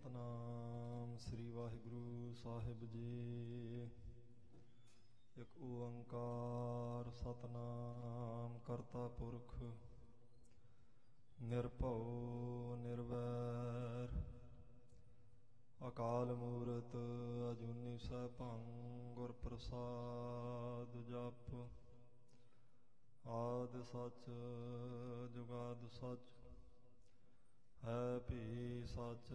ਸਤਨਾਮ ਸ੍ਰੀ ਵਾਹਿਗੁਰੂ ਸਾਹਿਬ ਜੀ। ਇੱਕ ਓੰਕਾਰ ਸਤਨਾਮ ਕਰਤਾ ਪੁਰਖ, ਨਿਰਭਉ, ਨਿਰਵੈਰ, ਅਕਾਲ ਮੂਰਤ, ਅਜੂਨੀ ਸੈਭੰ ਗੁਰ ਪ੍ਰਸਾਦ ਜਪ, ਆਦ ਸਚ, ਜੁਗਾਦ ਸਚ ਹੈ ਭੀ ਸਚ,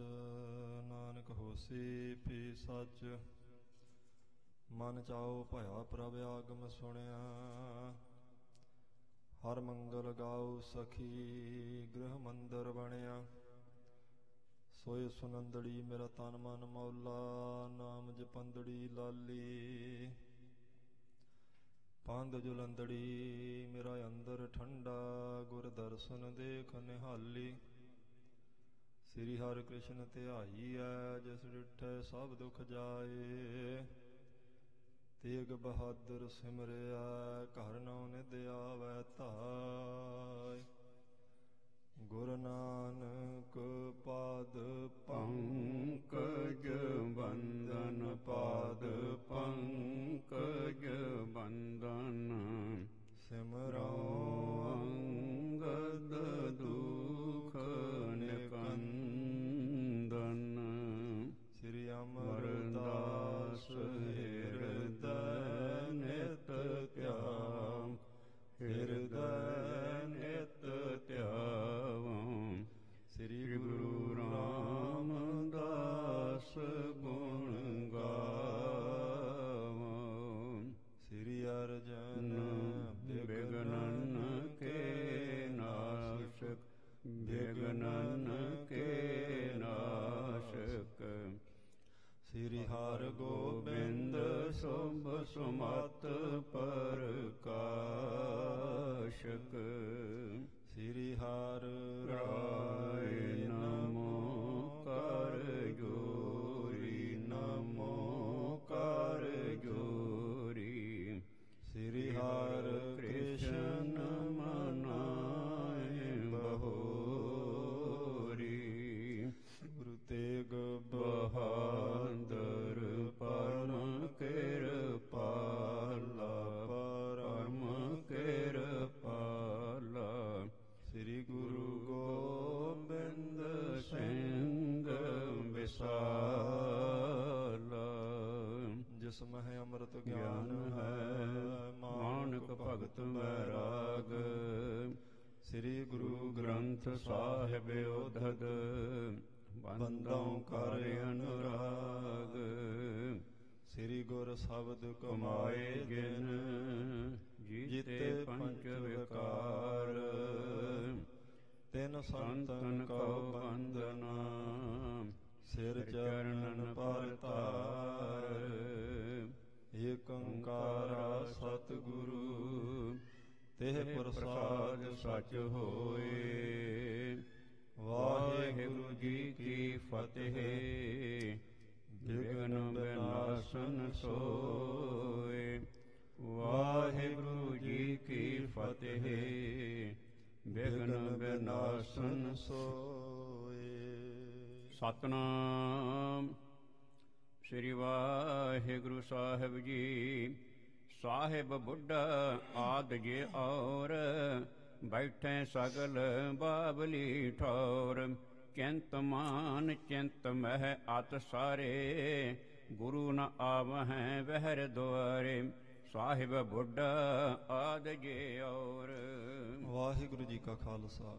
ਨਾਨਕ ਹੋਸੀ ਭੀ ਸਚ। ਮਨ ਚਾਉ ਭਇਆ ਪ੍ਰਭ ਆਗਮ ਸੁਣਿਆ। ਹਰ ਮੰਗਲ ਗਾਉ ਸਖੀ ਗ੍ਰਹ ਮੰਦਰ ਬਣਿਆ। ਸੋਏ ਸੁਨੰਦੜੀ ਮੇਰਾ ਤਨ ਮਨ ਮੌਲਾ, ਨਾਮ ਜਪੰਦੜੀ ਲਾਲੀ। ਪੰਦ ਜੁਲੰਦੜੀ ਮੇਰਾ ਅੰਦਰ ਠੰਡਾ ਗੁਰ ਦਰਸ਼ਨ ਦੇਖ ਨਿਹਾਲੀ। ਸ੍ਰੀ ਹਰਿ ਕ੍ਰਿਸ਼ਨ ਧਿਆਈ ਐ, ਜਿਸ ਡਿਠੈ ਸਭ ਦੁਖ ਜਾਏ। ਤੇਗ ਬਹਾਦਰ ਸਿਮਰਿਆ, ਘਰ ਨਉ ਨਿਦ ਆਵੈ ਧਾਇ ਗੁਰ ਨਾਨਕ ਪਾਦ ਪੰਕਜ ਬੰਦਨ ਪਾਦ ਪੰਕਜ ਬੰਦਨ ਸਿਮਰਉ ਸਾਹਿਬ ਉਧਦ ਬੰਦੋਂ ਕਰ ਅਨੁਰਾਗ। ਸ੍ਰੀ ਗੁਰ ਸ਼ਬਦ ਕਮਾਏ ਸੋਏ। ਸਤਨਾਮ। ਸ੍ਰੀ ਵਾਹਿਗੁਰੂ ਸਾਹਿਬ ਜੀ ਸਾਹਿਬ ਬੁੱਢਾ ਆਦ ਜੇ ਔਰ ਬੈਠੇ ਸਗਲ ਬਾਬਲੀ ਠੌਰ। ਚਿੰਤ ਮਾਨ ਚਿੰਤ ਮਹਿ ਅਤ ਸਾਰੇ ਗੁਰੂ ਨ ਆਵਹਿ ਵਹਿਰ ਦੁਆਰੇ। ਸਾਹਿਬ ਬੁੱਢਾ ਆਦ ਜੇ ਔਰ। ਵਾਹਿਗੁਰੂ ਜੀ ਕਾ ਖਾਲਸਾ।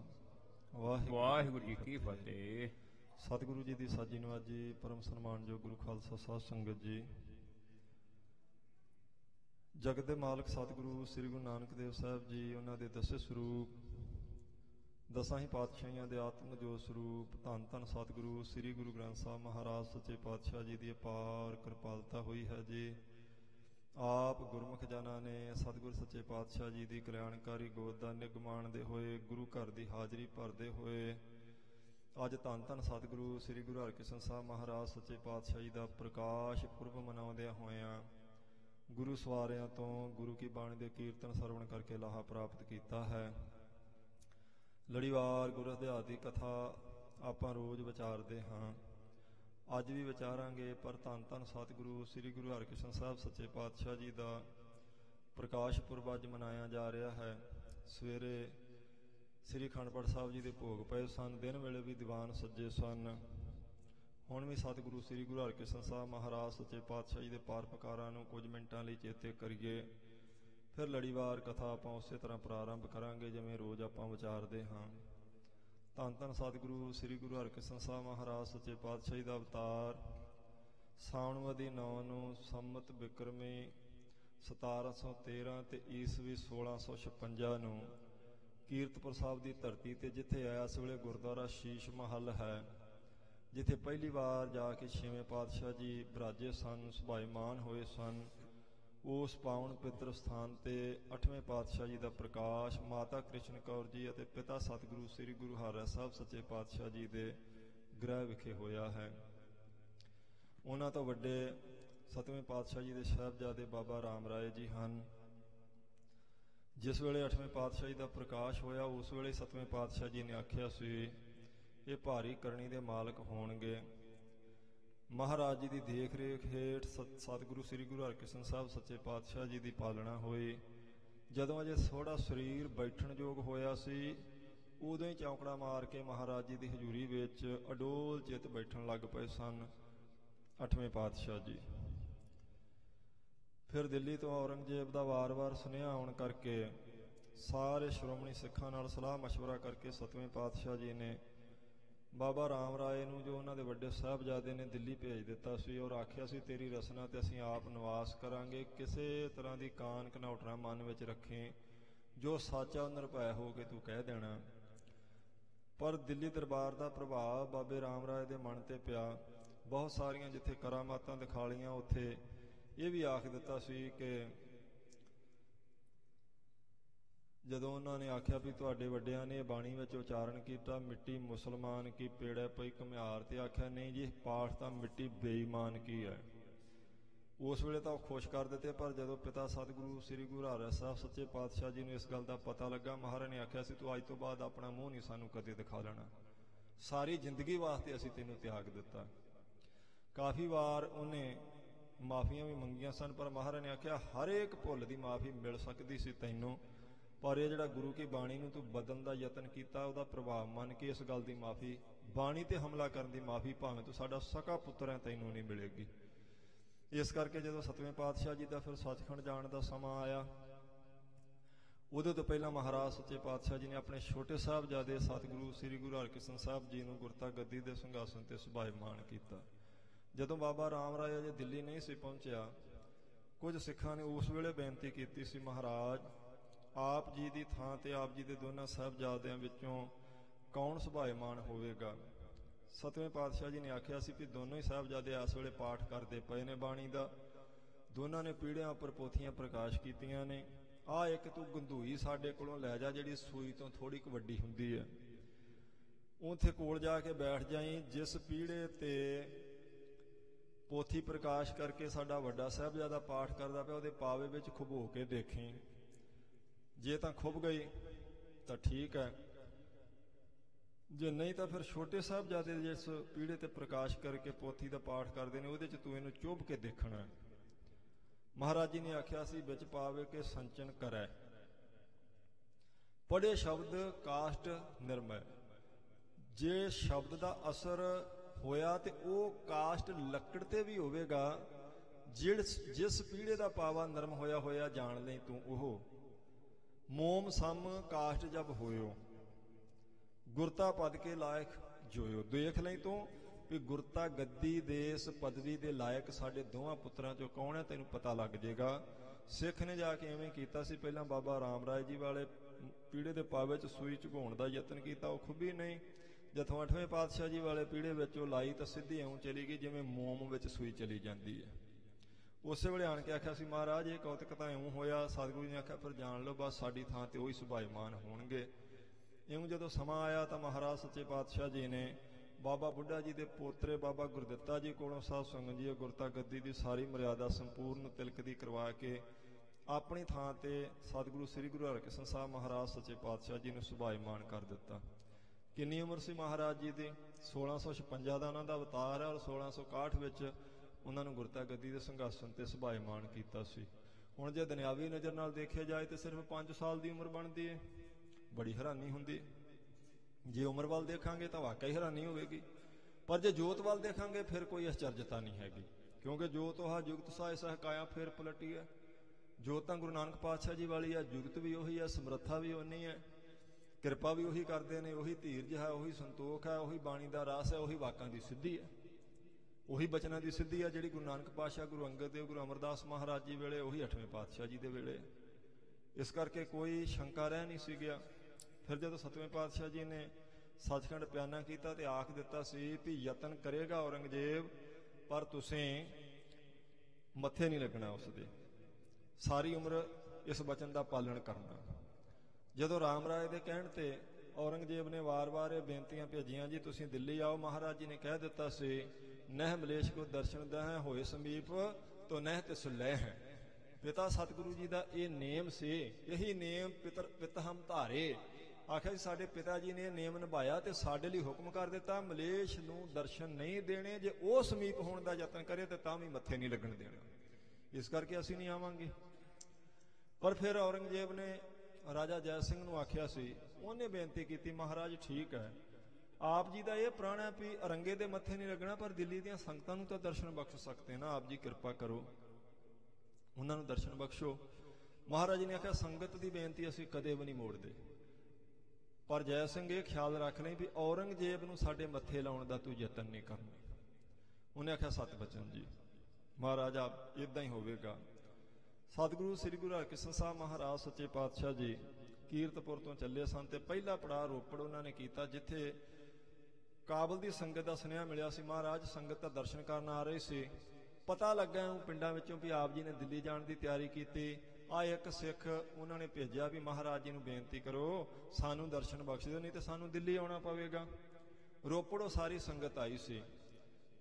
ਵਾਹਿਗੁਰੂ ਜੀ ਕੀ ਫਤਿਹ। ਸਤਿਗੁਰੂ ਜੀ ਦੀ ਸਾਜੀ ਨਵਾਜੀ ਪਰਮ ਸਨਮਾਨਯੋਗ ਗੁਰੂ ਖਾਲਸਾ ਸਾਧ ਸੰਗਤ ਜੀ। ਜਗਤ ਦੇ ਮਾਲਕ ਸਤਿਗੁਰੂ ਸ੍ਰੀ ਗੁਰੂ ਨਾਨਕ ਦੇਵ ਸਾਹਿਬ ਜੀ ਉਹਨਾਂ ਦੇ ਦਸੇ ਸਰੂਪ ਦਸਾਂ ਹੀ ਪਾਤਸ਼ਾਹੀਆਂ ਦੇ ਆਤਮਿਕ ਜੋ ਸਰੂਪ ਧੰਨ ਧੰਨ ਸਤਿਗੁਰੂ ਸ੍ਰੀ ਗੁਰੂ ਗ੍ਰੰਥ ਸਾਹਿਬ ਮਹਾਰਾਜ ਸੱਚੇ ਪਾਤਸ਼ਾਹ ਜੀ ਦੀ ਅਪਾਰ ਕਿਰਪਾਲਤਾ ਹੋਈ ਹੈ ਜੀ। ਆਪ ਗੁਰਮੁਖ ਜਨਾਂ ਨੇ ਸਤਿਗੁਰ ਸੱਚੇ ਪਾਤਸ਼ਾਹ ਜੀ ਦੀ ਕਲਿਆਣਕਾਰੀ ਗੋਦ ਦਾ ਨਿਗਮਾਨ ਦੇ ਹੋਏ ਗੁਰੂ ਘਰ ਦੀ ਹਾਜ਼ਰੀ ਭਰਦੇ ਹੋਏ ਅੱਜ ਧੰਨ ਧੰਨ ਸਤਿਗੁਰੂ ਸ੍ਰੀ ਗੁਰੂ ਹਰਕ੍ਰਿਸ਼ਨ ਸਾਹਿਬ ਮਹਾਰਾਜ ਸੱਚੇ ਪਾਤਸ਼ਾਹ ਜੀ ਦਾ ਪ੍ਰਕਾਸ਼ ਪੁਰਬ ਮਨਾਉਂਦਿਆਂ ਹੋਇਆਂ ਗੁਰੂ ਸਵਾਰਿਆਂ ਤੋਂ ਗੁਰੂ ਕੀ ਬਾਣੀ ਦੇ ਕੀਰਤਨ ਸਰਵਣ ਕਰਕੇ ਲਾਹਾ ਪ੍ਰਾਪਤ ਕੀਤਾ ਹੈ। ਲੜੀਵਾਰ ਗੁਰੂ ਅਧਿਆਤਿਕ ਕਥਾ ਆਪਾਂ ਰੋਜ਼ ਵਿਚਾਰਦੇ ਹਾਂ। ਅੱਜ ਵੀ ਵਿਚਾਰਾਂਗੇ, ਪਰ ਧੰਨ ਧੰਨ ਸਤਿਗੁਰੂ, ਸ੍ਰੀ ਗੁਰੂ ਹਰਿਕ੍ਰਿਸ਼ਨ ਸਾਹਿਬ ਸੱਚੇ ਪਾਤਸ਼ਾਹ ਜੀ ਦਾ ਪ੍ਰਕਾਸ਼ ਪੁਰਬ ਅੱਜ ਮਨਾਇਆ ਜਾ ਰਿਹਾ ਹੈ। ਸਵੇਰੇ ਸ੍ਰੀ ਖੰਡਪੜ ਸਾਹਿਬ ਜੀ ਦੇ ਭੋਗ ਪਏ ਸਨ, ਦਿਨ ਵੇਲੇ ਵੀ ਦੀਵਾਨ ਸੱਜੇ ਸਨ। ਹੁਣ ਵੀ ਸਤਿਗੁਰੂ, ਸ੍ਰੀ ਗੁਰੂ ਹਰਿਕ੍ਰਿਸ਼ਨ ਸਾਹਿਬ ਮਹਾਰਾਜ ਸੱਚੇ ਪਾਤਸ਼ਾਹ ਜੀ ਦੇ ਪਾਰ ਪਾਰਪਕਾਰਾਂ ਨੂੰ ਕੁਝ ਮਿੰਟਾਂ ਲਈ ਚੇਤੇ ਕਰੀਏ। ਫਿਰ ਲੜੀਵਾਰ ਕਥਾ ਆਪਾਂ ਉਸੇ ਤਰ੍ਹਾਂ ਪ੍ਰਾਰੰਭ ਕਰਾਂਗੇ, ਜਿਵੇਂ ਰੋਜ਼ ਆਪਾਂ ਵਿਚਾਰਦੇ ਹਾਂ। ਧੰਨ ਧੰਨ ਸਤਿਗੁਰੂ, ਸ੍ਰੀ ਗੁਰੂ ਹਰਿਕ੍ਰਿਸ਼ਨ ਸਾਹਿਬ ਮਹਾਰਾਜ, ਸੱਚੇ ਪਾਤਸ਼ਾਹ ਜੀ ਦਾ ਅਵਤਾਰ। ਸਾਵਣਵਦੀ 9 ਨੂੰ ਸੰਮਤ ਬਿਕਰਮੀ 1713 ਤੇ ਈਸਵੀ 1656 ਨੂੰ ਕੀਰਤਪੁਰ ਸਾਹਿਬ ਦੀ ਧਰਤੀ ਤੇ, ਜਿੱਥੇ ਆਇਆ ਇਸ ਵੇਲੇ ਗੁਰਦੁਆਰਾ ਸ਼ੀਸ਼ ਮਹੱਲ ਹੈ, ਜਿੱਥੇ ਪਹਿਲੀ ਵਾਰ ਜਾ ਕੇ ਛੇਵੇਂ ਪਾਤਸ਼ਾਹ ਜੀ ਬਰਾਜੇ ਸਨ, ਸੁਭਾਈਮਾਨ ਹੋਏ ਸਨ। ਉਸ ਪਾਵਨ ਪਿੱਤਰ ਸਥਾਨ ਤੇ ਅੱਠਵੇਂ ਪਾਤਸ਼ਾਹ ਜੀ ਦਾ ਪ੍ਰਕਾਸ਼, ਮਾਤਾ ਕ੍ਰਿਸ਼ਨ ਕੌਰ ਜੀ ਅਤੇ ਪਿਤਾ ਸਤਿਗੁਰੂ ਸ੍ਰੀ ਗੁਰੂ ਹਰਿ ਸਾਹਿਬ ਸੱਚੇ ਪਾਤਸ਼ਾਹ ਜੀ ਦੇ ਗ੍ਰਹਿ ਵਿਖੇ ਹੋਇਆ ਹੈ। ਉਹਨਾਂ ਤੋਂ ਵੱਡੇ ਸਤਵੇਂ ਪਾਤਸ਼ਾਹ ਜੀ ਦੇ ਸਾਹਿਬਜ਼ਾਦੇ ਬਾਬਾ ਰਾਮ ਰਾਏ ਜੀ ਹਨ। ਜਿਸ ਵੇਲੇ ਅੱਠਵੇਂ ਪਾਤਸ਼ਾਹ ਜੀ ਦਾ ਪ੍ਰਕਾਸ਼ ਹੋਇਆ, ਉਸ ਵੇਲੇ ਸਤਵੇਂ ਪਾਤਸ਼ਾਹ ਜੀ ਨੇ ਆਖਿਆ ਸੀ, ਇਹ ਭਾਰੀ ਕਰਨੀ ਦੇ ਮਾਲਕ ਹੋਣਗੇ। ਮਹਾਰਾਜ ਜੀ ਦੀ ਦੇਖ ਰੇਖ ਹੇਠ ਸਤ- ਸਤਿਗੁਰੂ ਸ੍ਰੀ ਗੁਰੂ ਹਰਿਕ੍ਰਿਸ਼ਨ ਸਾਹਿਬ ਸੱਚੇ ਪਾਤਸ਼ਾਹ ਜੀ ਦੀ ਪਾਲਣਾ ਹੋਈ ਜਦੋਂ ਅਜੇ ਥੋੜਾ ਸਰੀਰ ਬੈਠਣ ਯੋਗ ਹੋਇਆ ਸੀ ਉਦੋਂ ਹੀ ਚੌਂਕੜਾ ਮਾਰ ਕੇ ਮਹਾਰਾਜ ਜੀ ਦੀ ਹਜ਼ੂਰੀ ਵਿੱਚ ਅਡੋਲ ਚਿੱਤ ਬੈਠਣ ਲੱਗ ਪਏ ਸਨ ਅੱਠਵੇਂ ਪਾਤਸ਼ਾਹ ਜੀ ਫਿਰ ਦਿੱਲੀ ਤੋਂ ਔਰੰਗਜ਼ੇਬ ਦਾ ਵਾਰ-ਵਾਰ ਸੁਨੇਹਾ ਆਉਣ ਕਰਕੇ ਸਾਰੇ ਸ਼੍ਰੋਮਣੀ ਸਿੱਖਾਂ ਨਾਲ ਸਲਾਹ مشورہ ਕਰਕੇ ਸਤਵੇਂ ਪਾਤਸ਼ਾਹ ਜੀ ਨੇ ਬਾਬਾ ਰਾਮ ਰਾਏ ਨੂੰ ਜੋ ਉਹਨਾਂ ਦੇ ਵੱਡੇ ਸਾਹਿਬਜ਼ਾਦੇ ਨੇ ਦਿੱਲੀ ਭੇਜ ਦਿੱਤਾ ਸੀ, ਔਰ ਆਖਿਆ ਸੀ, ਤੇਰੀ ਰਸਨਾ ਤੇ ਅਸੀਂ ਆਪ ਨਿਵਾਸ ਕਰਾਂਗੇ। ਕਿਸੇ ਤਰ੍ਹਾਂ ਦੀ ਕਾਨ ਘਨੌਟਣਾ ਮਨ ਵਿੱਚ ਰੱਖੇ, ਜੋ ਸੱਚ ਨਿਰਭੈ ਹੋ ਕੇ ਤੂੰ ਕਹਿ ਦੇਣਾ। ਪਰ ਦਿੱਲੀ ਦਰਬਾਰ ਦਾ ਪ੍ਰਭਾਵ ਬਾਬੇ ਰਾਮ ਰਾਏ ਦੇ ਮਨ ਤੇ ਪਿਆ। ਬਹੁਤ ਸਾਰੀਆਂ ਜਿੱਥੇ ਕਰਾਮਾਤਾਂ ਦਿਖਾਲੀਆਂ ਉੱਥੇ ਇਹ ਵੀ ਆਖ ਦਿੱਤਾ ਸੀ ਕਿ ਜਦੋਂ ਉਹਨਾਂ ਨੇ ਆਖਿਆ ਵੀ ਤੁਹਾਡੇ ਵੱਡਿਆਂ ਨੇ ਬਾਣੀ ਵਿੱਚ ਉਚਾਰਨ ਕੀਤਾ, ਮਿੱਟੀ ਮੁਸਲਮਾਨ ਕੀ ਪੇੜੈ ਪਈ ਘੁਮਿਆਰ ਤੇ ਆਖਿਆ, ਨਹੀਂ ਜੀ, ਪਾਠ ਤਾਂ ਮਿੱਟੀ ਬੇਈਮਾਨ ਕੀ ਹੈ। ਉਸ ਵੇਲੇ ਤਾਂ ਉਹ ਖੁਸ਼ ਕਰ ਦਿੱਤੇ, ਪਰ ਜਦੋਂ ਪਿਤਾ ਸਤਿਗੁਰੂ ਸ੍ਰੀ ਗੁਰੂ ਹਰਿ ਸਾਹਿਬ ਸੱਚੇ ਪਾਤਸ਼ਾਹ ਜੀ ਨੂੰ ਇਸ ਗੱਲ ਦਾ ਪਤਾ ਲੱਗਾ, ਮਹਾਰਾਜ ਨੇ ਆਖਿਆ ਸੀ, ਤੂੰ ਅੱਜ ਤੋਂ ਬਾਅਦ ਆਪਣਾ ਮੂੰਹ ਨਹੀਂ ਸਾਨੂੰ ਕਦੇ ਦਿਖਾ ਲੈਣਾ। ਸਾਰੀ ਜ਼ਿੰਦਗੀ ਵਾਸਤੇ ਅਸੀਂ ਤੈਨੂੰ ਤਿਆਗ ਦਿੱਤਾ। ਕਾਫੀ ਵਾਰ ਉਹਨੇ ਮਾਫੀਆਂ ਵੀ ਮੰਗੀਆਂ ਸਨ, ਪਰ ਮਹਾਰਾਜ ਨੇ ਆਖਿਆ ਹਰ ਇੱਕ ਭੁੱਲ ਦੀ ਮਾਫੀ ਮਿਲ ਸਕਦੀ ਸੀ ਤੈਨੂੰ। ਪਰ ਇਹ ਜਿਹੜਾ ਗੁਰੂ ਕੀ ਬਾਣੀ ਨੂੰ ਤੂੰ ਬਦਲਣ ਦਾ ਯਤਨ ਕੀਤਾ, ਉਹਦਾ ਪ੍ਰਭਾਵ ਮੰਨ ਕੇ ਇਸ ਗੱਲ ਦੀ ਮਾਫੀ, ਬਾਣੀ ਤੇ ਹਮਲਾ ਕਰਨ ਦੀ ਮਾਫੀ ਭਾਵੇਂ ਤੂੰ ਸਾਡਾ ਸਕਾ ਪੁੱਤਰ ਹੈ ਤੈਨੂੰ ਨਹੀਂ ਮਿਲੇਗੀ। ਇਸ ਕਰਕੇ ਜਦੋਂ ਸਤਵੇਂ ਪਾਤਸ਼ਾਹ ਜੀ ਦਾ ਫਿਰ ਸੱਚਖੰਡ ਜਾਣ ਦਾ ਸਮਾਂ ਆਇਆ ਉਦੋਂ ਤੋਂ ਪਹਿਲਾਂ ਮਹਾਰਾਜ ਸੱਚੇ ਪਾਤਸ਼ਾਹ ਜੀ ਨੇ ਆਪਣੇ ਛੋਟੇ ਸਾਹਿਬਜ਼ਾਦੇ ਸਤਿਗੁਰੂ ਸ੍ਰੀ ਗੁਰੂ ਹਰਕ੍ਰਿਸ਼ਨ ਸਾਹਿਬ ਜੀ ਨੂੰ ਗੁਰਤਾ ਗੱਦੀ ਦੇ ਸੰਘਾਸਨ ਤੇ ਸੁਭਾਇਮਾਨ ਕੀਤਾ। ਜਦੋਂ ਬਾਬਾ ਰਾਮ ਰਾਏ ਅਜੇ ਦਿੱਲੀ ਨਹੀਂ ਸੀ ਪਹੁੰਚਿਆ, ਕੁਝ ਸਿੱਖਾਂ ਨੇ ਉਸ ਵੇਲੇ ਬੇਨਤੀ ਕੀਤੀ ਸੀ, ਮਹਾਰਾਜ ਆਪ ਜੀ ਦੀ ਥਾਂ ਤੇ ਆਪ ਜੀ ਦੇ ਦੋਨਾਂ ਸਾਹਿਬਜ਼ਾਦਿਆਂ ਵਿੱਚੋਂ ਕੌਣ ਸੁਭਾਇਮਾਨ ਹੋਵੇਗਾ? ਸਤਵੇਂ ਪਾਤਸ਼ਾਹ ਜੀ ਨੇ ਆਖਿਆ ਸੀ ਕਿ ਦੋਨੋਂ ਹੀ ਸਾਹਿਬਜ਼ਾਦੇ ਇਸ ਵੇਲੇ ਪਾਠ ਕਰਦੇ ਪਏ ਨੇ ਬਾਣੀ ਦਾ। ਦੋਨਾਂ ਨੇ ਪੀੜਿਆਂ ਉੱਪਰ ਪੋਥੀਆਂ ਪ੍ਰਕਾਸ਼ ਕੀਤੀਆਂ ਨੇ। ਆ ਇੱਕ ਤੂੰ ਗੰਧੂਈ ਸਾਡੇ ਕੋਲੋਂ ਲੈ ਜਾ ਜਿਹੜੀ ਸੂਈ ਤੋਂ ਥੋੜੀ ਕੁ ਵੱਡੀ ਹੁੰਦੀ ਹੈ। ਉਥੇ ਕੋਲ ਜਾ ਕੇ ਬੈਠ ਜਾਈ, ਜਿਸ ਪੀੜੇ ਤੇ ਪੋਥੀ ਪ੍ਰਕਾਸ਼ ਕਰਕੇ ਸਾਡਾ ਵੱਡਾ ਸਾਹਿਬਜ਼ਾਦਾ ਪਾਠ ਕਰਦਾ ਪਿਆ, ਉਹਦੇ ਪਾਵੇ ਵਿੱਚ ਖੁਬੋ ਕੇ ਦੇਖੀ। ਜੇ ਤਾਂ ਖੁੱਭ ਗਈ, ਤਾਂ ਠੀਕ ਹੈ। ਜੇ ਨਹੀਂ ਤਾਂ ਫਿਰ ਛੋਟੇ ਸਾਹਿਬਜ਼ਾਦੇ ਜਿਸ ਪੀੜੇ ਤੇ ਪ੍ਰਕਾਸ਼ ਕਰਕੇ ਪੋਥੀ ਦਾ ਪਾਠ ਕਰਦੇ ਨੇ, ਉਹਦੇ ਚ ਤੂੰ ਇਹਨੂੰ ਚੁੱਭ ਕੇ ਦੇਖਣਾ ਮਹਾਰਾਜ ਜੀ ਨੇ ਆਖਿਆ ਸੀ, ਵਿੱਚ ਪਾਵੇ ਕਿ ਸੰਚਨ ਕਰੈ। ਪੜੇ ਸ਼ਬਦ ਕਾਸ਼ਟ ਨਿਰਮੈ। ਜੇ ਸ਼ਬਦ ਦਾ ਅਸਰ ਹੋਇਆ ਤੇ ਉਹ ਕਾਸ਼ਟ ਲੱਕੜ ਤੇ ਵੀ ਹੋਵੇਗਾ ਜਿਸ ਜਿਸ ਪੀੜੇ ਦਾ ਪਾਵਾ ਨਰਮ ਹੋਇਆ ਹੋਇਆ ਜਾਣ ਲਈ ਤੂੰ ਉਹ। ਮੋਮ ਸਮ ਕਾਸ਼ਟ ਜਬ ਹੋਇਓ, ਗੁਰਤਾ ਪਦ ਕੇ ਲਾਇਕ ਜੋਇਓ। ਦੇਖ ਲਈ ਤੂੰ ਵੀ ਗੁਰਤਾ ਗੱਦੀ ਦੇ, ਇਸ ਪਦਵੀ ਦੇ ਲਾਇਕ ਸਾਡੇ ਦੋਵਾਂ ਪੁੱਤਰਾਂ ਚੋਂ ਕੌਣ ਹੈ, ਤੈਨੂੰ ਪਤਾ ਲੱਗ ਜਾਏਗਾ ਸਿੱਖ ਨੇ ਜਾ ਕੇ ਐਵੇਂ ਕੀਤਾ ਸੀ, ਪਹਿਲਾਂ ਬਾਬਾ ਰਾਮ ਰਾਏ ਜੀ ਵਾਲੇ ਪੀੜੇ ਦੇ ਪਾਵੇ ਚ ਸੂਈ ਝੁਕਾਉਣ ਦਾ ਯਤਨ ਕੀਤਾ, ਉਹ ਖੁੱਬੀ ਨਹੀਂ। ਜਥੋਂ ਅੱਠਵੇਂ ਪਾਤਸ਼ਾਹ ਜੀ ਵਾਲੇ ਪੀੜੇ ਵਿੱਚ ਉਹ ਲਾਈ ਤਾਂ ਸਿੱਧੀ ਐਉਂ ਚਲੀ ਗਈ, ਜਿਵੇਂ ਮੋਮ ਵਿੱਚ ਸੂਈ ਚਲੀ ਜਾਂਦੀ ਹੈ। ਉਸੇ ਵੇਲੇ ਆਣ ਕੇ ਆਖਿਆ ਸੀ, ਮਹਾਰਾਜ, ਇਹ ਕੌਤਕ ਤਾਂ ਇਉਂ ਹੋਇਆ, ਸਤਿਗੁਰੂ ਜੀ ਨੇ ਆਖਿਆ ਫਿਰ ਜਾਣ ਲਓ, ਬਸ ਸਾਡੀ ਥਾਂ ਤੇ ਉਹੀ ਸੁਭਾਈਮਾਨ ਹੋਣਗੇ। ਇਉਂ ਜਦੋਂ ਸਮਾਂ ਆਇਆ ਤਾਂ ਮਹਾਰਾਜ ਸੱਚੇ ਪਾਤਸ਼ਾਹ ਜੀ ਨੇ ਬਾਬਾ ਬੁੱਢਾ ਜੀ ਦੇ ਪੋਤਰੇ ਬਾਬਾ ਗੁਰਦਿੱਤਾ ਜੀ ਕੋਲੋਂ ਸਾਧ ਸੰਗਤ ਜੀ, ਗੁਰਤਾ ਗੱਦੀ ਦੀ ਸਾਰੀ ਮਰਿਆਦਾ ਸੰਪੂਰਨ ਤਿਲਕ ਦੀ ਕਰਵਾ ਕੇ ਆਪਣੀ ਥਾਂ ਤੇ ਸਤਿਗੁਰੂ ਸ੍ਰੀ ਗੁਰੂ ਹਰਿਕ੍ਰਿਸ਼ਨ ਸਾਹਿਬ ਮਹਾਰਾਜ ਸੱਚੇ ਪਾਤਸ਼ਾਹ ਜੀ ਨੂੰ ਸੁਭਾਈਮਾਨ ਕਰ ਦਿੱਤਾ। ਕਿੰਨੀ ਉਮਰ ਸੀ ਮਹਾਰਾਜ ਜੀ ਦੀ? 1656 ਦਾ ਉਹਨਾਂ ਦਾ ਅਵਤਾਰ ਹੈ ਔਰ 1661 ਵਿੱਚ ਉਹਨਾਂ ਨੂੰ ਗੁਰਤਾ ਗੱਦੀ ਦੇ ਸੰਘਾਸਨ ਤੇ ਸੁਭਾਇਮਾਨ ਕੀਤਾ ਸੀ। ਹੁਣ ਜੇ ਦੁਨਿਆਵੀ ਨਜ਼ਰ ਨਾਲ ਦੇਖਿਆ ਜਾਏ ਤੇ ਸਿਰਫ 5 ਸਾਲ ਦੀ ਉਮਰ ਬਣਦੀ ਹੈ ਬੜੀ ਹੈਰਾਨੀ ਹੁੰਦੀ ਜੇ ਉਮਰ ਵੱਲ ਦੇਖਾਂਗੇ ਤਾਂ ਵਾਕਈ ਹੈਰਾਨੀ ਹੋਵੇਗੀ। ਪਰ ਜੇ ਜੋਤ ਵੱਲ ਦੇਖਾਂਗੇ ਫਿਰ ਕੋਈ ਅਚਰਜਤਾ ਨਹੀਂ ਹੈਗੀ। ਕਿਉਂਕਿ ਜੋਤ ਉਹ ਜੁਗਤ ਸਾਇ ਸਹਕਾਇਆ ਫਿਰ ਪਲਟੀ ਹੈ। ਜੋਤ ਤਾਂ ਗੁਰੂ ਨਾਨਕ ਪਾਤਸ਼ਾਹ ਜੀ ਵਾਲੀ ਆ ਜੁਗਤ ਵੀ ਉਹੀ ਹੈ, ਸਮਰੱਥਾ ਵੀ ਉਨੀ ਹੈ। ਕਿਰਪਾ ਵੀ ਉਹੀ ਕਰਦੇ ਨੇ, ਉਹੀ ਧੀਰਜ ਹੈ, ਉਹੀ ਸੰਤੋਖ ਹੈ, ਉਹੀ ਬਾਣੀ ਦਾ ਰਸ ਹੈ, ਉਹੀ ਵਾਕਾਂ ਦੀ ਸਿੱਧੀ ਹੈ। ਉਹੀ ਬਚਨਾਂ ਦੀ ਸਿੱਧੀ ਆ ਜਿਹੜੀ ਗੁਰੂ ਨਾਨਕ ਪਾਤਸ਼ਾਹ, ਗੁਰੂ ਅੰਗਦ ਦੇਵ, ਗੁਰੂ ਅਮਰਦਾਸ ਮਹਾਰਾਜ ਜੀ ਵੇਲੇ, ਉਹੀ ਅੱਠਵੇਂ ਪਾਤਸ਼ਾਹ ਜੀ ਦੇ ਵੇਲੇ। ਇਸ ਕਰਕੇ ਕੋਈ ਸ਼ੰਕਾ ਰਹਿ ਨਹੀਂ ਸੀ ਗਿਆ ਫਿਰ ਜਦੋਂ ਸਤਵੇਂ ਪਾਤਸ਼ਾਹ ਜੀ ਨੇ ਸੱਚਖੰਡ ਪਿਆਨਾ ਕੀਤਾ ਤੇ ਆਖ ਦਿੱਤਾ ਸੀ ਵੀ ਯਤਨ ਕਰੇਗਾ ਔਰੰਗਜ਼ੇਬ, ਪਰ ਤੁਸੀਂ ਮੱਥੇ ਨਹੀਂ ਲੱਗਣਾ ਉਸ ਦੇ। ਸਾਰੀ ਉਮਰ ਇਸ ਬਚਨ ਦਾ ਪਾਲਣ ਕਰਨਾ। ਜਦੋਂ ਰਾਮ ਰਾਏ ਦੇ ਕਹਿਣ ਤੇ ਔਰੰਗਜ਼ੇਬ ਨੇ ਵਾਰ-ਵਾਰ ਇਹ ਬੇਨਤੀਆਂ ਭੇਜੀਆਂ, ਜੀ ਤੁਸੀਂ ਦਿੱਲੀ ਆਓ, ਮਹਾਰਾਜ ਜੀ ਨੇ ਕਹਿ ਦਿੱਤਾ ਸੀ ਨਹਿ ਮਲੇਸ਼ ਕੋ ਦਰਸ਼ਨ ਦਹਿ ਹੋਏ ਸਮੀਪ, ਤੋ ਨਹਿ ਤੇ ਸੁਲੈ ਹੈ ਪਿਤਾ ਸਤਿਗੁਰੂ ਜੀ ਦਾ ਇਹ ਨੇਮ ਸੀ, ਇਹੀ ਨੇਮ ਪਿਤਰ ਪਿਤ ਹਮ ਧਾਰੇ। ਆਖਿਆ ਜੀ, ਸਾਡੇ ਪਿਤਾ ਜੀ ਨੇ ਨੇਮ ਨਿਭਾਇਆ ਤੇ ਸਾਡੇ ਲਈ ਹੁਕਮ ਕਰ ਦਿੱਤਾ, ਮਲੇਸ਼ ਨੂੰ ਦਰਸ਼ਨ ਨਹੀਂ ਦੇਣੇ, ਜੇ ਉਹ ਸਮੀਪ ਹੋਣ ਦਾ ਯਤਨ ਕਰੇ ਤੇ ਤਾਂ ਵੀ ਮੱਥੇ ਨਹੀਂ ਲੱਗਣ ਦੇਣਾ। ਇਸ ਕਰਕੇ ਅਸੀਂ ਨਹੀਂ ਆਵਾਂਗੇ। ਪਰ ਫਿਰ ਔਰੰਗਜ਼ੇਬ ਨੇ ਰਾਜਾ ਜੈ ਸਿੰਘ ਨੂੰ ਆਖਿਆ ਸੀ, ਉਹਨੇ ਬੇਨਤੀ ਕੀਤੀ, ਮਹਾਰਾਜ ਠੀਕ ਹੈ। ਆਪ ਜੀ ਦਾ ਇਹ ਪ੍ਰਾਣ ਹੈ ਵੀ ਅਰੰਗੇ ਦੇ ਮੱਥੇ ਨਹੀਂ ਲੱਗਣਾ, ਪਰ ਦਿੱਲੀ ਦੀਆਂ ਸੰਗਤਾਂ ਨੂੰ ਤਾਂ ਦਰਸ਼ਨ ਬਖਸ਼ ਸਕਦੇ ਨਾ। ਆਪ ਜੀ ਕਿਰਪਾ ਕਰੋ। ਉਹਨਾਂ ਨੂੰ ਦਰਸ਼ਨ ਬਖਸ਼ੋ। ਮਹਾਰਾਜ ਨੇ ਆਖਿਆ, ਸੰਗਤ ਦੀ ਬੇਨਤੀ ਅਸੀਂ ਕਦੇ ਵੀ ਨਹੀਂ ਮੋੜਦੇ। ਪਰ ਜੈ ਸਿੰਘ ਇਹ ਖਿਆਲ ਰੱਖ ਲਈ ਵੀ ਔਰੰਗਜ਼ੇਬ ਨੂੰ ਸਾਡੇ ਮੱਥੇ ਲਾਉਣ ਦਾ ਤੂੰ ਯਤਨ ਨਹੀਂ ਕਰਨਾ। ਉਹਨੇ ਆਖਿਆ ਸਤ ਬਚਨ ਜੀ, ਮਹਾਰਾਜ ਆਪ ਇਦਾਂ ਹੀ ਹੋਵੇਗਾ। ਸਤਿਗੁਰੂ ਸ੍ਰੀ ਗੁਰੂ ਹਰਕ੍ਰਿਸ਼ਨ ਸਾਹਿਬ ਮਹਾਰਾਜ, ਸੱਚੇ ਪਾਤਸ਼ਾਹ ਜੀ, ਕੀਰਤਪੁਰ ਤੋਂ ਚੱਲੇ ਸਨ ਤੇ ਪਹਿਲਾ ਪੜਾਅ ਰੋਪੜ ਉਹਨਾਂ ਨੇ ਕੀਤਾ, ਜਿੱਥੇ ਕਾਬਲ ਦੀ ਸੰਗਤ ਦਾ ਸੁਨੇਹਾ ਮਿਲਿਆ ਸੀ। ਮਹਾਰਾਜ, ਸੰਗਤ ਦਾ ਦਰਸ਼ਨ ਕਰਨ ਆ ਰਹੀ ਸੀ। ਪਤਾ ਲੱਗਾ ਉਹ ਪਿੰਡਾਂ ਵਿੱਚੋਂ ਵੀ ਆਪ ਜੀ ਨੇ ਦਿੱਲੀ ਜਾਣ ਦੀ ਤਿਆਰੀ ਕੀਤੀ। ਆ ਇੱਕ ਸਿੱਖ ਉਹਨਾਂ ਨੇ ਭੇਜਿਆ ਵੀ ਮਹਾਰਾਜ ਜੀ ਨੂੰ ਬੇਨਤੀ ਕਰੋ, ਸਾਨੂੰ ਦਰਸ਼ਨ ਬਖਸ਼ ਦਿਓ, ਨਹੀਂ ਤੇ ਸਾਨੂੰ ਦਿੱਲੀ ਆਉਣਾ ਪਵੇਗਾ। ਰੋਪੜੋਂ ਸਾਰੀ ਸੰਗਤ ਆਈ ਸੀ।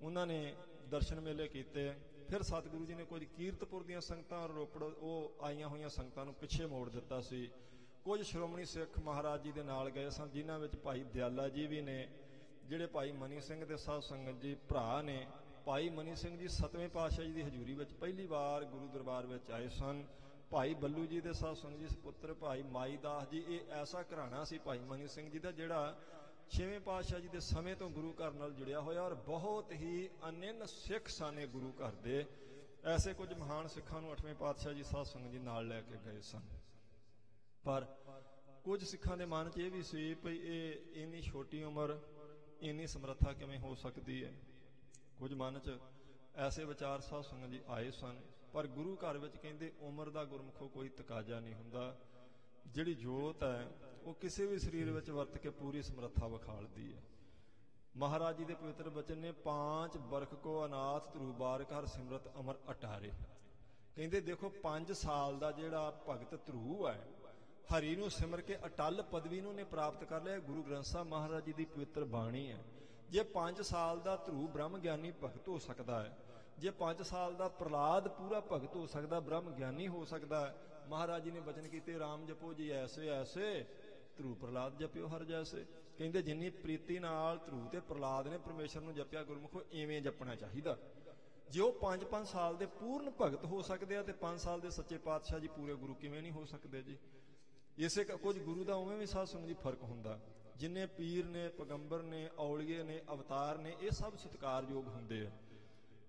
ਉਹਨਾਂ ਨੇ ਦਰਸ਼ਨ ਮੇਲੇ ਕੀਤੇ। ਫਿਰ ਸਤਿਗੁਰੂ ਜੀ ਨੇ ਕੁਝ ਕੀਰਤਪੁਰ ਦੀਆਂ ਸੰਗਤਾਂ ਔਰ ਰੋਪੜ ਉਹ ਆਈਆਂ ਹੋਈਆਂ ਸੰਗਤਾਂ ਨੂੰ ਪਿੱਛੇ ਮੋੜ ਦਿੱਤਾ ਸੀ। ਕੁਝ ਸ਼੍ਰੋਮਣੀ ਸਿੱਖ ਮਹਾਰਾਜ ਜੀ ਦੇ ਨਾਲ ਗਏ ਸਨ, ਜਿਨ੍ਹਾਂ ਵਿੱਚ ਭਾਈ ਦਿਆਲਾ ਜੀ ਵੀ ਨੇ ਜਿਹੜੇ ਭਾਈ ਮਨੀ ਸਿੰਘ ਦੇ ਸਾਧ ਸੰਗਤ ਜੀ ਭਰਾ ਨੇ, ਭਾਈ ਮਨੀ ਸਿੰਘ ਜੀ ਸਤਵੇਂ ਪਾਤਸ਼ਾਹ ਜੀ ਦੀ ਹਜ਼ੂਰੀ ਵਿੱਚ ਪਹਿਲੀ ਵਾਰ ਗੁਰੂ ਦਰਬਾਰ ਵਿੱਚ ਆਏ ਸਨ। ਭਾਈ ਬੱਲੂ ਜੀ ਦੇ ਸਾਧ ਸੰਗਤ ਜੀ ਸੁਪੁੱਤਰ ਭਾਈ ਮਾਈ ਦਾਸ ਜੀ, ਇਹ ਐਸਾ ਘਰਾਣਾ ਸੀ ਭਾਈ ਮਨੀ ਸਿੰਘ ਜੀ ਦਾ ਜਿਹੜਾ ਛੇਵੇਂ ਪਾਤਸ਼ਾਹ ਜੀ ਦੇ ਸਮੇਂ ਤੋਂ ਗੁਰੂ ਘਰ ਨਾਲ ਜੁੜਿਆ ਹੋਇਆ ਔਰ ਬਹੁਤ ਹੀ ਅਨੰਨ ਸਿੱਖ ਸਾਨੇ ਗੁਰੂ ਘਰ ਦੇ। ਐਸੇ ਕੁਝ ਮਹਾਨ ਸਿੱਖਾਂ ਨੂੰ ਅੱਠਵੇਂ ਪਾਤਸ਼ਾਹ ਜੀ ਸਾਧ ਸੰਗਤ ਜੀ ਨਾਲ ਲੈ ਕੇ ਗਏ ਸਨ। ਪਰ ਕੁਝ ਸਿੱਖਾਂ ਦੇ ਮਨ 'ਚ ਇਹ ਵੀ ਸੀ ਭਈ ਇਹ ਇੰਨੀ ਛੋਟੀ ਉਮਰ ਇੰਨੀ ਸਮਰੱਥਾ ਕਿਵੇਂ ਹੋ ਸਕਦੀ ਹੈ? ਕੁਝ ਮਨ 'ਚ ਐਸੇ ਵਿਚਾਰ ਸਾਧ ਸੰਗਤ ਜੀ ਆਏ ਸਨ, ਪਰ ਗੁਰੂ ਘਰ ਵਿੱਚ ਕਹਿੰਦੇ, ਉਮਰ ਦਾ ਗੁਰਮੁਖੋ ਕੋਈ ਤਕਾਜ਼ਾ ਨਹੀਂ ਹੁੰਦਾ। ਜਿਹੜੀ ਜੋਤ ਹੈ, ਉਹ ਕਿਸੇ ਵੀ ਸਰੀਰ ਵਿੱਚ ਵਰਤ ਕੇ ਪੂਰੀ ਸਮਰੱਥਾ ਵਿਖਾਲਦੀ ਹੈ। ਮਹਾਰਾਜ ਜੀ ਦੇ ਪਵਿੱਤਰ ਬਚਨ ਨੇ ਪੰਜ ਬਰਖ ਕੋ ਅਨਾਥ ਧਰੂਬਾਰ ਘਰ ਸਿਮਰਤ ਅਮਰ ਅਟਾਰੇ। ਕਹਿੰਦੇ, ਦੇਖੋ 5 ਸਾਲ ਦਾ ਜਿਹੜਾ ਭਗਤ ਧਰੂ ਹੈ ਹਰੀ ਨੂੰ ਸਿਮਰ ਕੇ ਅਟਲ ਪਦਵੀ ਨੂੰ ਨੇ ਪ੍ਰਾਪਤ ਕਰ ਲਿਆ। ਗੁਰੂ ਗ੍ਰੰਥ ਸਾਹਿਬ ਮਹਾਰਾਜ ਜੀ ਦੀ ਪਵਿੱਤਰ ਬਾਣੀ ਹੈ। ਜੇ 5 ਸਾਲ ਦਾ ਧਰੂ ਬ੍ਰਹਮ ਗਿਆਨੀ ਭਗਤ ਹੋ ਸਕਦਾ ਹੈ, ਜੇ 5 ਸਾਲ ਦਾ ਪ੍ਰਲਾਦ ਪੂਰਾ ਭਗਤ ਹੋ ਸਕਦਾ ਬ੍ਰਹਮ ਗਿਆਨੀ ਹੋ ਸਕਦਾ ਹੈ, ਮਹਾਰਾਜ ਜੀ ਨੇ ਬਚਨ ਕੀਤੇ RAM ਜਪੋ ਜੀ ਐਸੇ ਐਸੇ, ਧਰੂ ਪ੍ਰਲਾਦ ਜਪਿਓ ਹਰ ਜੈਸੇ। ਕਹਿੰਦੇ, ਜਿੰਨੀ ਪ੍ਰੀਤੀ ਨਾਲ ਧਰੂ ਤੇ ਪ੍ਰਲਾਦ ਨੇ ਪਰਮੇਸ਼ਰ ਨੂੰ ਜਪਿਆ ਗੁਰਮੁਖੋ ਐਵੇਂ ਜਪਣਾ ਚਾਹੀਦਾ। ਜੇ ਉਹ 5-5 ਸਾਲ ਦੇ ਪੂਰਨ ਭਗਤ ਹੋ ਸਕਦੇ ਆ ਤੇ 5 ਸਾਲ ਦੇ ਸੱਚੇ ਪਾਤਸ਼ਾਹ ਜੀ ਪੂਰੇ ਗੁਰੂ ਕਿਵੇਂ ਨਹੀਂ ਹੋ ਸਕਦੇ ਜੀ? ਇਸੇ ਕੁਝ ਗੁਰੂ ਦਾ ਉਵੇਂ ਵੀ ਸਾਧ ਸੰਗਤ ਜੀ ਫ਼ਰਕ ਹੁੰਦਾ। ਜਿੰਨੇ ਪੀਰ ਨੇ, ਪੈਗੰਬਰ ਨੇ, ਔਲੀਏ ਨੇ, ਅਵਤਾਰ ਨੇ, ਇਹ ਸਭ ਸਤਿਕਾਰਯੋਗ ਹੁੰਦੇ ਆ।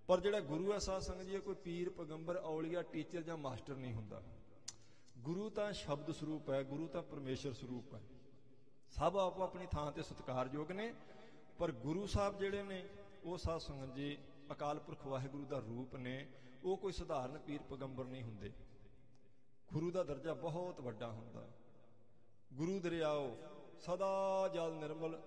ਪਰ ਜਿਹੜਾ ਗੁਰੂ ਹੈ ਸਾਧ ਸੰਗਤ ਜੀ ਇਹ ਕੋਈ ਪੀਰ, ਪੈਗੰਬਰ, ਔਲੀਆ, ਟੀਚਰ ਜਾਂ ਮਾਸਟਰ ਨਹੀਂ ਹੁੰਦਾ। ਗੁਰੂ ਤਾਂ ਸ਼ਬਦ ਸਰੂਪ ਹੈ, ਗੁਰੂ ਤਾਂ ਪਰਮੇਸ਼ਰ ਸਰੂਪ ਹੈ। ਸਭ ਆਪੋ ਆਪਣੀ ਥਾਂ ਤੇ ਸਤਿਕਾਰਯੋਗ ਨੇ। ਪਰ ਗੁਰੂ ਸਾਹਿਬ ਜਿਹੜੇ ਨੇ, ਉਹ ਸਾਧ ਸੰਗਤ ਜੀ ਅਕਾਲ ਪੁਰਖ ਵਾਹਿਗੁਰੂ ਦਾ ਰੂਪ ਨੇ। ਉਹ ਕੋਈ ਸਧਾਰਨ ਪੀਰ, ਪੈਗੰਬਰ ਨਹੀਂ ਹੁੰਦੇ। ਗੁਰੂ ਦਾ ਦਰਜਾ ਬਹੁਤ ਵੱਡਾ ਹੁੰਦਾ। ਗੁਰੂ ਦਰਿਆਓ, ਸਦਾ ਜਲ ਨਿਰਮਲ,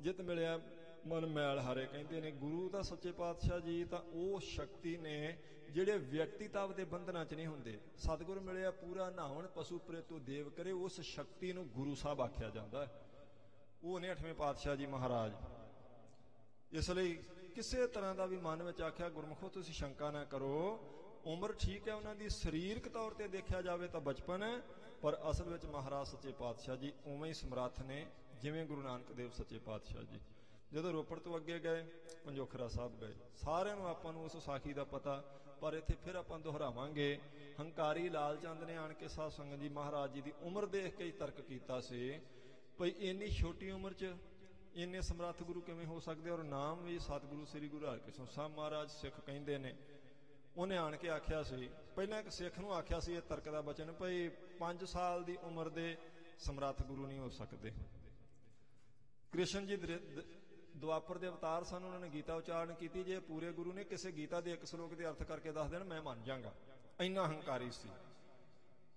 ਜਿਤ ਮਿਲਿਆ ਮਨ ਮੈਲ ਹਾਰੇ ਕਹਿੰਦੇ ਨੇ, ਗੁਰੂ ਤਾਂ ਸੱਚੇ ਪਾਤਸ਼ਾਹ ਜੀ ਤਾਂ ਉਹ ਸ਼ਕਤੀ ਨੇ ਜਿਹੜੇ ਵਿਅਕਤੀਤਵ ਦੇ ਬੰਧਨਾਂ 'ਚ ਨਹੀਂ ਹੁੰਦੇ। ਸਤਿਗੁਰ ਮਿਲਿਆ ਪੂਰਾ ਨਹਾਵਣ ਪਸ਼ੂ ਪ੍ਰੇਤੂ ਦੇਵ ਕਰੇ, ਉਸ ਸ਼ਕਤੀ ਨੂੰ ਗੁਰੂ ਸਾਹਿਬ ਆਖਿਆ ਜਾਂਦਾ ਉਹ ਨੇ ਅਠਵੇਂ ਪਾਤਸ਼ਾਹ ਜੀ ਮਹਾਰਾਜ। ਇਸ ਲਈ ਕਿਸੇ ਤਰ੍ਹਾਂ ਦਾ ਵੀ ਮਨ ਵਿੱਚ ਆਖਿਆ, ਗੁਰਮੁਖੋ ਤੁਸੀਂ ਸ਼ੰਕਾ ਨਾ ਕਰੋ ਉਮਰ ਠੀਕ ਹੈ ਉਹਨਾਂ ਦੀ, ਸਰੀਰਕ ਤੌਰ ਤੇ ਦੇਖਿਆ ਜਾਵੇ ਤਾਂ ਬਚਪਨ ਹੈ, ਪਰ ਅਸਲ ਵਿੱਚ ਮਹਾਰਾਜ ਸੱਚੇ ਪਾਤਸ਼ਾਹ ਜੀ ਉਵੇਂ ਹੀ ਸਮਰੱਥ ਨੇ, ਜਿਵੇਂ ਗੁਰੂ ਨਾਨਕ ਦੇਵ ਸੱਚੇ ਪਾਤਸ਼ਾਹ ਜੀ। ਜਦੋਂ ਰੋਪੜ ਤੋਂ ਅੱਗੇ ਗਏ, ਪੰਜੋਖਰਾ ਸਾਹਿਬ ਗਏ, ਸਾਰਿਆਂ ਨੂੰ ਆਪਾਂ ਨੂੰ ਉਸ ਸਾਖੀ ਦਾ ਪਤਾ, ਪਰ ਇੱਥੇ ਫਿਰ ਆਪਾਂ ਦੁਹਰਾਵਾਂਗੇ, ਹੰਕਾਰੀ ਲਾਲ ਚੰਦ ਨੇ ਆਣ ਕੇ ਸਾਧ ਸੰਗਤ ਜੀ ਮਹਾਰਾਜ ਜੀ ਦੀ ਉਮਰ ਦੇਖ ਕੇ ਹੀ ਤਰਕ ਕੀਤਾ ਸੀ, ਭਈ ਇੰਨੀ ਛੋਟੀ ਉਮਰ 'ਚ ਇੰਨੇ ਸਮਰੱਥ ਗੁਰੂ ਕਿਵੇਂ ਹੋ ਸਕਦੇ, ਔਰ ਨਾਮ ਵੀ ਸਤਿਗੁਰੂ ਸ੍ਰੀ ਗੁਰੂ ਹਰਕ੍ਰਿਸ਼ਨ ਸਾਹਿਬ ਮਹਾਰਾਜ ਸਿੱਖ ਕਹਿੰਦੇ ਨੇ। ਉਹਨੇ ਆਣ ਕੇ ਆਖਿਆ ਸੀ, ਪਹਿਲਾਂ ਇੱਕ ਸਿੱਖ ਨੂੰ ਆਖਿਆ ਸੀ, ਇਹ ਤਰਕ ਦਾ ਬਚਨ, ਭਈ 5 ਸਾਲ ਦੀ ਉਮਰ ਦੇ ਸਮਰੱਥ ਗੁਰੂ ਨਹੀਂ ਹੋ ਸਕਦੇ। ਕ੍ਰਿਸ਼ਨ ਜੀ ਦ੍ਰਿ- ਦ- ਦੁਆਪਰ ਦੇ ਅਵਤਾਰ ਸਨ, ਉਹਨਾਂ ਨੇ ਗੀਤਾ ਉਚਾਰਨ ਕੀਤੀ, ਜੇ ਪੂਰੇ ਗੁਰੂ ਨੇ ਕਿਸੇ ਗੀਤਾ ਦੇ ਇੱਕ ਸ਼ਲੋਕ ਦੇ ਅਰਥ ਕਰਕੇ ਦੱਸ ਦੇਣ, ਮੈਂ ਮੰਨ ਜਾਗਾ। ਇੰਨਾ ਹੰਕਾਰੀ ਸੀ।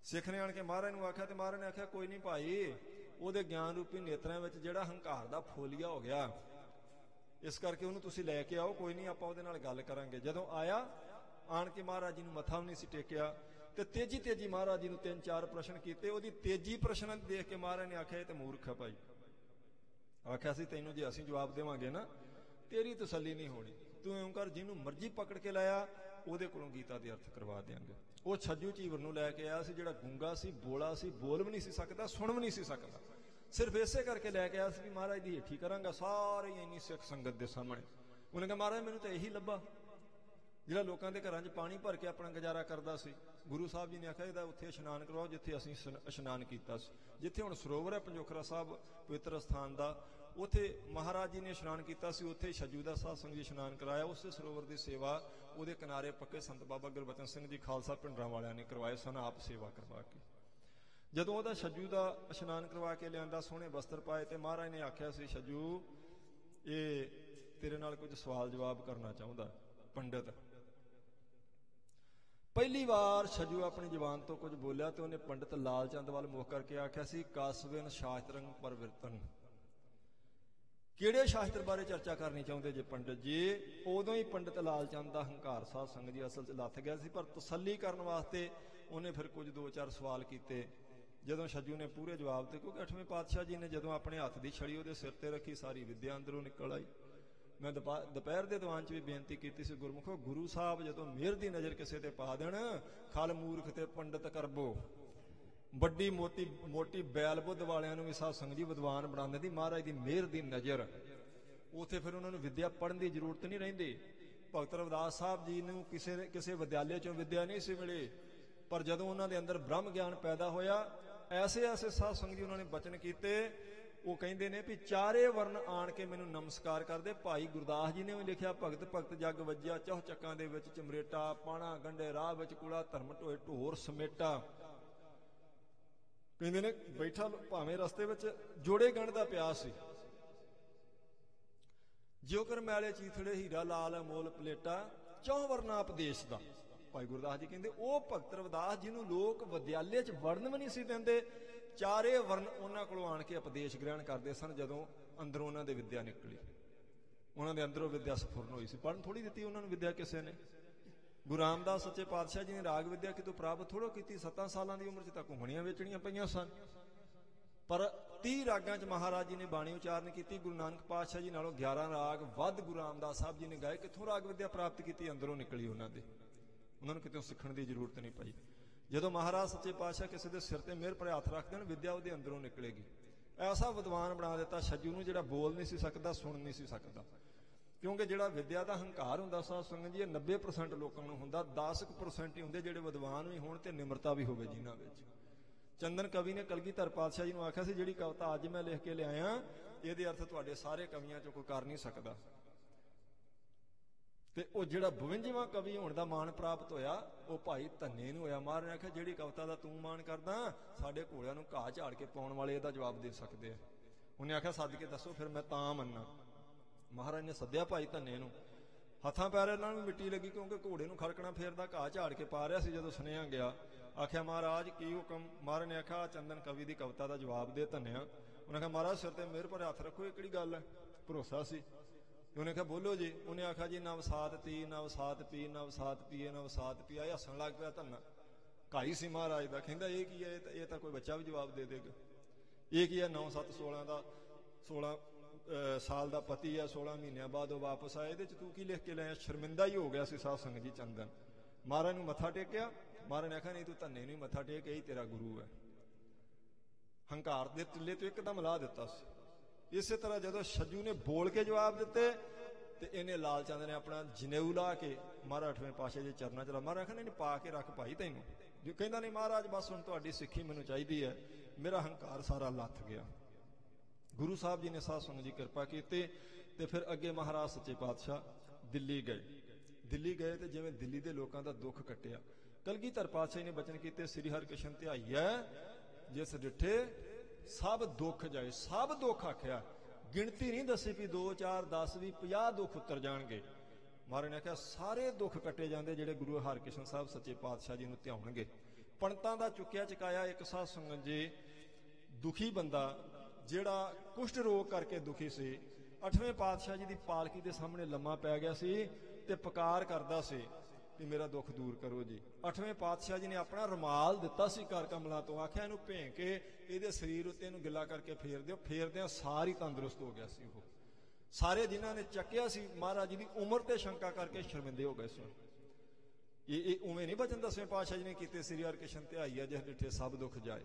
ਸਿੱਖ ਨੇ ਆਣ ਕੇ ਮਹਾਰਾਜ ਨੂੰ ਆਖਿਆ, ਤੇ ਮਹਾਰਾਜ ਨੇ ਆਖਿਆ, ਕੋਈ ਨਹੀਂ ਭਾਈ, ਉਹਦੇ ਗਿਆਨ ਰੂਪੀ ਨੇਤਰਾਂ ਵਿੱਚ ਜਿਹੜਾ ਹੰਕਾਰ ਦਾ ਫੋਲੀਆ ਹੋ ਗਿਆ, ਇਸ ਕਰਕੇ ਉਹਨੂੰ ਤੁਸੀਂ ਲੈ ਕੇ ਆਓ, ਕੋਈ ਨਹੀਂ ਆਪਾਂ ਉਹਦੇ ਨਾਲ ਗੱਲ ਕਰਾਂਗੇ। ਜਦੋਂ ਆਇਆ ਆਣ ਕੇ ਮਹਾਰਾਜ ਜੀ ਨੂੰ ਮੱਥਾ ਵੀ ਨਹੀਂ ਸੀ ਟੇਕਿਆ ਤੇ ਤੇਜੀ ਤੇਜੀ ਮਹਾਰਾਜ ਜੀ ਨੂੰ ਤਿੰਨ ਚਾਰ ਪ੍ਰਸ਼ਨ ਕੀਤੇ। ਉਹਦੀ ਤੇਜੀ ਪ੍ਰਸ਼ਨ ਦੇਖ ਕੇ ਮਹਾਰਾਜ ਨੇ ਆਖਿਆ, ਇਹ ਤੇ ਮੂਰਖ ਹੈ ਭਾਈ। ਆਖਿਆ ਸੀ, ਤੈਨੂੰ ਜੇ ਅਸੀਂ ਜਵਾਬ ਦੇਵਾਂਗੇ ਨਾ, ਤੇਰੀ ਤਸੱਲੀ ਨਹੀਂ ਹੋਣੀ। ਤੂੰ ਇਉਂ ਕਰ, ਜਿਹਨੂੰ ਮਰਜ਼ੀ ਪਕੜ ਕੇ ਲਾਇਆ, ਉਹਦੇ ਕੋਲੋਂ ਗੀਤਾ ਦੇ ਅਰਥ ਕਰਵਾ ਦੇਾਂਗੇ ਉਹ ਛੱਜੂ ਚੀਵਰ ਨੂੰ ਲੈ ਕੇ ਆਇਆ ਸੀ, ਜਿਹੜਾ ਗੁੰਗਾ ਸੀ, ਬੋਲਾ ਸੀ, ਬੋਲ ਵੀ ਨਹੀਂ ਸੀ ਸਕਦਾ, ਸੁਣ ਵੀ ਨਹੀਂ ਸੀ ਸਕਦਾ। ਸਿਰਫ ਇਸੇ ਕਰਕੇ ਲੈ ਕੇ ਆਇਆ ਸੀ ਵੀ ਮਹਾਰਾਜ ਦੀ ਹੇਠੀ ਕਰਾਂਗਾ, ਸਾਰੇ ਇੰਨੀ ਸਿੱਖ ਸੰਗਤ ਦੇ ਸਾਹਮਣੇ। ਉਹਨੇ ਕਿਹਾ, ਮਹਾਰਾਜ, ਮੈਨੂੰ ਤਾਂ ਇਹੀ ਲੱਭਾ। ਜਿਹੜਾ ਲੋਕਾਂ ਦੇ ਘਰਾਂ 'ਚ ਪਾਣੀ ਭਰ ਕੇ ਆਪਣਾ ਗੁਜ਼ਾਰਾ ਕਰਦਾ ਸੀ, ਗੁਰੂ ਸਾਹਿਬ ਜੀ ਨੇ ਆਖਿਆ ਇਹਦਾ ਉੱਥੇ ਇਸ਼ਨਾਨ ਕਰਵਾਓ, ਜਿੱਥੇ ਅਸੀਂ ਇਸ਼ਨ- ਇਸ਼ਨਾਨ ਕੀਤਾ ਸੀ। ਜਿੱਥੇ ਹੁਣ ਸਰੋਵਰ ਹੈ ਪੰਜੋਖਰਾ ਸਾਹਿਬ, ਪਵਿੱਤਰ ਸਥਾਨ ਦਾ, ਉੱਥੇ ਮਹਾਰਾਜ ਜੀ ਨੇ ਇਸ਼ਨਾਨ ਕੀਤਾ ਸੀ, ਉੱਥੇ ਛੱਜੂ ਦਾ ਸਾਧ ਜੀ ਇਸ਼ਨਾਨ ਕਰਾਇਆ, ਉਸੇ ਸਰੋਵਰ ਦੀ ਸੇਵਾ, ਉਹਦੇ ਕਿਨਾਰੇ ਪੱਕੇ ਸੰਤ ਬਾਬਾ ਗੁਰਬਚਨ ਸਿੰਘ ਜੀ ਖਾਲਸਾ ਪਿੰਡਰਾਂ ਵਾਲਿਆਂ ਨੇ ਕਰਵਾਏ ਸਨ, ਆਪ ਸੇਵਾ ਕਰਵਾ ਕੇ। ਜਦੋਂ ਉਹਦਾ ਛੱਜੂ ਦਾ ਇਸ਼ਨਾਨ ਕਰਵਾ ਕੇ ਲਿਆਂਦਾ, ਸੋਹਣੇ ਵਸਤਰ ਪਾਏ ਤੇ ਮਹਾਰਾਜ ਨੇ ਆਖਿਆ ਸੀ, ਛੱਜੂ, ਇਹ ਤੇਰੇ ਨਾਲ ਕੁਝ ਸਵਾਲ ਜਵਾਬ ਕਰਨਾ ਚਾਹੁੰਦਾ, ਪੰਡਤ। ਪਹਿਲੀ ਵਾਰ ਛਜੂ ਆਪਣੀ ਜ਼ੁਬਾਨ ਤੋਂ ਕੁਝ ਬੋਲਿਆ ਤੇ ਉਹਨੇ ਪੰਡਤ ਲਾਲ ਚੰਦ ਵੱਲ ਮੁਖ ਕਰਕੇ ਆਖਿਆ ਸੀ, ਕਾਸਵੇਨ ਸ਼ਾਸਤਰੰਗ ਪਰਵਰਤਨ। ਕਿਹੜੇ ਸ਼ਾਸਤਰ ਬਾਰੇ ਚਰਚਾ ਕਰਨੀ ਚਾਹੁੰਦੇ ਜੇ ਪੰਡਤ ਜੀ? ਉਦੋਂ ਹੀ ਪੰਡਤ ਲਾਲ ਚੰਦ ਦਾ ਹੰਕਾਰ ਸਾਧ ਸੰਗਤ ਜੀ ਅਸਲ 'ਚ ਲੱਥ ਗਿਆ ਸੀ, ਪਰ ਤਸੱਲੀ ਕਰਨ ਵਾਸਤੇ ਉਹਨੇ ਫਿਰ ਕੁਝ ਦੋ ਚਾਰ ਸਵਾਲ ਕੀਤੇ। ਜਦੋਂ ਛੱਜੂ ਨੇ ਪੂਰੇ ਜਵਾਬ ਤੇ ਕਿਉਂਕਿ ਅਠਵੇਂ ਪਾਤਸ਼ਾਹ ਜੀ ਨੇ ਜਦੋਂ ਆਪਣੇ ਹੱਥ ਦੀ ਛੜੀ ਉਹਦੇ ਸਿਰ ਤੇ ਰੱਖੀ, ਸਾਰੀ ਵਿੱਦਿਆ ਅੰਦਰੋਂ ਨਿਕਲ ਆਈ। ਮੈਂ ਦੁਪਾ- ਦੁਪਹਿਰ ਦੇ ਦੀਵਾਨ 'ਚ ਵੀ ਬੇਨਤੀ ਕੀਤੀ ਸੀ, ਗੁਰਮੁਖੋ, ਗੁਰੂ ਸਾਹਿਬ ਜਦੋਂ ਮਿਹਰ ਦੀ ਨਜ਼ਰ ਕਿਸੇ ਤੇ ਪਾ ਦੇਣ, ਖਲ ਮੂਰਖ ਤੇ ਪੰਡਤ ਕਰਬੋ। ਵੱਡੀ ਮੋਤੀ ਮੋਟੀ ਬੈਲ ਬੁੱਧ ਵਾਲਿਆਂ ਨੂੰ ਵੀ ਸਾਧ ਸੰਗਤ ਜੀ ਵਿਦਵਾਨ ਬਣਾਉਂਦੇ ਦੀ ਮਹਾਰਾਜ ਦੀ ਮਿਹਰ ਦੀ ਨਜ਼ਰ। ਉਥੇ ਫਿਰ ਉਹਨਾਂ ਨੂੰ ਵਿਦਿਆ ਪੜ੍ਹਨ ਦੀ ਜ਼ਰੂਰਤ ਨਹੀਂ ਰਹਿੰਦੀ। ਭਗਤ ਰਵਿਦਾਸ ਸਾਹਿਬ ਜੀ ਨੂੰ ਕਿਸੇ ਕਿਸੇ ਵਿਦਿਆਲੇ ਚੋਂ ਵਿਦਿਆ ਨਹੀਂ ਸੀ ਮਿਲੀ। ਪਰ ਜਦੋਂ ਉਹਨਾਂ ਦੇ ਅੰਦਰ ਬ੍ਰਹਮ ਗਿਆਨ ਪੈਦਾ ਹੋਇਆ, ਐਸੇ ਐਸੇ ਸਾਧ ਸੰਗਤ ਜੀ ਉਹਨਾਂ ਨੇ ਬਚਨ ਕੀਤੇ। ਉਹ ਕਹਿੰਦੇ ਨੇ ਵੀ ਚਾਰੇ ਵਰਨ ਆਣ ਕੇ ਮੈਨੂੰ ਨਮਸਕਾਰ ਕਰਦੇ। ਭਾਈ ਗੁਰਦਾਸ ਜੀ ਨੇ ਵੀ ਲਿਖਿਆ, ਭਗਤ ਭਗਤ ਜਗ ਵੱਜਿਆ, ਚੌਹ ਚੱਕਾਂ ਦੇ ਵਿੱਚ ਚਮਰੇਟਾ, ਪਾਣਾ ਗੰਡੇ ਰਾਹ ਵਿੱਚ ਕੁੜਾ, ਧਰਮ ਢੋਏ, ਢੋਰ ਸਮੇਟਾ। ਕਹਿੰਦੇ ਨੇ ਬੈਠਾ ਭਾਵੇਂ ਰਸਤੇ ਵਿੱਚ ਜੋੜੇ ਗਣ ਦਾ ਪਿਆਸ ਸੀ। ਜਿਉ ਕਰ ਮੈਲੇ ਚੀਥੜੇ, ਹੀਰਾ ਲਾਲ ਅਮੋਲ ਪਲੇਟਾ, ਚੌਹ ਵਰਨਾ ਉਪਦੇਸ਼ ਦਾ। ਭਾਈ ਗੁਰਦਾਸ ਜੀ ਕਹਿੰਦੇ, ਉਹ ਭਗਤ ਰਵਿਦਾਸ ਜਿਹਨੂੰ ਲੋਕ ਵਿਦਿਆਲੇ 'ਚ ਵੜਨ ਵੀ ਨਹੀਂ ਸੀ ਦਿੰਦੇ। ਚਾਰੇ ਵਰਨ ਉਹਨਾਂ ਕੋਲੋਂ ਆਣ ਕੇ ਉਪਦੇਸ਼ ਗ੍ਰਹਿਣ ਕਰਦੇ ਸਨ ਜਦੋਂ ਅੰਦਰੋਂ ਉਹਨਾਂ ਦੇ ਵਿਦਿਆ ਨਿਕਲੀ। ਉਹਨਾਂ ਦੇ ਅੰਦਰੋਂ ਵਿਦਿਆ ਸਫੁਰਨ ਹੋਈ ਸੀ। ਪੜਨ ਥੋੜੀ ਦਿੱਤੀ ਉਹਨਾਂ ਨੂੰ ਵਿਦਿਆ ਕਿਸੇ ਨੇ। ਗੁਰੂ ਰਾਮਦਾਸ ਸੱਚੇ ਪਾਤਸ਼ਾਹ ਜੀ ਨੇ ਰਾਗ ਵਿਦਿਆ ਕਿਤੋਂ ਪ੍ਰਾਪਤ ਥੋੜੋ ਕੀਤੀ। 7 ਸਾਲਾਂ ਦੀ ਉਮਰ 'ਚ ਤਾਂ ਘੁੰਮਣੀਆਂ ਵੇਚਣੀਆਂ ਪਈਆਂ ਸਨ। ਪਰ 30 ਰਾਗਾਂ 'ਚ ਮਹਾਰਾਜ ਜੀ ਨੇ ਬਾਣੀ ਉਚਾਰਨ ਕੀਤੀ। ਗੁਰੂ ਨਾਨਕ ਪਾਤਸ਼ਾਹ ਜੀ ਨਾਲੋਂ 11 ਰਾਗ ਵੱਧ ਗੁਰੂ ਰਾਮਦਾਸ ਸਾਹਿਬ ਜੀ ਨੇ ਗਾਏ। ਕਿੱਥੋਂ ਰਾਗ ਵਿਦਿਆ ਪ੍ਰਾਪਤ ਕੀਤੀ? ਅੰਦਰੋਂ ਨਿਕਲੀ ਉਹਨਾਂ ਦੇ। ਉਹਨਾਂ ਨੂੰ ਕਿਤੇ ਸਿੱਖਣ ਦੀ ਜ਼ਰੂਰਤ ਨਹੀਂ ਪਈ। ਜਦੋਂ ਮਹਾਰਾਜ ਸੱਚੇ ਪਾਤਸ਼ਾਹ ਕਿਸੇ ਦੇ ਸਿਰ ਤੇ ਮਿਹਰ ਭਰੇ ਹੱਥ ਰੱਖ ਦੇਣ ਵਿਦਿਆ ਉਹਦੇ ਅੰਦਰੋਂ ਨਿਕਲੇਗੀ। ਐਸਾ ਵਿਦਵਾਨ ਬਣਾ ਦਿੱਤਾ, ਛੱਜੂ ਨੂੰ ਜਿਹੜਾ ਬੋਲ ਨਹੀਂ ਸੀ ਸਕਦਾ, ਸੁਣ ਨਹੀਂ ਸੀ ਸਕਦਾ। ਕਿਉਂਕਿ ਜਿਹੜਾ ਵਿਦਿਆ ਦਾ ਹੰਕਾਰ ਹੁੰਦਾ, ਸਾਧ ਸੰਗਤ ਜੀ, ਇਹ 90% ਲੋਕਾਂ ਨੂੰ ਹੁੰਦਾ 10% ਹੀ ਹੁੰਦੇ ਜਿਹੜੇ ਵਿਦਵਾਨ ਵੀ ਹੋਣ ਤੇ ਨਿਮਰਤਾ ਵੀ ਹੋਵੇ ਜਿਨ੍ਹਾਂ ਵਿੱਚ। ਚੰਦਨ ਕਵੀ ਨੇ ਕਲਗੀਧਰ ਪਾਤਸ਼ਾਹ ਜੀ ਨੂੰ ਆਖਿਆ ਸੀ, ਜਿਹੜੀ ਕਵਿਤਾ ਅੱਜ ਮੈਂ ਲਿਖ ਕੇ ਲਿਆਇਆ, ਇਹਦੇ ਅਰਥ ਤੁਹਾਡੇ ਸਾਰੇ ਕਵੀਆਂ ਚੋਂ ਕੋਈ ਕਰ ਨਹੀਂ ਸਕਦਾ। ਤੇ ਉਹ ਜਿਹੜਾ 52ਵਾਂ ਕਵੀ ਹੋਣ ਦਾ ਮਾਣ ਪ੍ਰਾਪਤ ਹੋਇਆ, ਉਹ ਭਾਈ ਧੰਨੇ ਨੂੰ ਹੋਇਆ ਮਾਰ ਨੇ ਆਖਿਆ, ਜਿਹੜੀ ਕਵਿਤਾ ਦਾ ਤੂੰ ਮਾਣ ਕਰਦਾ, ਸਾਡੇ ਘੋੜਿਆਂ ਨੂੰ ਘਾਹ ਝਾੜ ਕੇ ਪਾਉਣ ਵਾਲੇ ਇਹਦਾ ਜਵਾਬ ਦੇ ਸਕਦੇ ਆ। ਉਹਨੇ ਆਖਿਆ, ਸੱਦ ਕੇ ਦੱਸੋ, ਫਿਰ ਮੈਂ ਤਾਂ ਮੰਨਾਂ। ਮਹਾਰਾਜ ਨੇ ਸੱਦਿਆ ਭਾਈ ਧੰਨੇ ਨੂੰ। ਹੱਥਾਂ ਪੈਰਾਂ ਨਾਲ ਵੀ ਮਿੱਟੀ ਲੱਗੀ, ਕਿਉਂਕਿ ਘੋੜੇ ਨੂੰ ਖੜਕਣਾ ਫੇਰਦਾ, ਘਾਹ ਝਾੜ ਕੇ ਪਾ ਰਿਹਾ ਸੀ, ਜਦੋਂ ਸੁਨੇਹਾ ਗਿਆ। ਆਖਿਆ, ਮਹਾਰਾਜ, ਕੀ ਹੁਕਮ? ਮਹਾਰਾਜ ਨੇ ਆਖਿਆ ਚੰਦਨ ਕਵੀ ਦੀ ਕਵਿਤਾ ਦਾ ਜਵਾਬ ਦੇ ਧੰਨਿਆ। ਉਹਨੇ ਆਖਿਆ, ਮਹਾਰਾਜ, ਸਿਰ ਤੇ ਮਿਹਰ ਭਰੇ ਹੱਥ ਰੱਖੋ, ਇਹ ਕਿਹੜੀ ਗੱਲ ਹੈ? ਭਰੋਸਾ ਸੀ। ਉਹਨੇ ਕਿਹਾ, ਬੋਲੋ ਜੀ। ਉਹਨੇ ਆਖਿਆ, ਜੀ, ਨਵ ਸਾਤ ਤੀ ਨਵ ਸਾਤ ਪੀ, ਨਵ ਸਾਤ ਪੀਏ ਨਵ ਸਾਤ ਪੀਆ ਇਹ ਹੱਸਣ ਲੱਗ ਪਿਆ ਧੰਨਾ। ਘਾਈ ਸੀ ਮਹਾਰਾਜ ਦਾ। ਕਹਿੰਦਾ, ਇਹ ਕੀ ਹੈ? ਇਹ ਤਾਂ- ਕੋਈ ਬੱਚਾ ਵੀ ਜਵਾਬ ਦੇ ਦੇਗਾ। ਇਹ ਕੀ ਹੈ? 9 7 16 ਦਾ 16 ਸਾਲ ਦਾ ਪਤੀ ਆ 16 ਮਹੀਨਿਆਂ ਬਾਅਦ ਉਹ ਵਾਪਸ ਆਇਆ। ਇਹਦੇ ਚ ਤੂੰ ਕੀ ਲਿਖ ਕੇ ਲਿਆ ਸ਼ਰਮਿੰਦਾ ਹੀ ਹੋ ਗਿਆ ਸੀ ਸਾਧ ਸੰਗਤ ਜੀ ਚੰਦਨ। ਮਹਾਰਾਜ ਨੂੰ ਮੱਥਾ ਟੇਕਿਆ। ਮਹਾਰਾਜ ਨੇ ਆਖਿਆ, ਨਹੀਂ, ਤੂੰ ਧੰਨੇ ਨਹੀਂ ਮੱਥਾ ਟੇਕ। ਇਹੀ ਤੇਰਾ ਗੁਰੂ ਹੈ। ਹੰਕਾਰ ਦੇ ਟਿੱਲੇ ਤੋਂ ਇੱਕਦਮ ਲਾ ਦਿੱਤਾ ਸੀ। ਇਸੇ ਤਰ੍ਹਾਂ ਜਦੋਂ ਛੱਜੂ ਨੇ ਬੋਲ ਕੇ ਜਵਾਬ ਦਿੱਤੇ ਤੇ ਇਹਨੇ ਲਾਲ ਚੰਦ ਨੇ ਆਪਣਾ ਜਨੇਊ ਲਾ ਕੇ ਮਹਾਰਾਜ ਅਠਵੇਂ ਪਾਸ਼ਾ ਦੇ ਚਰਨਾਂ ਚ ਲਾ ਮਹਾਰਾਜ ਕਹਿੰਦੇ ਨਹੀਂ ਪਾ ਕੇ ਰੱਖ ਭਾਈ ਤੈਨੂੰ। ਜੋ ਕਹਿੰਦਾ ਨਹੀਂ ਮਹਾਰਾਜ, ਬਸ ਹੁਣ ਤੁਹਾਡੀ ਸਿੱਖੀ ਮੈਨੂੰ ਚਾਹੀਦੀ ਹੈ, ਮੇਰਾ ਹੰਕਾਰ ਸਾਰਾ ਲੱਥ ਗਿਆ। ਗੁਰੂ ਸਾਹਿਬ ਜੀ ਨੇ ਸਾਧ ਸੰਗਤ ਦੀ ਕਿਰਪਾ ਕੀਤੀ ਤੇ ਫਿਰ ਅੱਗੇ ਮਹਾਰਾਜ ਸੱਚੇ ਪਾਤਸ਼ਾਹ ਦਿੱਲੀ ਗਏ। ਦਿੱਲੀ ਗਏ ਤੇ ਜਿਵੇਂ ਦਿੱਲੀ ਦੇ ਲੋਕਾਂ ਦਾ ਦੁੱਖ ਕੱਟਿਆ। ਕਲਗੀਧਰ ਪਾਤਸ਼ਾਹ ਨੇ ਬਚਨ ਕੀਤੇ, ਸ੍ਰੀ ਹਰਿਕ੍ਰਿਸ਼ਨ ਧਿਆਈਐ ਜਿਸ ਡਿੱਠੇ ਸਭ ਦੁੱਖ ਜਾਏ, ਸਭ ਦੁੱਖ ਆਖਿਆ। ਗਿਣਤੀ ਨਹੀਂ ਦੱਸੀ ਵੀ 2 4 10 ਵੀ 50 ਦੁੱਖ ਉਤਰ ਜਾਣਗੇ। ਮਹਾਰਾਜ ਨੇ ਕਿਹਾ ਸਾਰੇ ਦੁੱਖ ਕੱਟੇ ਜਾਂਦੇ ਜਿਹੜੇ ਗੁਰੂ ਹਰਿਕ੍ਰਿਸ਼ਨ ਸਾਹਿਬ ਸੱਚੇ ਪਾਤਸ਼ਾਹ ਜੀ ਨੂੰ ਧਿਆਉਣਗੇ। ਪੰਡਤਾਂ ਦਾ ਚੁੱਕਿਆ ਚਕਾਇਆ ਇੱਕ ਸਾਧ ਸੰਗਤ ਜੀ, ਦੁਖੀ ਬੰਦਾ, ਜਿਹੜਾ ਕੁਸ਼ਟ ਰੋਗ ਕਰਕੇ ਦੁਖੀ ਸੀ, ਅਠਵੇਂ ਪਾਤਸ਼ਾਹ ਜੀ ਦੀ ਪਾਲਕੀ ਦੇ ਸਾਹਮਣੇ ਲੰਮਾ ਪੈ ਗਿਆ ਸੀ ਤੇ ਪੁਕਾਰ ਕਰਦਾ ਸੀ। ਕਿ ਮੇਰਾ ਦੁੱਖ ਦੂਰ ਕਰੋ ਜੀ। ਅੱਠਵੇਂ ਪਾਤਸ਼ਾਹ ਜੀ ਨੇ ਆਪਣਾ ਰੁਮਾਲ ਦਿੱਤਾ ਸੀ ਕਰ ਕਮਲਾ ਤੋਂ। ਆਖਿਆ ਇਹਨੂੰ ਭੇਂ ਕੇ ਇਹਦੇ ਸਰੀਰ ਉੱਤੇ ਇਹਨੂੰ ਗਿੱਲਾ ਕਰਕੇ ਫੇਰ ਦਿਓ। ਫੇਰਦਿਆਂ ਸਾਰੀ ਤੰਦਰੁਸਤ ਹੋ ਗਿਆ ਸੀ ਉਹ। ਸਾਰੇ ਜਿਨ੍ਹਾਂ ਨੇ ਚੱਕਿਆ ਸੀ, ਮਹਾਰਾਜ ਜੀ ਦੀ ਉਮਰ ਤੇ ਸ਼ੰਕਾ ਕਰਕੇ ਸ਼ਰਮਿੰਦੇ ਹੋ ਗਏ ਸੀ। ਇਹ ਇਹ ਉਵੇਂ ਨਹੀਂ ਬਚਨ ਦਸਵੇਂ ਪਾਤਸ਼ਾਹ ਜੀ ਨੇ ਕੀਤੇ, ਸ੍ਰੀ ਹਰਿਕ੍ਰਿਸ਼ਨ ਧਿਆਈ ਆ, ਜਿਸ ਡਿਠੇ ਸਭ ਦੁੱਖ ਜਾਏ।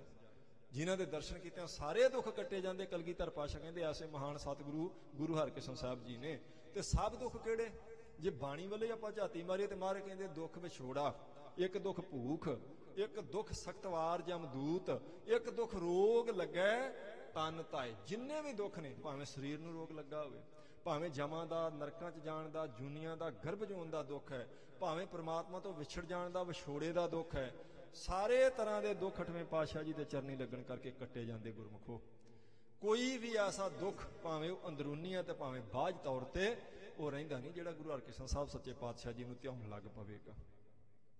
ਜਿਨ੍ਹਾਂ ਦੇ ਦਰਸ਼ਨ ਕੀਤੇ ਸਾਰੇ ਦੁੱਖ ਕੱਟੇ ਜਾਂਦੇ। ਕਲਗੀਧਰ ਪਾਤਸ਼ਾਹ ਕਹਿੰਦੇ, ਐਸੇ ਮਹਾਨ ਸਤਿਗੁਰੂ ਗੁਰੂ ਹਰਿਕ੍ਰਿਸ਼ਨ ਸਾਹਿਬ ਜੀ ਨੇ। ਤੇ ਸਭ ਦੁੱਖ ਕਿਹੜੇ? ਜੇ ਬਾਣੀ ਵੱਲੇ ਆਪਾਂ ਝਾਤੀ ਮਾਰੀਏ ਤੇ ਮਾਰੇ ਕਹਿੰਦੇ ਦੁੱਖ ਵਿਛੋੜਾ, ਇੱਕ ਦੁੱਖ ਭੂਖ, ਇੱਕ ਦੁੱਖ ਸਖਤਵਾਰ ਜਮਦੂਤ ਇੱਕ ਦੁੱਖ ਰੋਗ ਲੱਗੈ ਤਨ ਤਾਏ। ਜਿੰਨੇ ਵੀ ਦੁੱਖ ਨੇ, ਭਾਵੇਂ ਸਰੀਰ ਨੂੰ ਰੋਗ ਲੱਗਾ ਹੋਵੇ, ਭਾਵੇਂ ਜਮਾਂ ਦਾ, ਨਰਕਾਂ 'ਚ ਜਾਣ ਦਾ, ਜੁਨੀਆਂ ਦਾ, ਗਰਭ ਜੋਨ ਦਾ ਦੁੱਖ ਹੈ, ਭਾਵੇਂ ਪ੍ਰਮਾਤਮਾ ਤੋਂ ਵਿਛੜ ਜਾਣ ਦਾ, ਵਿਛੋੜੇ ਦਾ ਦੁੱਖ ਹੈ, ਸਾਰੇ ਤਰ੍ਹਾਂ ਦੇ ਦੁੱਖ ਅਠਵੇਂ ਪਾਤਸ਼ਾਹ ਜੀ ਦੇ ਚਰਨੀ ਲੱਗਣ ਕਰਕੇ ਕੱਟੇ ਜਾਂਦੇ ਗੁਰਮੁਖੋ। ਕੋਈ ਵੀ ਐਸਾ ਦੁੱਖ, ਭਾਵੇਂ ਉਹ ਅੰਦਰੂਨੀ ਹੈ ਤੇ ਭਾਵੇਂ ਬਾਹਜ ਤੌਰ ਤੇ ਉਹ ਰਹਿੰਦਾ ਨਹੀਂ, ਜਿਹੜਾ ਗੁਰੂ ਹਰਕ੍ਰਿਸ਼ਨ ਸਾਹਿਬ ਸੱਚੇ ਪਾਤਸ਼ਾਹ ਜੀ ਨੂੰ ਧਿਆਉਣ ਲੱਗ ਪਵੇਗਾ।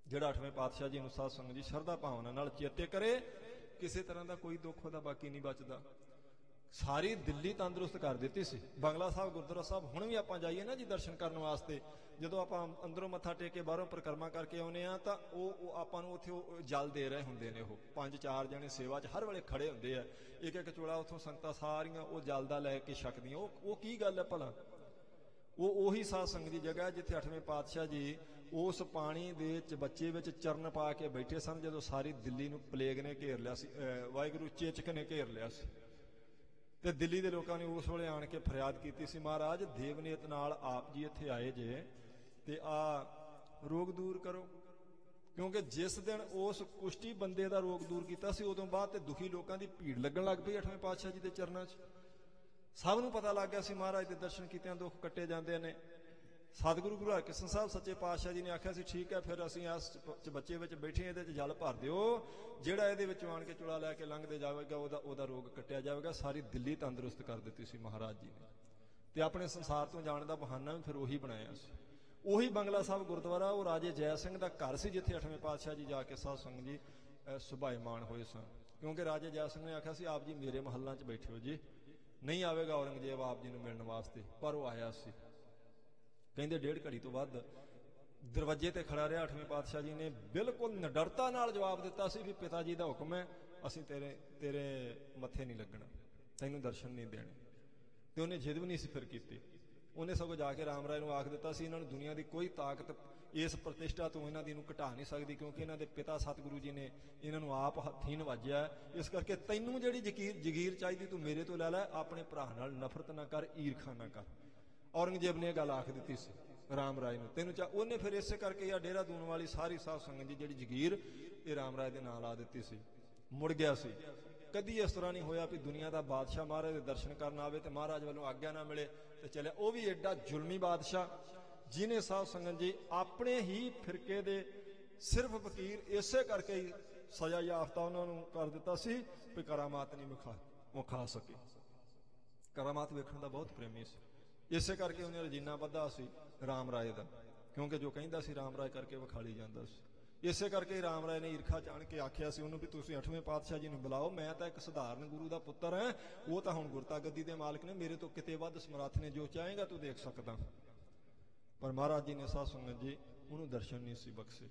ਜਿਹੜਾ ਅਠਵੇਂ ਪਾਤਸ਼ਾਹ ਜੀ ਨੂੰ ਸਾਧ ਸੰਗਤ ਜੀ ਸ਼ਰਧਾ ਭਾਵਨਾ ਨਾਲ ਚੇਤੇ ਕਰੇ, ਕਿਸੇ ਤਰ੍ਹਾਂ ਦਾ ਕੋਈ ਦੁੱਖ ਉਹਦਾ ਬਾਕੀ ਨਹੀਂ ਬਚਦਾ। ਸਾਰੀ ਦਿੱਲੀ ਤੰਦਰੁਸਤ ਕਰ ਦਿੱਤੀ ਸੀ। ਬੰਗਲਾ ਸਾਹਿਬ, ਗੁਰਦੁਆਰਾ ਸਾਹਿਬ ਹੁਣ ਵੀ ਆਪਾਂ ਜਾਈਏ ਨਾ ਜੀ ਦਰਸ਼ਨ ਕਰਨ ਵਾਸਤੇ, ਜਦੋਂ ਆਪਾਂ ਅੰਦਰੋਂ ਮੱਥਾ ਟੇਕ ਕੇ ਬਾਹਰੋਂ ਪਰਿਕਰਮਾ ਕਰਕੇ ਆਉਨੇ ਆ ਤਾਂ ਉਹ ਉਹ ਆਪਾਂ ਨੂੰ ਉੱਥੇ ਉਹ ਜਲ ਦੇ ਰਹੇ ਹੁੰਦੇ ਨੇ ਉਹ। ਪੰਜ ਚਾਰ ਜਣੇ ਸੇਵਾ 'ਚ ਹਰ ਵੇਲੇ ਖੜੇ ਹੁੰਦੇ ਆ। ਇੱਕ ਇੱਕ ਚੋਲਾ ਉੱਥੋਂ ਸੰਗਤਾਂ ਸਾਰੀਆਂ ਉਹ ਜਲ ਦਾ ਲੈ ਕੇ ਛਕਦੀਆਂ। ਉਹ ਉਹ ਕੀ ਗੱਲ ਹੈ ਭਲਾ? ਉਹ ਉਹੀ ਸਾਧ ਸੰਗਤ ਦੀ ਜਗ੍ਹਾ ਜਿੱਥੇ ਅੱਠਵੇਂ ਪਾਤਸ਼ਾਹ ਜੀ ਉਸ ਪਾਣੀ ਦੇ ਵਿੱਚ ਬੱਚੇ ਵਿੱਚ ਚਰਨ ਪਾ ਕੇ ਬੈਠੇ ਸਨ, ਜਦੋਂ ਸਾਰੀ ਦਿੱਲੀ ਨੂੰ ਪਲੇਗ ਨੇ ਘੇਰ ਲਿਆ ਸੀ ਵਾਹਿਗੁਰੂ ਚੇਚਕ ਨੇ ਘੇਰ ਲਿਆ ਸੀ। ਤੇ ਦਿੱਲੀ ਦੇ ਲੋਕਾਂ ਨੇ ਉਸ ਵੇਲੇ ਆਣ ਕੇ ਫਰਿਆਦ ਕੀਤੀ ਸੀ, ਮਹਾਰਾਜ, ਦੇਵਨੀਤ ਨਾਲ ਆਪ ਜੀ ਇੱਥੇ ਆਏ ਜੇ ਤੇ ਆ ਰੋਗ ਦੂਰ ਕਰੋ। ਕਿਉਂਕਿ ਜਿਸ ਦਿਨ ਉਸ ਕੁਸ਼ਟੀ ਬੰਦੇ ਦਾ ਰੋਗ ਦੂਰ ਕੀਤਾ ਸੀ, ਉਦੋਂ ਬਾਅਦ ਤੇ ਦੁਖੀ ਲੋਕਾਂ ਦੀ ਭੀੜ ਲੱਗਣ ਲੱਗ ਪਈ ਅੱਠਵੇਂ ਪਾਤਸ਼ਾਹ ਜੀ ਦੇ ਚਰਨਾਂ 'ਚ। ਸਭ ਨੂੰ ਪਤਾ ਲੱਗ ਗਿਆ ਸੀ ਮਹਾਰਾਜ ਦੇ ਦਰਸ਼ਨ ਕੀਤਿਆਂ ਦੁੱਖ ਕੱਟੇ ਜਾਂਦੇ ਨੇ। ਸਤਿਗੁਰੂ ਗੁਰੂ ਹਰਕ੍ਰਿਸ਼ਨ ਸਾਹਿਬ ਸੱਚੇ ਪਾਤਸ਼ਾਹ ਜੀ ਨੇ ਆਖਿਆ ਸੀ ਠੀਕ ਹੈ ਫਿਰ ਅਸੀਂ ਇਸ ਬੱਚੇ ਵਿੱਚ ਬੈਠੇ ਇਹਦੇ 'ਚ ਜਲ ਭਰ ਦਿਓ। ਜਿਹੜਾ ਇਹਦੇ ਵਿੱਚ ਆਣ ਕੇ ਚੁਲਾ ਲੈ ਕੇ ਲੰਘਦੇ ਜਾਵੇਗਾ ਉਹਦਾ ਉਹਦਾ ਰੋਗ ਕੱਟਿਆ ਜਾਵੇਗਾ। ਸਾਰੀ ਦਿੱਲੀ ਤੰਦਰੁਸਤ ਕਰ ਦਿੱਤੀ ਸੀ ਮਹਾਰਾਜ ਜੀ ਨੇ। ਤੇ ਆਪਣੇ ਸੰਸਾਰ ਤੋਂ ਜਾਣ ਦਾ ਬਹਾਨਾ ਵੀ ਫਿਰ ਉਹੀ ਬਣਾਇਆ ਸੀ। ਉਹੀ ਬੰਗਲਾ ਸਾਹਿਬ ਗੁਰਦੁਆਰਾ ਉਹ ਰਾਜੇ ਜੈ ਸਿੰਘ ਦਾ ਘਰ ਸੀ ਜਿੱਥੇ ਅੱਠਵੇਂ ਪਾਤਸ਼ਾਹ ਜੀ ਜਾ ਕੇ ਸਾਧ ਸੰਗਤ ਜੀ ਅਹ, ਸੁਭਾਇਮਾਨ ਹੋਏ ਸਨ। ਕਿਉਂਕਿ ਰਾਜੇ ਜੈ ਸਿੰਘ ਨੇ ਆਖਿਆ ਸੀ ਆਪ ਜੀ ਮੇਰੇ ਮਹੱਲਾਂ 'ਚ ਬੈਠੇ ਹੋ ਜੀ। ਨਹੀਂ ਆਵੇਗਾ ਔਰੰਗਜ਼ੇਬ ਆਪ ਜੀ ਨੂੰ ਮਿਲਣ ਵਾਸਤੇ, ਪਰ ਉਹ ਆਇਆ ਸੀ। ਕਹਿੰਦੇ ਡੇਢ ਘੜੀ ਤੋਂ ਵੱਧ ਦਰਵਾਜ਼ੇ ਤੇ ਖੜਾ ਰਿਹਾ, ਅੱਠਵੇਂ ਪਾਤਸ਼ਾਹ ਜੀ ਨੇ ਬਿਲਕੁਲ ਨਿਡਰਤਾ ਨਾਲ ਜਵਾਬ ਦਿੱਤਾ ਸੀ ਵੀ ਪਿਤਾ ਜੀ ਦਾ ਹੁਕਮ ਹੈ, ਅਸੀਂ ਤੇਰੇ ਤੇਰੇ ਮੱਥੇ ਨਹੀਂ ਲੱਗਣਾ, ਤੈਨੂੰ ਦਰਸ਼ਨ ਨਹੀਂ ਦੇਣੇ। ਤੇ ਉਹਨੇ ਜਿੱਦ ਵੀ ਨਹੀਂ ਸੀ ਫਿਰ ਕੀਤੀ। ਉਹਨੇ ਸਗੋਂ ਜਾ ਕੇ ਰਾਮ ਰਾਏ ਨੂੰ ਆਖ ਦਿੱਤਾ ਸੀ, ਇਹਨਾਂ ਨੂੰ ਦੁਨੀਆ ਦੀ ਕੋਈ ਤਾਕਤ ਇਸ ਪ੍ਰਤਿਸ਼ਠਾ ਤੋਂ ਇਹਨਾਂ ਦੀ ਨੂੰ ਘਟਾ ਨਹੀਂ ਸਕਦੀ ਕਿਉਂਕਿ ਇਹਨਾਂ ਦੇ ਪਿਤਾ ਸਤਿਗੁਰੂ ਜੀ ਨੇ ਇਹਨਾਂ ਨੂੰ ਆਪ ਹੱਥੀਂ ਨਵਾਜਿਆ। ਇਸ ਕਰਕੇ ਤੈਨੂੰ ਜਿਹੜੀ ਜਗੀਰ ਜਗੀਰ ਚਾਹੀਦੀ ਤੂੰ ਮੇਰੇ ਤੋਂ ਲੈ ਲੈ, ਆਪਣੇ ਭਰਾ ਨਾਲ ਨਫ਼ਰਤ ਨਾ ਕਰ, ਈਰਖਾ ਨਾ ਕਰ। ਔਰੰਗਜ਼ੇਬ ਨੇ ਇਹ ਗੱਲ ਆਖ ਦਿੱਤੀ ਸੀ ਰਾਮ ਰਾਏ ਨੂੰ। ਤੈਨੂੰ ਚਾ ਉਹਨੇ ਫਿਰ ਇਸੇ ਕਰਕੇ ਆ ਡੇਰਾ ਦੂਣ ਵਾਲੀ ਸਾਰੀ ਸਾਧ ਸੰਗਤ ਦੀ ਜਿਹੜੀ ਜਗੀਰ, ਇਹ ਰਾਮ ਰਾਏ ਦੇ ਨਾਲ ਲਾ ਦਿੱਤੀ ਸੀ। ਮੁੜ ਗਿਆ ਸੀ। ਕਦੀ ਇਸ ਤਰ੍ਹਾਂ ਨਹੀਂ ਹੋਇਆ ਵੀ ਦੁਨੀਆ ਦਾ ਬਾਦਸ਼ਾਹ ਮਹਾਰਾਜ ਦੇ ਦਰਸ਼ਨ ਕਰਨ ਆਵੇ ਤੇ ਮਹਾਰਾਜ ਵੱਲੋਂ ਆਗਿਆ ਨਾ ਮਿਲੇ ਤੇ ਚਲੇ। ਉਹ ਵੀ ਐਡਾ ਜ਼ੁਲਮੀ ਬਾਦਸ਼ਾਹ। ਜਿਨੇ ਸਾਹਿਬ ਸੰਗਤ ਜੀ ਆਪਣੇ ਹੀ ਫਿਰਕੇ ਦੇ ਸਿਰਫ ਫਕੀਰ ਇਸੇ ਕਰਕੇ ਹੀ ਸਜ਼ਾ ਯਾਫਤਾ ਉਹਨਾਂ ਨੂੰ ਕਰ ਦਿੱਤਾ ਸੀ ਵੀ ਕਰਾਮਾਤ ਨਹੀਂ ਵਿਖਾ ਵਿਖਾ ਸਕੇ। ਕਰਾਮਾਤ ਵੇਖਣ ਦਾ ਬਹੁਤ ਪ੍ਰੇਮੀ ਸੀ। ਇਸੇ ਕਰਕੇ ਉਹਨੇ ਰਜੀਨਾ ਬੱਧਾ ਸੀ ਰਾਮ ਰਾਏ ਦਾ, ਕਿਉਂਕਿ ਜੋ ਕਹਿੰਦਾ ਸੀ ਰਾਮ ਰਾਏ ਕਰਕੇ ਵਿਖਾਲੀ ਜਾਂਦਾ ਸੀ। ਇਸੇ ਕਰਕੇ ਰਾਮ ਰਾਏ ਨੇ ਈਰਖਾ ਜਾਣ ਕੇ ਆਖਿਆ ਸੀ ਉਹਨੂੰ ਵੀ ਤੁਸੀਂ ਅੱਠਵੇਂ ਪਾਤਸ਼ਾਹ ਜੀ ਨੂੰ ਬੁਲਾਓ, ਮੈਂ ਤਾਂ ਇੱਕ ਸਧਾਰਨ ਗੁਰੂ ਦਾ ਪੁੱਤਰ ਹਾਂ, ਉਹ ਤਾਂ ਹੁਣ ਗੁਰਤਾ ਗੱਦੀ ਦੇ ਮਾਲਕ ਨੇ, ਮੇਰੇ ਤੋਂ ਕਿਤੇ ਵੱਧ ਸਮਰੱਥ ਨੇ, ਜੋ ਚਾਹੇਗਾ ਤੂੰ ਦੇਖ ਸਕਦਾ। ਪਰ ਮਹਾਰਾਜ ਜੀ ਨੇ ਸਾਧ ਸੰਗਤ ਜੀ ਉਹਨੂੰ ਦਰਸ਼ਨ ਨਹੀਂ ਸੀ ਬਖਸ਼ੇ।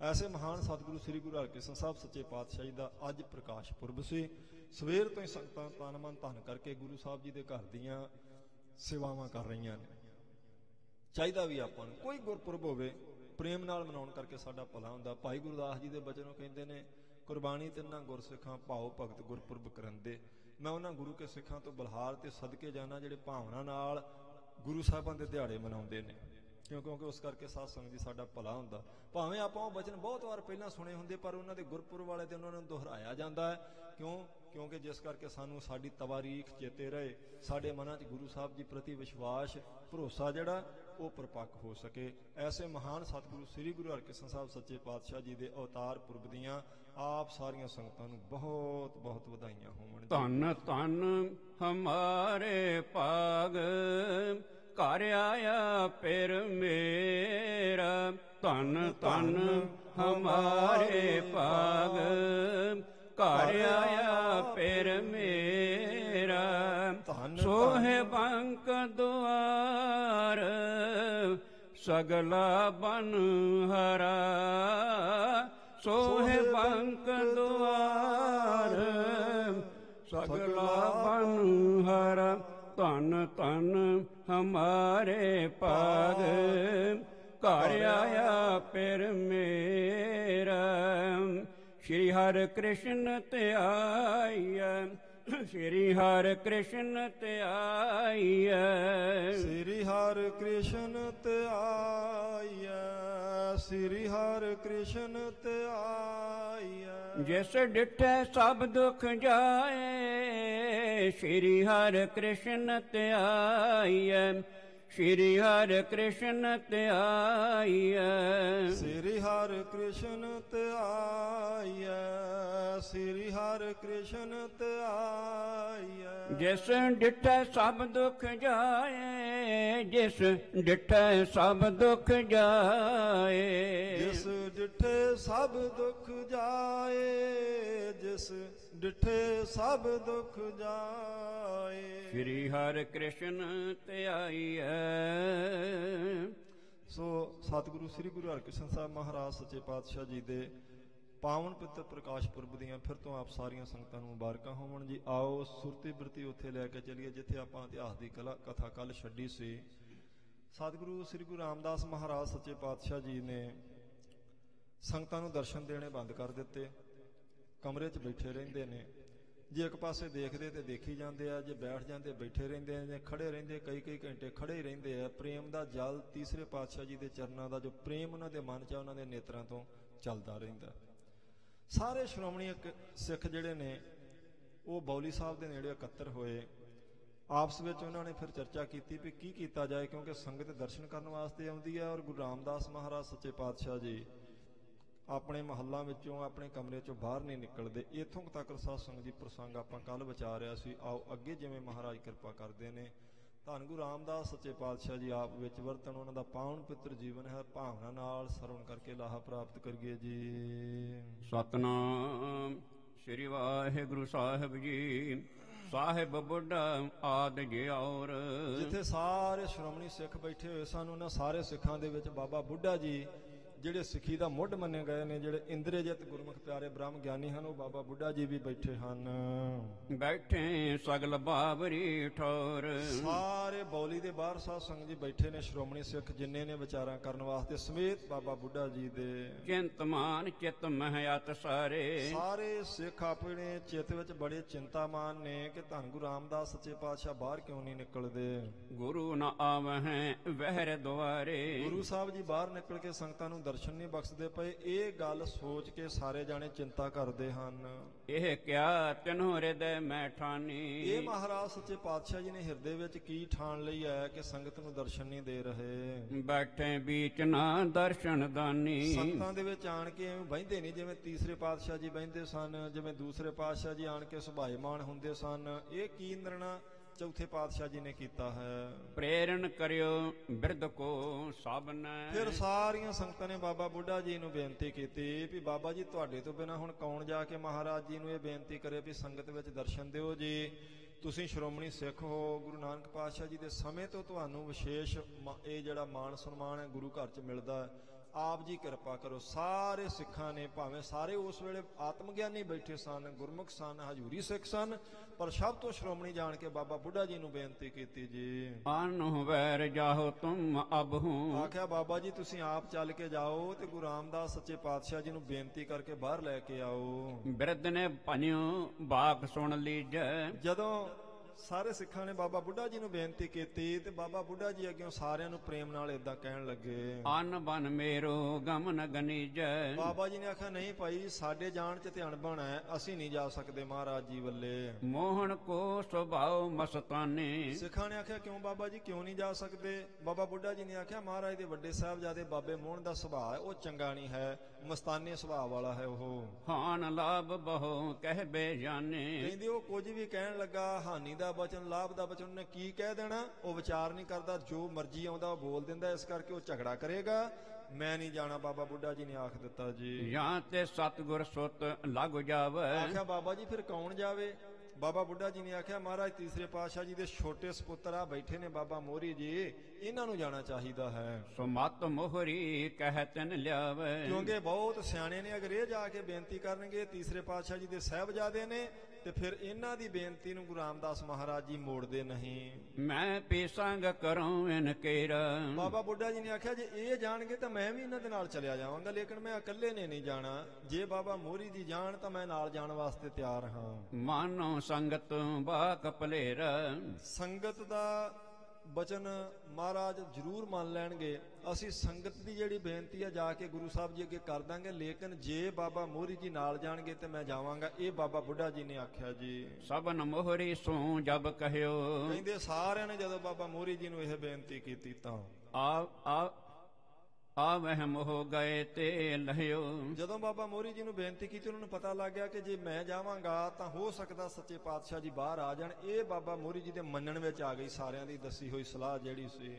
ਐਸੇ ਮਹਾਨ ਸਤਿਗੁਰੂ ਸ੍ਰੀ ਗੁਰੂ ਹਰਕ੍ਰਿਸ਼ਨ ਸਾਹਿਬ ਸੱਚੇ ਪਾਤਸ਼ਾਹ ਜੀ ਦਾ ਅੱਜ ਪ੍ਰਕਾਸ਼ ਪੁਰਬ ਸੀ। ਸਵੇਰ ਤੋਂ ਹੀ ਸੰਗਤਾਂ ਤਨ ਮਨ ਧਨ ਕਰਕੇ ਗੁਰੂ ਸਾਹਿਬ ਜੀ ਦੇ ਘਰ ਦੀਆਂ ਸੇਵਾਵਾਂ ਕਰ ਰਹੀਆਂ ਨੇ। ਚਾਹੀਦਾ ਵੀ ਆਪਾਂ ਨੂੰ ਕੋਈ ਗੁਰਪੁਰਬ ਹੋਵੇ, ਪ੍ਰੇਮ ਨਾਲ ਮਨਾਉਣ ਕਰਕੇ ਸਾਡਾ ਭਲਾ ਹੁੰਦਾ। ਭਾਈ ਗੁਰਦਾਸ ਜੀ ਦੇ ਬਚਨੋਂ ਕਹਿੰਦੇ ਨੇ, ਕੁਰਬਾਨੀ ਤਿੰਨਾਂ ਗੁਰਸਿੱਖਾਂ, ਭਾਉ ਭਗਤ ਗੁਰਪੁਰਬ ਕਰੰਦੇ ਮੈਂ ਉਹਨਾਂ ਗੁਰੂ ਕੇ ਸਿੱਖਾਂ ਤੋਂ ਬਲਹਾਰ ਤੇ ਸਦਕੇ ਜਾਣਾ ਜਿਹੜੇ ਭਾਵਨਾ ਨਾਲ ਗੁਰੂ ਸਾਹਿਬਾਂ ਦੇ ਦਿਹਾੜੇ ਮਨਾਉਂਦੇ ਨੇ। ਕਿਉਂ, ਕਿਉਂਕਿ ਉਸ ਕਰਕੇ ਸਾਧ ਸੰਗਤ ਜੀ ਸਾਡਾ ਭਲਾ ਹੁੰਦਾ। ਭਾਵੇਂ ਆਪਾਂ ਉਹ ਬਚਨ ਬਹੁਤ ਵਾਰ ਪਹਿਲਾਂ ਸੁਣੇ ਹੁੰਦੇ, ਪਰ ਉਹਨਾਂ ਦੇ ਗੁਰਪੁਰਬ ਵਾਲੇ ਦਿਨ ਉਹਨਾਂ ਨੂੰ ਦੁਹਰਾਇਆ ਜਾਂਦਾ ਹੈ। ਕਿਉਂ? ਕਿਉਂਕਿ ਜਿਸ ਕਰਕੇ ਸਾਨੂੰ ਸਾਡੀ ਤਵਾਰੀਖ ਚੇਤੇ ਰਹੇ। ਸਾਡੇ ਮਨਾਂ 'ਚ ਗੁਰੂ ਸਾਹਿਬ ਜੀ ਪ੍ਰਤੀ ਵਿਸ਼ਵਾਸ, ਭਰੋਸਾ ਜਿਹੜਾ ਉਹ ਪਰਪੱਕ ਹੋ ਸਕੇ। ਐਸੇ ਮਹਾਨ ਸਤਿਗੁਰੂ ਸ੍ਰੀ ਗੁਰੂ ਹਰਕ੍ਰਿਸ਼ਨ ਸਾਹਿਬ ਸੱਚੇ ਪਾਤਸ਼ਾਹ ਜੀ ਦੇ ਅਵਤਾਰ ਪੁਰਬ ਦੀਆਂ ਆਪ ਸਾਰੀਆਂ ਸੰਗਤਾਂ ਨੂੰ ਬਹੁਤ ਬਹੁਤ ਵਧਾਈਆਂ ਹੋਣ ਧੰਨ ਧੰਨ ਹਮਾਰੇ ਭਾਗ ਘਰ ਆਇਆ ਫਿਰ ਮੇਰਾ। ਧੰਨ ਧੰਨ ਹਮਾਰੇ ਭਾਗ ਘਰ ਆਇਆ ਫਿਰ ਮੇਰਾ। ਸੋਹੇ ਬੰਕ ਦੁਆਰ ਸਗਲਾ ਬਨ ਹਰਾ ਸੋਹੇ ਬੰਕ ਦੁਆਰ। ਸਗਲਾ ਬਨ ਹਰਾ ਧਨ ਧਨ ਹਮਾਰੇ ਪਾਗ ਘਰ ਆਇਆ ਫਿਰ ਮੇਰਾ। ਸ਼੍ਰੀ ਹਰਿ ਕ੍ਰਿਸ਼ਨ ਤੇ ਆਈਐ ਸ਼੍ਰੀ ਹਰਿ ਕ੍ਰਿਸ਼ਨ ਤੇ ਆਈਐ। ਸ੍ਰੀ ਹਰਿ ਕ੍ਰਿਸ਼ਨ ਤੇ ਆਈਐ ਸ੍ਰੀ ਹਰਿ ਕ੍ਰਿਸ਼ਨ ਤੇ ਆਈਐ। ਜਿਸ ਡਿਠੈ ਸਭ ਦੁਖ ਜਾਏ ਸ਼੍ਰੀ ਹਰਿ ਕ੍ਰਿਸ਼ਨ ਤੇ ਆਈਐ। ਸ਼੍ਰੀ ਹਰਿ ਕ੍ਰਿਸ਼ਨ ਤੇ ਆਈਐ ਸ੍ਰੀ ਹਰਿ ਕ੍ਰਿਸ਼ਨ ਤੇ ਆਈਐ ਸ੍ਰੀ ਹਰਿ ਕ੍ਰਿਸ਼ਨ ਤੇ ਆਈਐ ਜਿਸ ਡਿਠੈ ਸਭ ਦੁਖ ਜਾਏ ਜਿਸ ਡਿਠੈ ਸਭ ਦੁਖ ਜਾਏ। ਜਿਸ ਡਿਠੇ ਸਭ ਦੁੱਖ ਜਾਏ ਜਿਸ ਡਿਠੇ ਸਭ ਦੁੱਖ ਜਾਏ। ਸ਼੍ਰੀ ਹਰਿ ਕ੍ਰਿਸ਼ਨ ਤੇ ਆਈਐ। ਸੋ ਸਤਿਗੁਰੂ ਸ੍ਰੀ ਗੁਰੂ ਹਰਕ੍ਰਿਸ਼ਨ ਸਾਹਿਬ ਮਹਾਰਾਜ ਸੱਚੇ ਪਾਤਸ਼ਾਹ ਜੀ ਦੇ ਪਾਵਨ ਪਿੱਤਰ ਪ੍ਰਕਾਸ਼ ਪੁਰਬ ਦੀਆਂ ਫਿਰ ਤੋਂ ਆਪ ਸਾਰੀਆਂ ਸੰਗਤਾਂ ਨੂੰ ਮੁਬਾਰਕਾਂ ਹੋਵਣ ਜੀ। ਆਓ ਸੁਰਤੀ ਬਿਰਤੀ ਉੱਥੇ ਲੈ ਕੇ ਚੱਲੀਏ ਜਿੱਥੇ ਆਪਾਂ ਇਤਿਹਾਸ ਦੀ ਕਲਾ ਕਥਾ ਕੱਲ ਛੱਡੀ ਸੀ। ਸਤਿਗੁਰੂ ਸ੍ਰੀ ਗੁਰੂ ਰਾਮਦਾਸ ਮਹਾਰਾਜ ਸੱਚੇ ਪਾਤਸ਼ਾਹ ਜੀ ਨੇ ਸੰਗਤਾਂ ਨੂੰ ਦਰਸ਼ਨ ਦੇਣੇ ਬੰਦ ਕਰ ਦਿੱਤੇ। ਕਮਰੇ 'ਚ ਬੈਠੇ ਰਹਿੰਦੇ ਨੇ। ਜੇ ਇੱਕ ਪਾਸੇ ਦੇਖਦੇ ਤੇ ਦੇਖੀ ਜਾਂਦੇ ਆ, ਜੇ ਬੈਠ ਜਾਂਦੇ, ਬੈਠੇ ਰਹਿੰਦੇ ਆ, ਜਾਂ ਖੜੇ ਰਹਿੰਦੇ ਕਈ ਕਈ ਘੰਟੇ ਖੜੇ ਹੀ ਰਹਿੰਦੇ ਆ, ਪ੍ਰੇਮ ਦਾ ਜਲ ਤੀਸਰੇ ਪਾਤਸ਼ਾਹ ਜੀ ਦੇ ਚਰਨਾਂ ਦਾ, ਜੋ ਪ੍ਰੇਮ ਉਹਨਾਂ ਦੇ ਮਨ 'ਚ ਆ, ਉਹਨਾਂ ਦੇ ਨੇਤਰਾਂ ਤੋਂ ਚੱਲਦਾ ਰਹਿੰਦਾ। ਸਾਰੇ ਸ਼੍ਰੋਮਣੀ ਸਿੱਖ ਜਿਹੜੇ ਨੇ, ਉਹ ਬੌਲੀ ਸਾਹਿਬ ਦੇ ਨੇੜੇ ਇਕੱਤਰ ਹੋਏ। ਆਪਸ ਵਿੱਚ ਉਹਨਾਂ ਨੇ ਫਿਰ ਚਰਚਾ ਕੀਤੀ ਵੀ ਕੀ ਕੀਤਾ ਜਾਏ, ਕਿਉਂਕਿ ਸੰਗਤ ਦਰਸ਼ਨ ਕਰਨ ਵਾਸਤੇ ਆਉਂਦੀ ਹੈ ਔਰ ਗੁਰੂ ਰਾਮਦਾਸ ਮਹਾਰਾਜ ਸੱਚੇ ਪਾਤਸ਼ਾਹ ਜੀ ਆਪਣੇ ਮਹੱਲਾਂ ਵਿੱਚੋਂ ਆਪਣੇ ਕਮਰੇ ਚੋਂ ਬਾਹਰ ਨਹੀਂ ਨਿਕਲਦੇ। ਇਥੋਂ ਤੱਕ ਸਾਧ ਸੰਗਤ ਜੀ ਪ੍ਰਸੰਗ ਆਪਾਂ ਕੱਲ ਵਿਚਾਰਿਆ ਸੀ। ਆਓ ਅੱਗੇ ਜਿਵੇਂ ਮਹਾਰਾਜ ਕਿਰਪਾ ਕਰਦੇ ਨੇ। ਧੰਨ ਗੁਰੂ ਰਾਮਦਾਸ ਸੱਚੇ ਪਾਤਸ਼ਾਹ ਜੀ ਆਪ ਵਿੱਚ ਵਰਤਣ ਉਹਨਾਂ ਦਾ ਪਾਵਨ ਪਿੱਤਰ ਜੀਵਨ ਹੈ। ਭਾਵਨਾ ਨਾਲ ਸਰਵਣ ਕਰਕੇ ਲਾਹਾ ਪ੍ਰਾਪਤ ਕਰੀਏ ਜੀ। ਸਤਨਾਮ ਸ੍ਰੀ ਵਾਹਿਗੁਰੂ ਸਾਹਿਬ ਜੀ। ਸਾਹਿਬ ਬੁੱਢਾ ਆਦ ਜੀ ਔਰ। ਜਿੱਥੇ ਸਾਰੇ ਸ਼੍ਰੋਮਣੀ ਸਿੱਖ ਬੈਠੇ ਹੋਏ ਸਨ ਉਹਨਾਂ ਸਾਰੇ ਸਿੱਖਾਂ ਦੇ ਵਿੱਚ ਬਾਬਾ ਬੁੱਢਾ ਜੀ ਜਿਹੜੇ ਸਿੱਖੀ ਦਾ ਮੁੱਢ ਮੰਨੇ ਗਏ ਨੇ ਜਿਹੜੇ ਇੰਦਰਜਿਤ ਗੁਰਮੁਖ ਪਿਆਰੇ ਬ੍ਰਹਮ ਗਿਆਨੀ ਹਨ ਉਹ ਬਾਬਾ ਬੁੱਢਾ ਜੀ ਵੀ ਬੈਠੇ ਹਨ। ਬੈਠੇ ਸਗਲ ਬਾਬਰੀ ਠੌਰ। ਸਾਰੇ ਬੌਲੀ ਦੇ ਬਾਹਰ ਸਾਧ ਸੰਗਤ ਜੀ ਬੈਠੇ ਨੇ ਸ਼੍ਰੋਮਣੀ ਸਿੱਖ ਜਿੰਨੇ ਨੇ ਵਿਚਾਰਾਂ ਕਰਨ ਵਾਸਤੇ ਸਮੇਤ ਬਾਬਾ ਬੁੱਢਾ ਜੀ ਦੇ। ਚਿੰਤਮਾਨ ਚਿਤ ਮਹਿਅਤ ਸਾਰੇ। ਸਾਰੇ ਸਿੱਖ ਆਪਣੇ ਚਿੱਤ ਵਿੱਚ ਬੜੇ ਚਿੰਤਾਮਾਨ ਨੇ ਕਿ ਧੰਨ ਗੁਰੂ ਰਾਮਦਾਸ ਸੱਚੇ ਪਾਤਸ਼ਾਹ ਬਾਹਰ ਕਿਉਂ ਨਹੀਂ ਨਿਕਲਦੇ? ਗੁਰੂ ਨ ਆਵਹਿ ਵਹਿਰ ਦੁਆਰੇ। ਗੁਰੂ ਸਾਹਿਬ ਜੀ ਬਾਹਰ ਨਿਕਲ ਕੇ ਸੰਗਤਾਂ ਨੂੰ ਦਰਸ਼ਨ ਨਹੀਂ ਬਖਸ਼ਦੇ ਪਏ ਇਹ ਗੱਲ ਸੋਚ ਕੇ ਸਾਰੇ ਜਾਣੇ ਚਿੰਤਾ ਕਰਦੇ ਹਨ। ਇਹ ਕਿਆ ਤੈਨੂੰ ਹਿਰਦੈ ਮੈਂ ਠਾਨੀ। ਇਹ ਮਹਾਰਾਜ ਸੱਚੇ ਪਾਤਸ਼ਾਹ ਜੀ ਨੇ ਹਿਰਦੇ ਵਿੱਚ ਕੀ ਠਾਣ ਲਈ ਹੈ ਕਿ ਸੰਗਤ ਨੂੰ ਦਰਸ਼ਨ ਨਹੀਂ ਦੇ ਰਹੇ? ਬੈਠੇ ਬੀਚ ਨਾ ਦਰਸ਼ਨ ਦਾਨੀ। ਸੰਗਤਾਂ ਦੇ ਵਿੱਚ ਆਣ ਕੇ ਐਵੇਂ ਬਹਿੰਦੇ ਨਹੀਂ ਜਿਵੇਂ ਤੀਸਰੇ ਪਾਤਸ਼ਾਹ ਜੀ ਬਹਿੰਦੇ ਸਨ ਜਿਵੇਂ ਦੂਸਰੇ ਪਾਤਸ਼ਾਹ ਜੀ ਆਣ ਕੇ ਸੁਭਾਏਮਾਨ ਹੁੰਦੇ ਸਨ। ਇਹ ਕੀ ਨਿਰਣਾ ਚੌਥੇ ਪਾਤਸ਼ਾਹ ਜੀ ਨੇ ਕੀਤਾ ਹੈ। ਪ੍ਰੇਰਣ ਕਰਿਓ ਬਿਰਧ ਕੋ ਸਭ ਨੇ ਫਿਰ ਸਾਰੀਆਂ ਸੰਗਤਾਂ ਨੇ ਬਾਬਾ ਬੁੱਢਾ ਜੀ ਨੂੰ ਬੇਨਤੀ ਕੀਤੀ ਵੀ ਬਾਬਾ ਜੀ ਤੁਹਾਡੇ ਤੋਂ ਬਿਨਾ ਹੁਣ ਕੌਣ ਜਾ ਕੇ ਮਹਾਰਾਜ ਜੀ ਨੂੰ ਇਹ ਬੇਨਤੀ ਕਰੇ ਵੀ ਸੰਗਤ ਵਿੱਚ ਦਰਸ਼ਨ ਦਿਓ ਜੀ। ਤੁਸੀਂ ਸ਼੍ਰੋਮਣੀ ਸਿੱਖ ਹੋ ਗੁਰੂ ਨਾਨਕ ਪਾਤਸ਼ਾਹ ਜੀ ਦੇ ਸਮੇਂ ਤੋਂ ਤੁਹਾਨੂੰ ਵਿਸ਼ੇਸ਼ ਇਹ ਜਿਹੜਾ ਮਾਣ ਸਨਮਾਨ ਹੈ ਗੁਰੂ ਘਰ 'ਚ ਮਿਲਦਾ ਹੈ। ਆਪ ਜੀ ਕਿਰਪਾ ਕਰੋ ਸਾਰੇ ਸਿੱਖਾਂ ਨੇ ਭਾਵੇਂ ਸਾਰੇ ਉਸ ਵੇਲੇ ਆਤਮ ਗਿਆਨੀ ਬੈਠੇ ਸਨ ਗੁਰਮੁਖ ਸਨ ਹਜੂਰੀ ਸਿੱਖ ਸਨ ਪਰ ਸਭ ਤੋਂ ਸ਼੍ਰੋਮਣੀ ਜਾਣ ਕੇ ਬਾਬਾ ਬੁੱਢਾ ਜੀ ਨੂੰ ਬੇਨਤੀ ਕੀਤੀ ਜੀ। ਅਨਹੁ ਵੈਰ ਜਾਹੋ ਤੁਮ ਅਬਹੂ ਆਖਿਆ ਬਾਬਾ ਜੀ ਤੁਸੀਂ ਆਪ ਚੱਲ ਕੇ ਜਾਓ ਤੇ ਗੁਰੂ ਰਾਮਦਾਸ ਸੱਚੇ ਪਾਤਸ਼ਾਹ ਜੀ ਨੂੰ ਬੇਨਤੀ ਕਰਕੇ ਬਾਹਰ ਲੈ ਕੇ ਆਓ। ਬਿਰਧ ਨੇ ਭਨਿਓ ਬਾਕ ਸੁਣ ਲੀਜੈ। ਜਦੋਂ ਸਾਰੇ ਸਿੱਖਾਂ ਨੇ ਬਾਬਾ ਬੁੱਢਾ ਜੀ ਨੂੰ ਬੇਨਤੀ ਕੀਤੀ ਤੇ ਬਾਬਾ ਬੁੱਢਾ ਜੀ ਅੱਗੇ ਸਾਰਿਆਂ ਨੂੰ ਪ੍ਰੇਮ ਨਾਲ ਇਦਾਂ ਕਹਿਣ ਲੱਗੇ। ਅਨ ਬਨ ਮੇਰੋ ਗਮਨ ਗਨੀਜੈ। ਬਾਬਾ ਜੀ ਨੇ ਆਖਿਆ ਨਹੀਂ ਭਾਈ ਸਾਡੇ ਜਾਣ ਚ ਧਿਆਨ ਬਣਾ ਹੈ ਅਸੀਂ ਨਹੀਂ ਜਾ ਸਕਦੇ ਮਹਾਰਾਜ ਜੀ ਵੱਲੇ। ਮੋਹਨ ਕੋ ਸੁਭਾਉ ਮਸਤਾਨੇ। ਸਿੱਖਾਂ ਨੇ ਆਖਿਆ ਕਿਉਂ ਬਾਬਾ ਜੀ ਕਿਉਂ ਨਹੀਂ ਜਾ ਸਕਦੇ? ਬਾਬਾ ਬੁੱਢਾ ਜੀ ਨੇ ਆਖਿਆ ਮਹਾਰਾਜ ਦੇ ਵੱਡੇ ਸਾਹਿਬਜ਼ਾਦੇ ਬਾਬੇ ਮੋਹਨ ਦਾ ਸੁਭਾਅ ਉਹ ਚੰਗਾ ਨਹੀਂ ਹੈ। ਮਸਤਾਨੇ ਸੁਭਾਅ ਵਾਲਾ ਹੈ ਉਹ। ਹਾਨ ਲਾਭ ਬਹੁ ਕਹਿ ਬੇ ਜਾਣੇ ਕਹਿੰਦੇ ਉਹ ਕੁਝ ਵੀ ਕਹਿਣ ਲੱਗਾ ਹਾਨੀ ਦਾ ਬਚਨ ਲਾਭ ਦਾ ਬਚਨ ਉਹਨੇ ਕੀ ਕਹਿ ਦੇਣਾ? ਉਹ ਵਿਚਾਰ ਨਹੀਂ ਕਰਦਾ ਜੋ ਮਰਜ਼ੀ ਆਉਂਦਾ ਉਹ ਬੋਲ ਦਿੰਦਾ ਇਸ ਕਰਕੇ ਉਹ ਝਗੜਾ ਕਰੇਗਾ। ਮੈਂ ਨਹੀਂ ਜਾਣਾ ਬਾਬਾ ਬੁੱਢਾ ਜੀ ਨੇ ਆਖ ਦਿੱਤਾ ਜੀ। ਜਾਂ ਤੇ ਸਤਗੁਰ ਸੁਤ ਲਗ ਜਾਵੇ। ਆਖਿਆ ਬਾਬਾ ਜੀ ਫਿਰ ਕੌਣ ਜਾਵੇ? ਬਾਬਾ ਬੁੱਢਾ ਜੀ ਨੇ ਆਖਿਆ ਮਹਾਰਾਜ ਤੀਸਰੇ ਪਾਤਸ਼ਾਹ ਜੀ ਦੇ ਛੋਟੇ ਸੁਪੁੱਤਰ ਆ ਬੈਠੇ ਨੇ ਬਾਬਾ ਮੋਹਰੀ ਜੀ ਇਹਨਾਂ ਨੂੰ ਜਾਣਾ ਚਾਹੀਦਾ ਹੈ। ਸੁਮਤ ਮੋਹਰੀ ਕਹਿ ਤਨ ਲਿਆਵੇ। ਕਿਉਂਕਿ ਬਹੁਤ ਸਿਆਣੇ ਨੇ ਅਗਰ ਇਹ ਜਾ ਕੇ ਬੇਨਤੀ ਕਰਨਗੇ ਤੀਸਰੇ ਪਾਤਸ਼ਾਹ ਜੀ ਦੇ ਸਹਿਬਜ਼ਾਦੇ ਨੇ ਤੇ ਫਿਰ ਇਹਨਾਂ ਦੀ ਬੇਨਤੀ ਨੂੰ ਗੁਰੂ ਰਾਮਦਾਸ ਮਹਾਰਾਜ ਜੀ ਮੋੜਦੇ ਨਹੀਂ। ਮੈਂ ਪੀਸੰਗ ਕਰੂੰ ਇਨ ਕੇਰਾ। ਬਾਬਾ ਬੁੱਢਾ ਜੀ ਨੇ ਆਖਿਆ ਜੇ ਇਹ ਜਾਣਗੇ ਤਾਂ ਮੈਂ ਵੀ ਇਹਨਾਂ ਦੇ ਨਾਲ ਚਲਿਆ ਜਾਵਾਂਗਾ ਲੇਕਿਨ ਮੈਂ ਇਕੱਲੇ ਨੇ ਨਹੀਂ ਜਾਣਾ। ਜੇ ਬਾਬਾ ਮੋਹਰੀ ਜੀ ਜਾਣ ਤਾਂ ਮੈਂ ਨਾਲ ਜਾਣ ਵਾਸਤੇ ਤਿਆਰ ਹਾਂ। ਮਾਨੋ ਸੰਗਤ ਬਾਕ ਭਲੇਰ ਸੰਗਤ ਦਾ ਬਚਨ ਮਹਾਰਾਜ ਜ਼ਰੂਰ ਮੰਨ ਲੈਣਗੇ। ਅਸੀਂ ਸੰਗਤ ਦੀ ਜਿਹੜੀ ਬੇਨਤੀ ਹੈ ਜਾ ਕੇ ਗੁਰੂ ਸਾਹਿਬ ਜੀ ਅੱਗੇ ਕਰ ਦਾਂਗੇ। ਲੇਕਿਨ ਜੇ ਬਾਬਾ ਮੋਹਰੀ ਜੀ ਨਾਲ ਜਾਣਗੇ ਤੇ ਮੈਂ ਜਾਵਾਂਗਾ। ਇਹ ਬਾਬਾ ਬੁੱਢਾ ਜੀ ਨੇ ਆਖਿਆ ਜੀ। ਸਭਨ ਮੋਹਰੀ ਸੋ ਜਬ ਕਹਿਓ। ਕਹਿੰਦੇ ਸਾਰਿਆਂ ਨੇ ਜਦੋਂ ਬਾਬਾ ਮੋਹਰੀ ਜੀ ਨੂੰ ਇਹ ਬੇਨਤੀ ਕੀਤੀ ਤਾਂ। ਆ ਆ ਆ ਵਹਿ ਮੋਹ ਗਏ ਤੇ ਲਹਿਓ। ਜਦੋਂ ਬਾਬਾ ਮੋਹਰੀ ਜੀ ਨੂੰ ਬੇਨਤੀ ਕੀਤੀ ਉਹਨਾਂ ਨੂੰ ਪਤਾ ਲੱਗ ਗਿਆ ਕਿ ਜੇ ਮੈਂ ਜਾਵਾਂਗਾ ਤਾਂ ਹੋ ਸਕਦਾ ਸੱਚੇ ਪਾਤਸ਼ਾਹ ਜੀ ਬਾਹਰ ਆ ਜਾਣ। ਇਹ ਬਾਬਾ ਮੋਹਰੀ ਜੀ ਦੇ ਮੰਨਣ ਵਿੱਚ ਆ ਗਈ ਸਾਰਿਆਂ ਦੀ ਦੱਸੀ ਹੋਈ ਸਲਾਹ ਜਿਹੜੀ ਸੀ।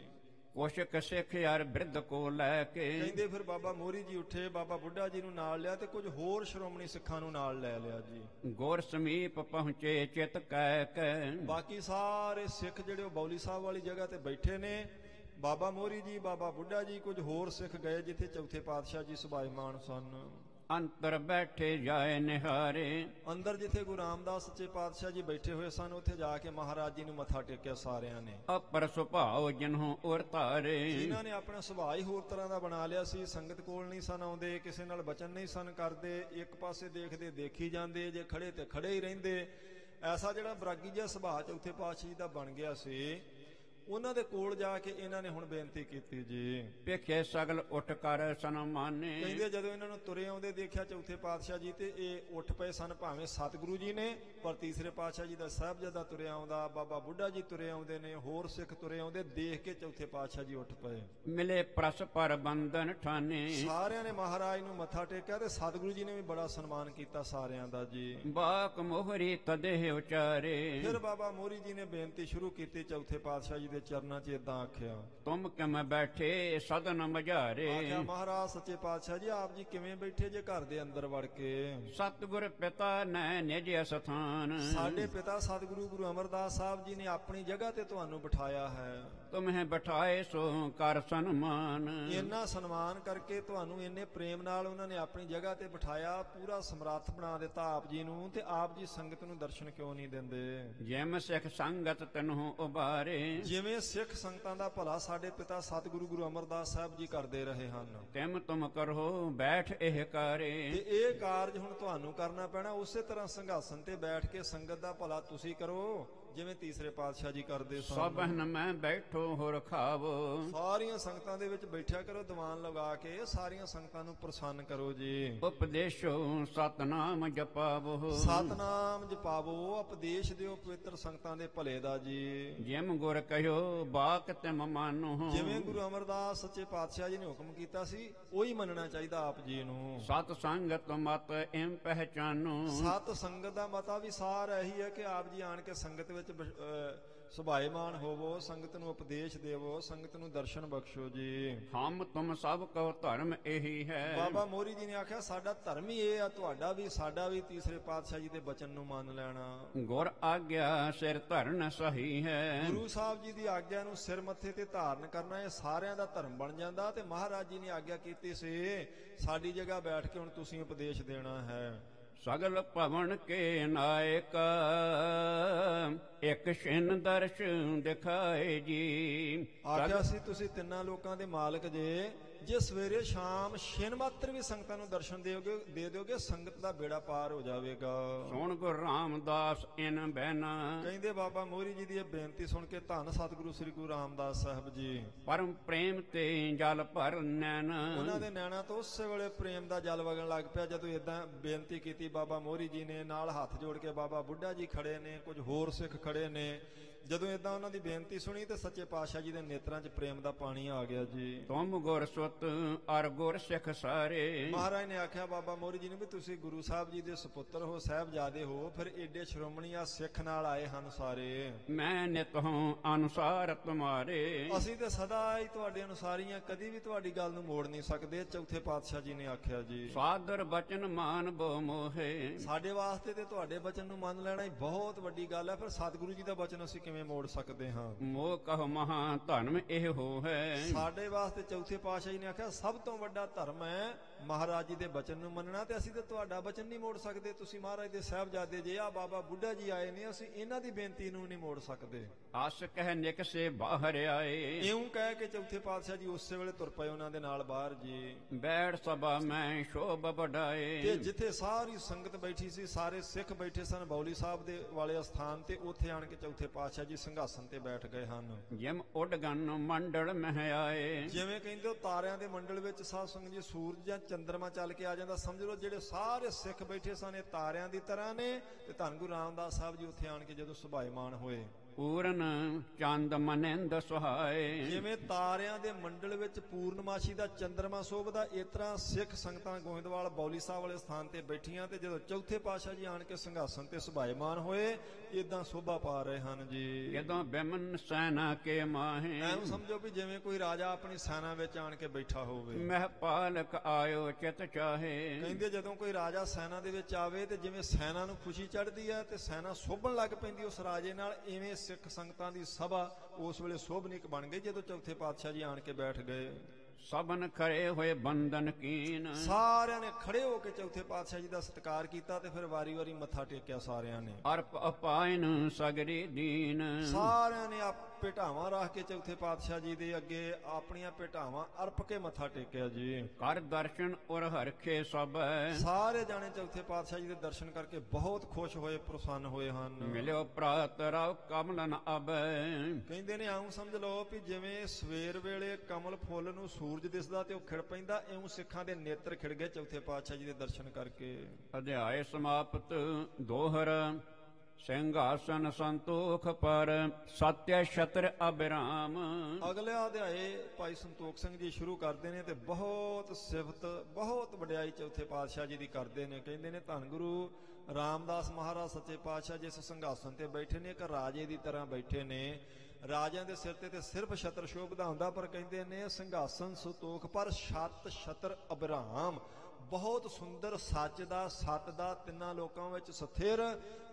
ਕੁਸ਼ਕ ਸਿੱਖ ਯਾਰ ਬਿਰਧ ਕੋ ਲੈ ਕੇ। ਕਹਿੰਦੇ ਫਿਰ ਬਾਬਾ ਮੋਹਰੀ ਜੀ ਉੱਠੇ ਬਾਬਾ ਬੁੱਢਾ ਜੀ ਨੂੰ ਨਾਲ ਲਿਆ ਤੇ ਕੁਝ ਹੋਰ ਸ਼੍ਰੋਮਣੀ ਸਿੱਖਾਂ ਨੂੰ ਨਾਲ ਲੈ ਲਿਆ ਜੀ। ਗੋਰ ਸਮੀਪ ਪਹੁੰਚੇ ਚਿਤ ਕਹਿ ਕੇ। ਬਾਕੀ ਸਾਰੇ ਸਿੱਖ ਜਿਹੜੇ ਉਹ ਬੌਲੀ ਸਾਹਿਬ ਵਾਲੀ ਜਗ੍ਹਾ ਤੇ ਬੈਠੇ ਨੇ ਬਾਬਾ ਮੋਹਰੀ ਜੀ ਬਾਬਾ ਬੁੱਢਾ ਜੀ ਕੁਝ ਹੋਰ ਸਿੱਖ ਗਏ ਜਿੱਥੇ ਚੌਥੇ ਪਾਤਸ਼ਾਹ ਜੀ ਸੁਭਾਈਮਾਨ ਸਨ। ਅੰਤਰ ਬੈਠੇ ਜਾਏ ਨਿਹਾਰੇ। ਅੰਦਰ ਜਿੱਥੇ ਗੁਰੂ ਰਾਮਦਾਸ ਸੱਚੇ ਪਾਤਸ਼ਾਹ ਜੀ ਬੈਠੇ ਹੋਏ ਸਨ ਉੱਥੇ ਜਾ ਕੇ ਮਹਾਰਾਜ ਜੀ ਨੂੰ ਮੱਥਾ ਟੇਕਿਆ ਸਾਰਿਆਂ ਨੇ। ਅਪਰ ਸੁਭਾਉ ਜਿਨਹੁ ਉਰ ਧਾਰੇ ਜਿਨ੍ਹਾਂ ਨੇ ਆਪਣਾ ਸੁਭਾਅ ਹੀ ਹੋਰ ਤਰ੍ਹਾਂ ਦਾ ਬਣਾ ਲਿਆ ਸੀ ਸੰਗਤ ਕੋਲ ਨਹੀਂ ਸਨ ਆਉਂਦੇ ਕਿਸੇ ਨਾਲ ਬਚਨ ਨਹੀਂ ਸਨ ਕਰਦੇ ਇੱਕ ਪਾਸੇ ਦੇਖਦੇ ਦੇਖੀ ਜਾਂਦੇ ਜੇ ਖੜੇ ਤੇ ਖੜੇ ਹੀ ਰਹਿੰਦੇ। ਐਸਾ ਜਿਹੜਾ ਬਰਾਗੀ ਜਿਹਾ ਸੁਭਾਅ ਚੌਥੇ ਪਾਤਸ਼ਾਹ ਜੀ ਦਾ ਬਣ ਗਿਆ ਸੀ। ਉਹਨਾਂ ਦੇ ਕੋਲ ਜਾ ਕੇ ਇਹਨਾਂ ਨੇ ਹੁਣ ਬੇਨਤੀ ਕੀਤੀ ਜੀ। ਪੇਖੇ ਸਗਲ ਉੱਠ ਕਰ ਸਨਮਾਨੇ। ਕਹਿੰਦੇ ਜਦੋਂ ਇਹਨਾਂ ਨੂੰ ਤੁਰੇ ਆਉਂਦੇ ਦੇਖਿਆ ਚੌਥੇ ਪਾਤਸ਼ਾਹ ਜੀ ਤੇ ਇਹ ਉੱਠ ਪਏ ਸਨ ਭਾਵੇਂ ਸਤਿਗੁਰੂ ਜੀ ਨੇ ਪਰ ਤੀਸਰੇ ਪਾਤਸ਼ਾਹ ਜੀ ਦਾ ਸਾਹਿਬਜ਼ਾਦਾ ਤੁਰਿਆ ਆਉਂਦਾ ਬਾਬਾ ਬੁੱਢਾ ਜੀ ਤੁਰੇ ਆਉਂਦੇ ਨੇ ਹੋਰ ਸਿੱਖ ਤੁਰੇ ਆਉਂਦੇ ਦੇਖ ਕੇ ਚੌਥੇ ਪਾਤਸ਼ਾਹ ਜੀ ਉੱਠ ਪਏ। ਮਿਲੇ ਪ੍ਰਸ ਪਰ ਬੰਧਨ ਠਾਨੇ। ਸਾਰਿਆਂ ਨੇ ਮਹਾਰਾਜ ਨੂੰ ਮੱਥਾ ਟੇਕਿਆ ਤੇ ਸਤਿਗੁਰੂ ਜੀ ਨੇ ਵੀ ਬੜਾ ਸਨਮਾਨ ਕੀਤਾ ਸਾਰਿਆਂ ਦਾ ਜੀ। ਬਾਕ ਮੋਹਰੀ ਤਦੇ ਉਚਾਰੇ। ਫਿਰ ਬਾਬਾ ਮੋਰੀ ਜੀ ਨੇ ਬੇਨਤੀ ਸ਼ੁਰੂ ਕੀਤੀ ਚੌਥੇ ਪਾਤਸ਼ਾਹ ਜੀ ਦੇ ਚਰਨਾਂ 'ਚ ਇਦਾਂ ਆਖਿਆ ਤੁਮ ਕਿਮ ਬੈਠੇ ਸਦਨ ਮਝਾਰੇ? ਆਖਿਆ ਮਹਾਰਾਜ ਸੱਚੇ ਪਾਤਸ਼ਾਹ ਜੀ ਆਪ ਜੀ ਕਿਵੇਂ ਬੈਠੇ ਜੇ ਘਰ ਦੇ ਅੰਦਰ ਵੜ ਕੇ? ਸਤਿਗੁਰ ਪਿਤਾ ਨੈ ਨਿਜ ਅਸਥਾਨ। ਸਾਡੇ ਪਿਤਾ ਸਤਿਗੁਰੂ ਗੁਰੂ ਅਮਰਦਾਸ ਸਾਹਿਬ ਜੀ ਨੇ ਆਪਣੀ ਜਗ੍ਹਾ ਤੇ ਤੁਹਾਨੂੰ ਬਿਠਾਇਆ ਹੈ। ਤੁਮਹਿ ਬਿਠਾਏ ਸੋ ਕਰ ਸਨਮਾਨ। ਇੰਨਾ ਸਨਮਾਨ ਕਰਕੇ ਤੁਹਾਨੂੰ ਇੰਨੇ ਪ੍ਰੇਮ ਨਾਲ ਉਹਨਾਂ ਨੇ ਆਪਣੀ ਜਗ੍ਹਾ ਤੇ ਬਿਠਾਇਆ ਪੂਰਾ ਸਮਰੱਥ ਬਣਾ ਦਿੱਤਾ ਆਪ ਜੀ ਨੂੰ ਤੇ ਆਪ ਜੀ ਸੰਗਤ ਨੂੰ ਦਰਸ਼ਨ ਕਿਉਂ ਨਹੀਂ ਦਿੰਦੇ? ਜਿਮ ਸਿੱਖ ਸੰਗਤ ਤਨਹੁ ਉਬਾਰੇ ਜਿਵੇਂ ਸਿੱਖ ਸੰਗਤਾਂ ਦਾ ਭਲਾ ਸਾਡੇ ਪਿਤਾ ਸਤਿਗੁਰੂ ਗੁਰੂ ਅਮਰਦਾਸ ਸਾਹਿਬ ਜੀ ਕਰਦੇ ਰਹੇ ਹਨ। ਤਿਮ ਤੁਮ ਕਰੋ ਬੈਠ ਇਹ ਕਾਰੇ। ਤੇ ਇਹ ਕਾਰਜ ਹੁਣ ਤੁਹਾਨੂੰ ਕਰਨਾ ਪੈਣਾ ਉਸੇ ਤਰ੍ਹਾਂ ਸੰਘਾਸਨ ਤੇ ਬੈਠ ਕੇ ਸੰਗਤ ਦਾ ਭਲਾ ਤੁਸੀਂ ਕਰੋ। ਜਿਵੇਂ ਤੀਸਰੇ ਪਾਤਸ਼ਾਹ ਜੀ ਕਰਦੇ ਸਨ। ਸਭਨ ਮੈਂ ਬੈਠੋ ਹੋਰ ਖਾਵੋ। ਸਾਰੀਆਂ ਸੰਗਤਾਂ ਦੇ ਵਿੱਚ ਬੈਠਿਆ ਕਰੋ ਦੀਵਾਨ ਲਗਾ ਕੇ ਸਾਰੀਆਂ ਸੰਗਤਾਂ ਨੂੰ ਪ੍ਰਸੰਨ ਕਰੋ ਜੀ। ਉਪਦੇਸ਼ੋ ਸਤਨਾਮ ਜਪਾਵੋ। ਸਤਨਾਮ ਜਪਾਵੋ ਉਪਦੇਸ਼ ਦਿਓ ਪਵਿੱਤਰ ਸੰਗਤਾਂ ਦੇ ਭਲੇ ਦਾ ਜੀ। ਜਿਮ ਗੁਰ ਕਹਿਓ ਬਾਕ ਤਿਮ ਮਾਨੋ। ਜਿਵੇਂ ਗੁਰੂ ਅਮਰਦਾਸ ਸੱਚੇ ਪਾਤਸ਼ਾਹ ਜੀ ਨੇ ਹੁਕਮ ਕੀਤਾ ਸੀ ਉਹੀ ਮੰਨਣਾ ਚਾਹੀਦਾ ਆਪ ਜੀ ਨੂੰ। ਸਤ ਸੰਗਤ ਮਤ ਐਮ ਪਹਿਚਾਨੋ। ਸਤ ਸੰਗਤ ਦਾ ਮਤਾ ਵੀ ਸਾਰ ਇਹੀ ਹੈ ਕਿ ਆਪ ਜੀ ਆਣ ਕੇ ਸੰਗਤ ਵਿੱਚ ਅਹ ਸੁਭਾਏਮਾਨ ਹੋਵੋ ਸੰਗਤ ਨੂੰ ਉਪਦੇਸ਼ ਦੇਵੋ ਸੰਗਤ ਨੂੰ ਦਰਸ਼ਨ ਬਖਸ਼ੋ ਜੀ। ਹਮ ਤੁਮ ਸਭ ਕੋ ਧਰਮ ਇਹੀ ਹੈ। ਬਾਬਾ ਮੋਰੀ ਜੀ ਨੇ ਆਖਿਆ ਸਾਡਾ ਧਰਮ ਹੀ ਇਹ ਆ ਤੁਹਾਡਾ ਵੀ ਸਾਡਾ ਵੀ ਤੀਸਰੇ ਪਾਤਸ਼ਾਹ ਜੀ ਦੇ ਬਚਨ ਨੂੰ ਮੰਨ ਲੈਣਾ। ਗੁਰ ਆਗਿਆ ਸਿਰ ਧਰਨ ਸਹੀ ਹੈ। ਗੁਰੂ ਸਾਹਿਬ ਜੀ ਦੀ ਆਗਿਆ ਨੂੰ ਸਿਰ ਮੱਥੇ ਤੇ ਧਾਰਨ ਕਰਨਾ ਇਹ ਸਾਰਿਆਂ ਦਾ ਧਰਮ ਬਣ ਜਾਂਦਾ ਤੇ ਮਹਾਰਾਜ ਜੀ ਨੇ ਆਗਿਆ ਕੀਤੀ ਸੀ ਸਾਡੀ ਜਗ੍ਹਾ ਬੈਠ ਕੇ ਹੁਣ ਤੁਸੀਂ ਉਪਦੇਸ਼ ਦੇਣਾ ਹੈ। ਸਗਲ ਭਵਨ ਕੇ ਨਾਇਕ। ਇੱਕ ਛਿਨ ਦਰਸ਼ ਦਿਖਾਏ ਜੀ। ਆਖਿਆ ਸੀ ਤੁਸੀਂ ਤਿੰਨਾਂ ਲੋਕਾਂ ਦੇ ਮਾਲਕ ਜੇ। ਜੇ ਸਵੇਰੇ ਸ਼ਾਮ ਛਿਨ ਮਾਤਰ ਵੀ ਸੰਗਤਾਂ ਨੂੰ ਦਰਸ਼ਨ ਦਿਓਗੇ ਦੇ ਦਿਓਗੇ ਸੰਗਤ ਦਾ ਬੇੜਾ ਪਾਰ ਹੋ ਜਾਵੇਗਾ। ਸੁਣ ਗੁਰ ਰਾਮਦਾਸ ਇਨ ਬਹਿਨਾ। ਕਹਿੰਦੇ ਬਾਬਾ ਮੋਹਰੀ ਜੀ ਦੀ ਇਹ ਬੇਨਤੀ ਸੁਣ ਕੇ ਧੰਨ ਸਤਿਗੁਰੂ ਸ੍ਰੀ ਗੁਰੂ ਰਾਮਦਾਸ ਸਾਹਿਬ ਜੀ। ਪਰਮ ਪ੍ਰੇਮ ਤੇ ਜਲ ਭਰ ਨੈਣ। ਉਹਨਾਂ ਦੇ ਨੈਣਾ ਤੋਂ ਉਸੇ ਵੇਲੇ ਪ੍ਰੇਮ ਦਾ ਜਲ ਵਗਣ ਲੱਗ ਪਿਆ ਜਦੋਂ ਇਦਾਂ ਬੇਨਤੀ ਕੀਤੀ ਬਾਬਾ ਮੋਹਰੀ ਜੀ ਨੇ ਨਾਲ ਹੱਥ ਜੋੜ ਕੇ ਬਾਬਾ ਬੁੱਢਾ ਜੀ ਖੜੇ ਨੇ ਕੁਝ ਹੋਰ ਸਿੱਖ ਖੜੇ ਨੇ। ਜਦੋਂ ਇਦਾਂ ਉਹਨਾਂ ਦੀ ਬੇਨਤੀ ਸੁਣੀ ਤੇ ਸੱਚੇ ਪਾਤਸ਼ਾਹ ਜੀ ਦੇ ਨੇਤਰਾਂ 'ਚ ਪ੍ਰੇਮ ਦਾ ਪਾਣੀ ਆ ਗਿਆ ਜੀ। ਤੁਮ ਗੁਰ ਸੁਤ ਅਰ ਗੁਰ ਸਿੱਖ ਸਾਰੇ। ਮਹਾਰਾਜ ਨੇ ਆਖਿਆ ਬਾਬਾ ਮੋਹਰੀ ਜੀ ਨੂੰ ਵੀ ਤੁਸੀਂ ਗੁਰੂ ਸਾਹਿਬ ਜੀ ਦੇ ਸੁਪੁੱਤਰ ਹੋ ਸਾਹਿਬਜ਼ਾਦੇ ਹੋ ਫਿਰ ਏਡੇ ਸ਼੍ਰੋਮਣੀ ਆ ਸਿੱਖ ਨਾਲ ਆਏ ਹਨ ਸਾਰੇ। ਮੈਂ ਨਿਤ ਹੂੰ ਅਨੁਸਾਰ ਤੁਮਾਰੇ। ਅਸੀਂ ਤੇ ਸਦਾ ਹੀ ਤੁਹਾਡੇ ਅਨੁਸਾਰੀਆਂ ਕਦੀ ਵੀ ਤੁਹਾਡੀ ਗੱਲ ਨੂੰ ਮੋੜ ਨਹੀਂ ਸਕਦੇ ਚੌਥੇ ਪਾਤਸ਼ਾਹ ਜੀ ਨੇ ਆਖਿਆ ਜੀ। ਸਾਦਰ ਬਚਨ ਮਾਨ ਬੋ ਮੋਹੇ। ਸਾਡੇ ਵਾਸਤੇ ਤੇ ਤੁਹਾਡੇ ਬਚਨ ਨੂੰ ਮੰਨ ਲੈਣਾ ਹੀ ਬਹੁਤ ਵੱਡੀ ਗੱਲ ਹੈ ਫਿਰ ਸਤਿਗੁਰੂ ਜੀ ਦਾ ਬਚਨ ਅਸੀਂ ਕਿਵੇਂ ਮੋੜ ਸਕਦੇ ਹਾਂ? ਮੋਹ ਕਹ ਮਹਾ ਧਰਮ ਇਹ ਹੋ ਹੈ। ਸਾਡੇ ਵਾਸਤੇ ਚੌਥੇ ਪਾਤਸ਼ਾਹ ਜੀ ਨੇ ਆਖਿਆ ਸਭ ਤੋਂ ਵੱਡਾ ਧਰਮ ਹੈ ਮਹਾਰਾਜ ਜੀ ਦੇ ਬਚਨ ਨੂੰ ਮੰਨਣਾ ਤੇ ਅਸੀਂ ਤੇ ਤੁਹਾਡਾ ਬਚਨ ਨਹੀਂ ਮੋੜ ਸਕਦੇ। ਤੁਸੀਂ ਮਹਾਰਾਜ ਦੇ ਸਾਹਿਬਜ਼ਾਦੇ ਜੇ ਆ ਬਾਬਾ ਬੁੱਢਾ ਜੀ ਆਏ ਨੇ ਅਸੀਂ ਇਹਨਾਂ ਦੀ ਬੇਨਤੀ ਨੂੰ ਨਹੀਂ ਮੋੜ ਸਕਦੇ। ਅਸ ਕਹਿ ਨਿਕ ਸੇ ਬਾਹਰ ਆਏ। ਇਉਂ ਕਹਿ ਕੇ ਚੌਥੇ ਪਾਤਸ਼ਾਹ ਜੀ ਉਸੇ ਵੇਲੇ ਤੁਰ ਪਏ ਉਹਨਾਂ ਦੇ ਨਾਲ ਬਾਹਰ ਜੀ। ਬੈਠ ਸਭਾ ਮੈਂ ਸ਼ੋਭ ਤੇ ਬਡਾਏ ਜਿੱਥੇ ਸਾਰੀ ਸੰਗਤ ਬੈਠੀ ਸੀ ਸਾਰੇ ਸਿੱਖ ਬੈਠੇ ਸਨ ਬੌਲੀ ਸਾਹਿਬ ਦੇ ਵਾਲੇ ਸਥਾਨ ਤੇ ਉੱਥੇ ਆਣ ਕੇ ਚੌਥੇ ਪਾਤਸ਼ਾਹ ਜੀ ਸਿੰਘਾਸਨ ਤੇ ਬੈਠ ਗਏ ਹਨ। ਜਿਮ ਉਡਗਨ ਮੰਡਲ ਮਹਿ ਆਏ। ਜਿਵੇਂ ਕਹਿੰਦੇ ਹੋ ਤਾਰਿਆਂ ਦੇ ਮੰਡਲ ਵਿੱਚ ਸਾਧ ਸੰਗਤ ਜੀ ਸੂਰਜ ਜਾਂ ਚੰਦਰਮਾ ਚੱਲ ਕੇ ਆ ਜਾਂਦਾ। ਸਮਝ ਲਓ ਜਿਹੜੇ ਸਾਰੇ ਸਿੱਖ ਬੈਠੇ ਸਨ ਇਹ ਤਾਰਿਆਂ ਦੀ ਤਰ੍ਹਾਂ ਨੇ ਤੇ ਧੰਨ ਗੁਰੂ ਰਾਮਦਾਸ ਸਾਹਿਬ ਜੀ ਉੱਥੇ ਆਣ ਕੇ ਜਦੋਂ ਸੁਭਾਏਮਾਨ ਹੋਏ। ਪੂਰਨ ਚੰਦ ਮਨਿੰਦ ਸੁਹਾਏ। ਜਿਵੇਂ ਤਾਰਿਆਂ ਦੇ ਮੰਡਲ ਵਿੱਚ ਪੂਰਨਮਾਸ਼ੀ ਦਾ ਚੰਦਰਮਾ ਸੋਭਦਾ ਇਸ ਤਰ੍ਹਾਂ ਸਿੱਖ ਸੰਗਤਾਂ ਗੋਇੰਦਵਾਲ ਬੌਲੀ ਸਾਹਿਬ ਵਾਲੇ ਸਥਾਨ ਤੇ ਬੈਠੀਆਂ ਤੇ ਜਦੋਂ ਚੌਥੇ ਪਾਤਸ਼ਾਹ ਜੀ ਆਣ ਕੇ ਸਿੰਘਾਸਨ ਤੇ ਸੁਭਾਏਮਾਨ ਹੋਏ ਇਦਾਂ ਸੋਭਾ ਪਾ ਰਹੇ ਹਨ ਜੀ। ਜਦੋਂ ਬਿਮਨ ਸੈਨਾ ਕੇ ਮਾਹੇ। ਐਂ ਸਮਝੋ ਵੀ ਜਿਵੇਂ ਕੋਈ ਰਾਜਾ ਆਪਣੀ ਸੈਨਾ ਵਿੱਚ ਆਣ ਕੇ ਬੈਠਾ ਹੋਵੇ। ਮਹਿ ਪਾਲਕ ਆਇਓ ਚਿਤ ਚਾਹੇ। ਕਹਿੰਦੇ ਜਦੋਂ ਕੋਈ ਰਾਜਾ ਸੈਨਾ ਦੇ ਵਿੱਚ ਆਵੇ ਤੇ ਜਿਵੇਂ ਸੈਨਾ ਨੂੰ ਖੁਸ਼ੀ ਚੜ੍ਹਦੀ ਹੈ ਤੇ ਸੈਨਾ ਸੋਭਣ ਲੱਗ ਪੈਂਦੀ ਉਸ ਰਾਜੇ ਨਾਲ ਐਵੇਂ ਸਿੱਖ ਸੰਗਤਾਂ ਦੀ ਸਭਾ ਉਸ ਵੇਲੇ ਸੋਭਨੀਕ ਬਣ ਗਈ ਜਦੋਂ ਚੌਥੇ ਪਾਤਸ਼ਾਹ ਜੀ ਆਣ ਕੇ ਬੈਠ ਗਏ। ਸਭਨ ਖੜੇ ਹੋਏ ਬੰਦਨ ਕੀਨ। ਸਾਰਿਆਂ ਨੇ ਖੜੇ ਹੋ ਕੇ ਚੌਥੇ ਪਾਤਸ਼ਾਹ ਜੀ ਦਾ ਸਤਿਕਾਰ ਕੀਤਾ ਤੇ ਫਿਰ ਵਾਰੀ-ਵਾਰੀ ਮੱਥਾ ਟੇਕਿਆ ਸਾਰਿਆਂ ਨੇ। ਅਰਪ ਅਪਾਇਨ ਸਗਰੀ ਦੀਨ। ਸਾਰਿਆਂ ਨੇ ਆਪ ਭੇਟਾਵਾਂ ਰੱਖ ਕੇ ਚੌਥੇ ਪਾਤਸ਼ਾਹ ਜੀ ਦੇ ਅੱਗੇ ਆਪਣੀਆਂ ਭੇਟਾਵਾਂ ਅਰਪ ਕੇ ਮੱਥਾ ਟੇਕਿਆ ਜੀ। ਕਰ ਦਰਸ਼ਨ ਉਰ ਹਰਖੇ ਸਭ। ਸਾਰੇ ਜਾਣੇ ਚੌਥੇ ਪਾਤਸ਼ਾਹ ਜੀ ਦੇ ਦਰਸ਼ਨ ਕਰਕੇ ਬਹੁਤ ਖੁਸ਼ ਹੋਏ ਪ੍ਰਸੰਨ ਹੋਏ ਹਨ। ਮਿਲਿਓ ਪ੍ਰਾਤ ਰਵ ਕਮਲਨ ਅਬ। ਕਹਿੰਦੇ ਨੇ ਆਉਂ ਸਮਝ ਲਓ ਵੀ ਜਿਵੇਂ ਸਵੇਰ ਵੇਲੇ ਕਮਲ ਫੁੱਲ ਨੂੰ ਸੂਰਜ ਦਿਸਦਾ ਤੇ ਉਹ ਖਿੜ ਪੈਂਦਾ ਇਉਂ ਸਿੱਖਾਂ ਦੇ ਨੇਤਰ ਖਿੜ ਗਏ ਚੌਥੇ ਪਾਤਸ਼ਾਹ ਜੀ ਦੇ ਦਰਸ਼ਨ ਕਰਕੇ। ਅਧਿਆਇ ਸਮਾਪਤ ਦੋਹਰ। ਸਿੰਘਾਸਨ ਸੰਤੋਖ ਪਰ ਸਤਿ ਛਤਰ ਅਬਰਾਮ। ਅਗਲੇ ਅਧਿਆਏ ਭਾਈ ਸੰਤੋਖ ਸਿੰਘ ਜੀ ਸ਼ੁਰੂ ਕਰਦੇ ਨੇ ਤੇ ਬਹੁਤ ਸਿਫਤ, ਬਹੁਤ ਵਡਿਆਈ ਚੌਥੇ ਪਾਤਸ਼ਾਹ ਜੀ ਦੀ ਕਰਦੇ ਨੇ। ਕਹਿੰਦੇ ਨੇ, ਧੰਨ ਗੁਰੂ ਰਾਮਦਾਸ ਮਹਾਰਾਜ ਸੱਚੇ ਪਾਤਸ਼ਾਹ ਜਿਸ ਸਿੰਘਾਸਨ ਤੇ ਬੈਠੇ ਨੇ, ਇੱਕ ਰਾਜੇ ਦੀ ਤਰ੍ਹਾਂ ਬੈਠੇ ਨੇ। ਰਾਜਿਆਂ ਦੇ ਸਿਰ ਤੇ ਤੇ ਸਿਰਫ ਛਤਰ ਸ਼ੋਭਦਾ ਹੁੰਦਾ, ਪਰ ਕਹਿੰਦੇ ਨੇ, ਸਿੰਘਾਸਨ ਸੰਤੋਖ ਪਰ ਛਤ ਛਤਰ ਅਬਰਾਮ। ਬਹੁਤ ਸੁੰਦਰ ਸੱਚ ਦਾ ਸਤ ਦਾ ਤਿੰਨਾਂ ਲੋਕਾਂ ਵਿੱਚ ਸਥਿਰ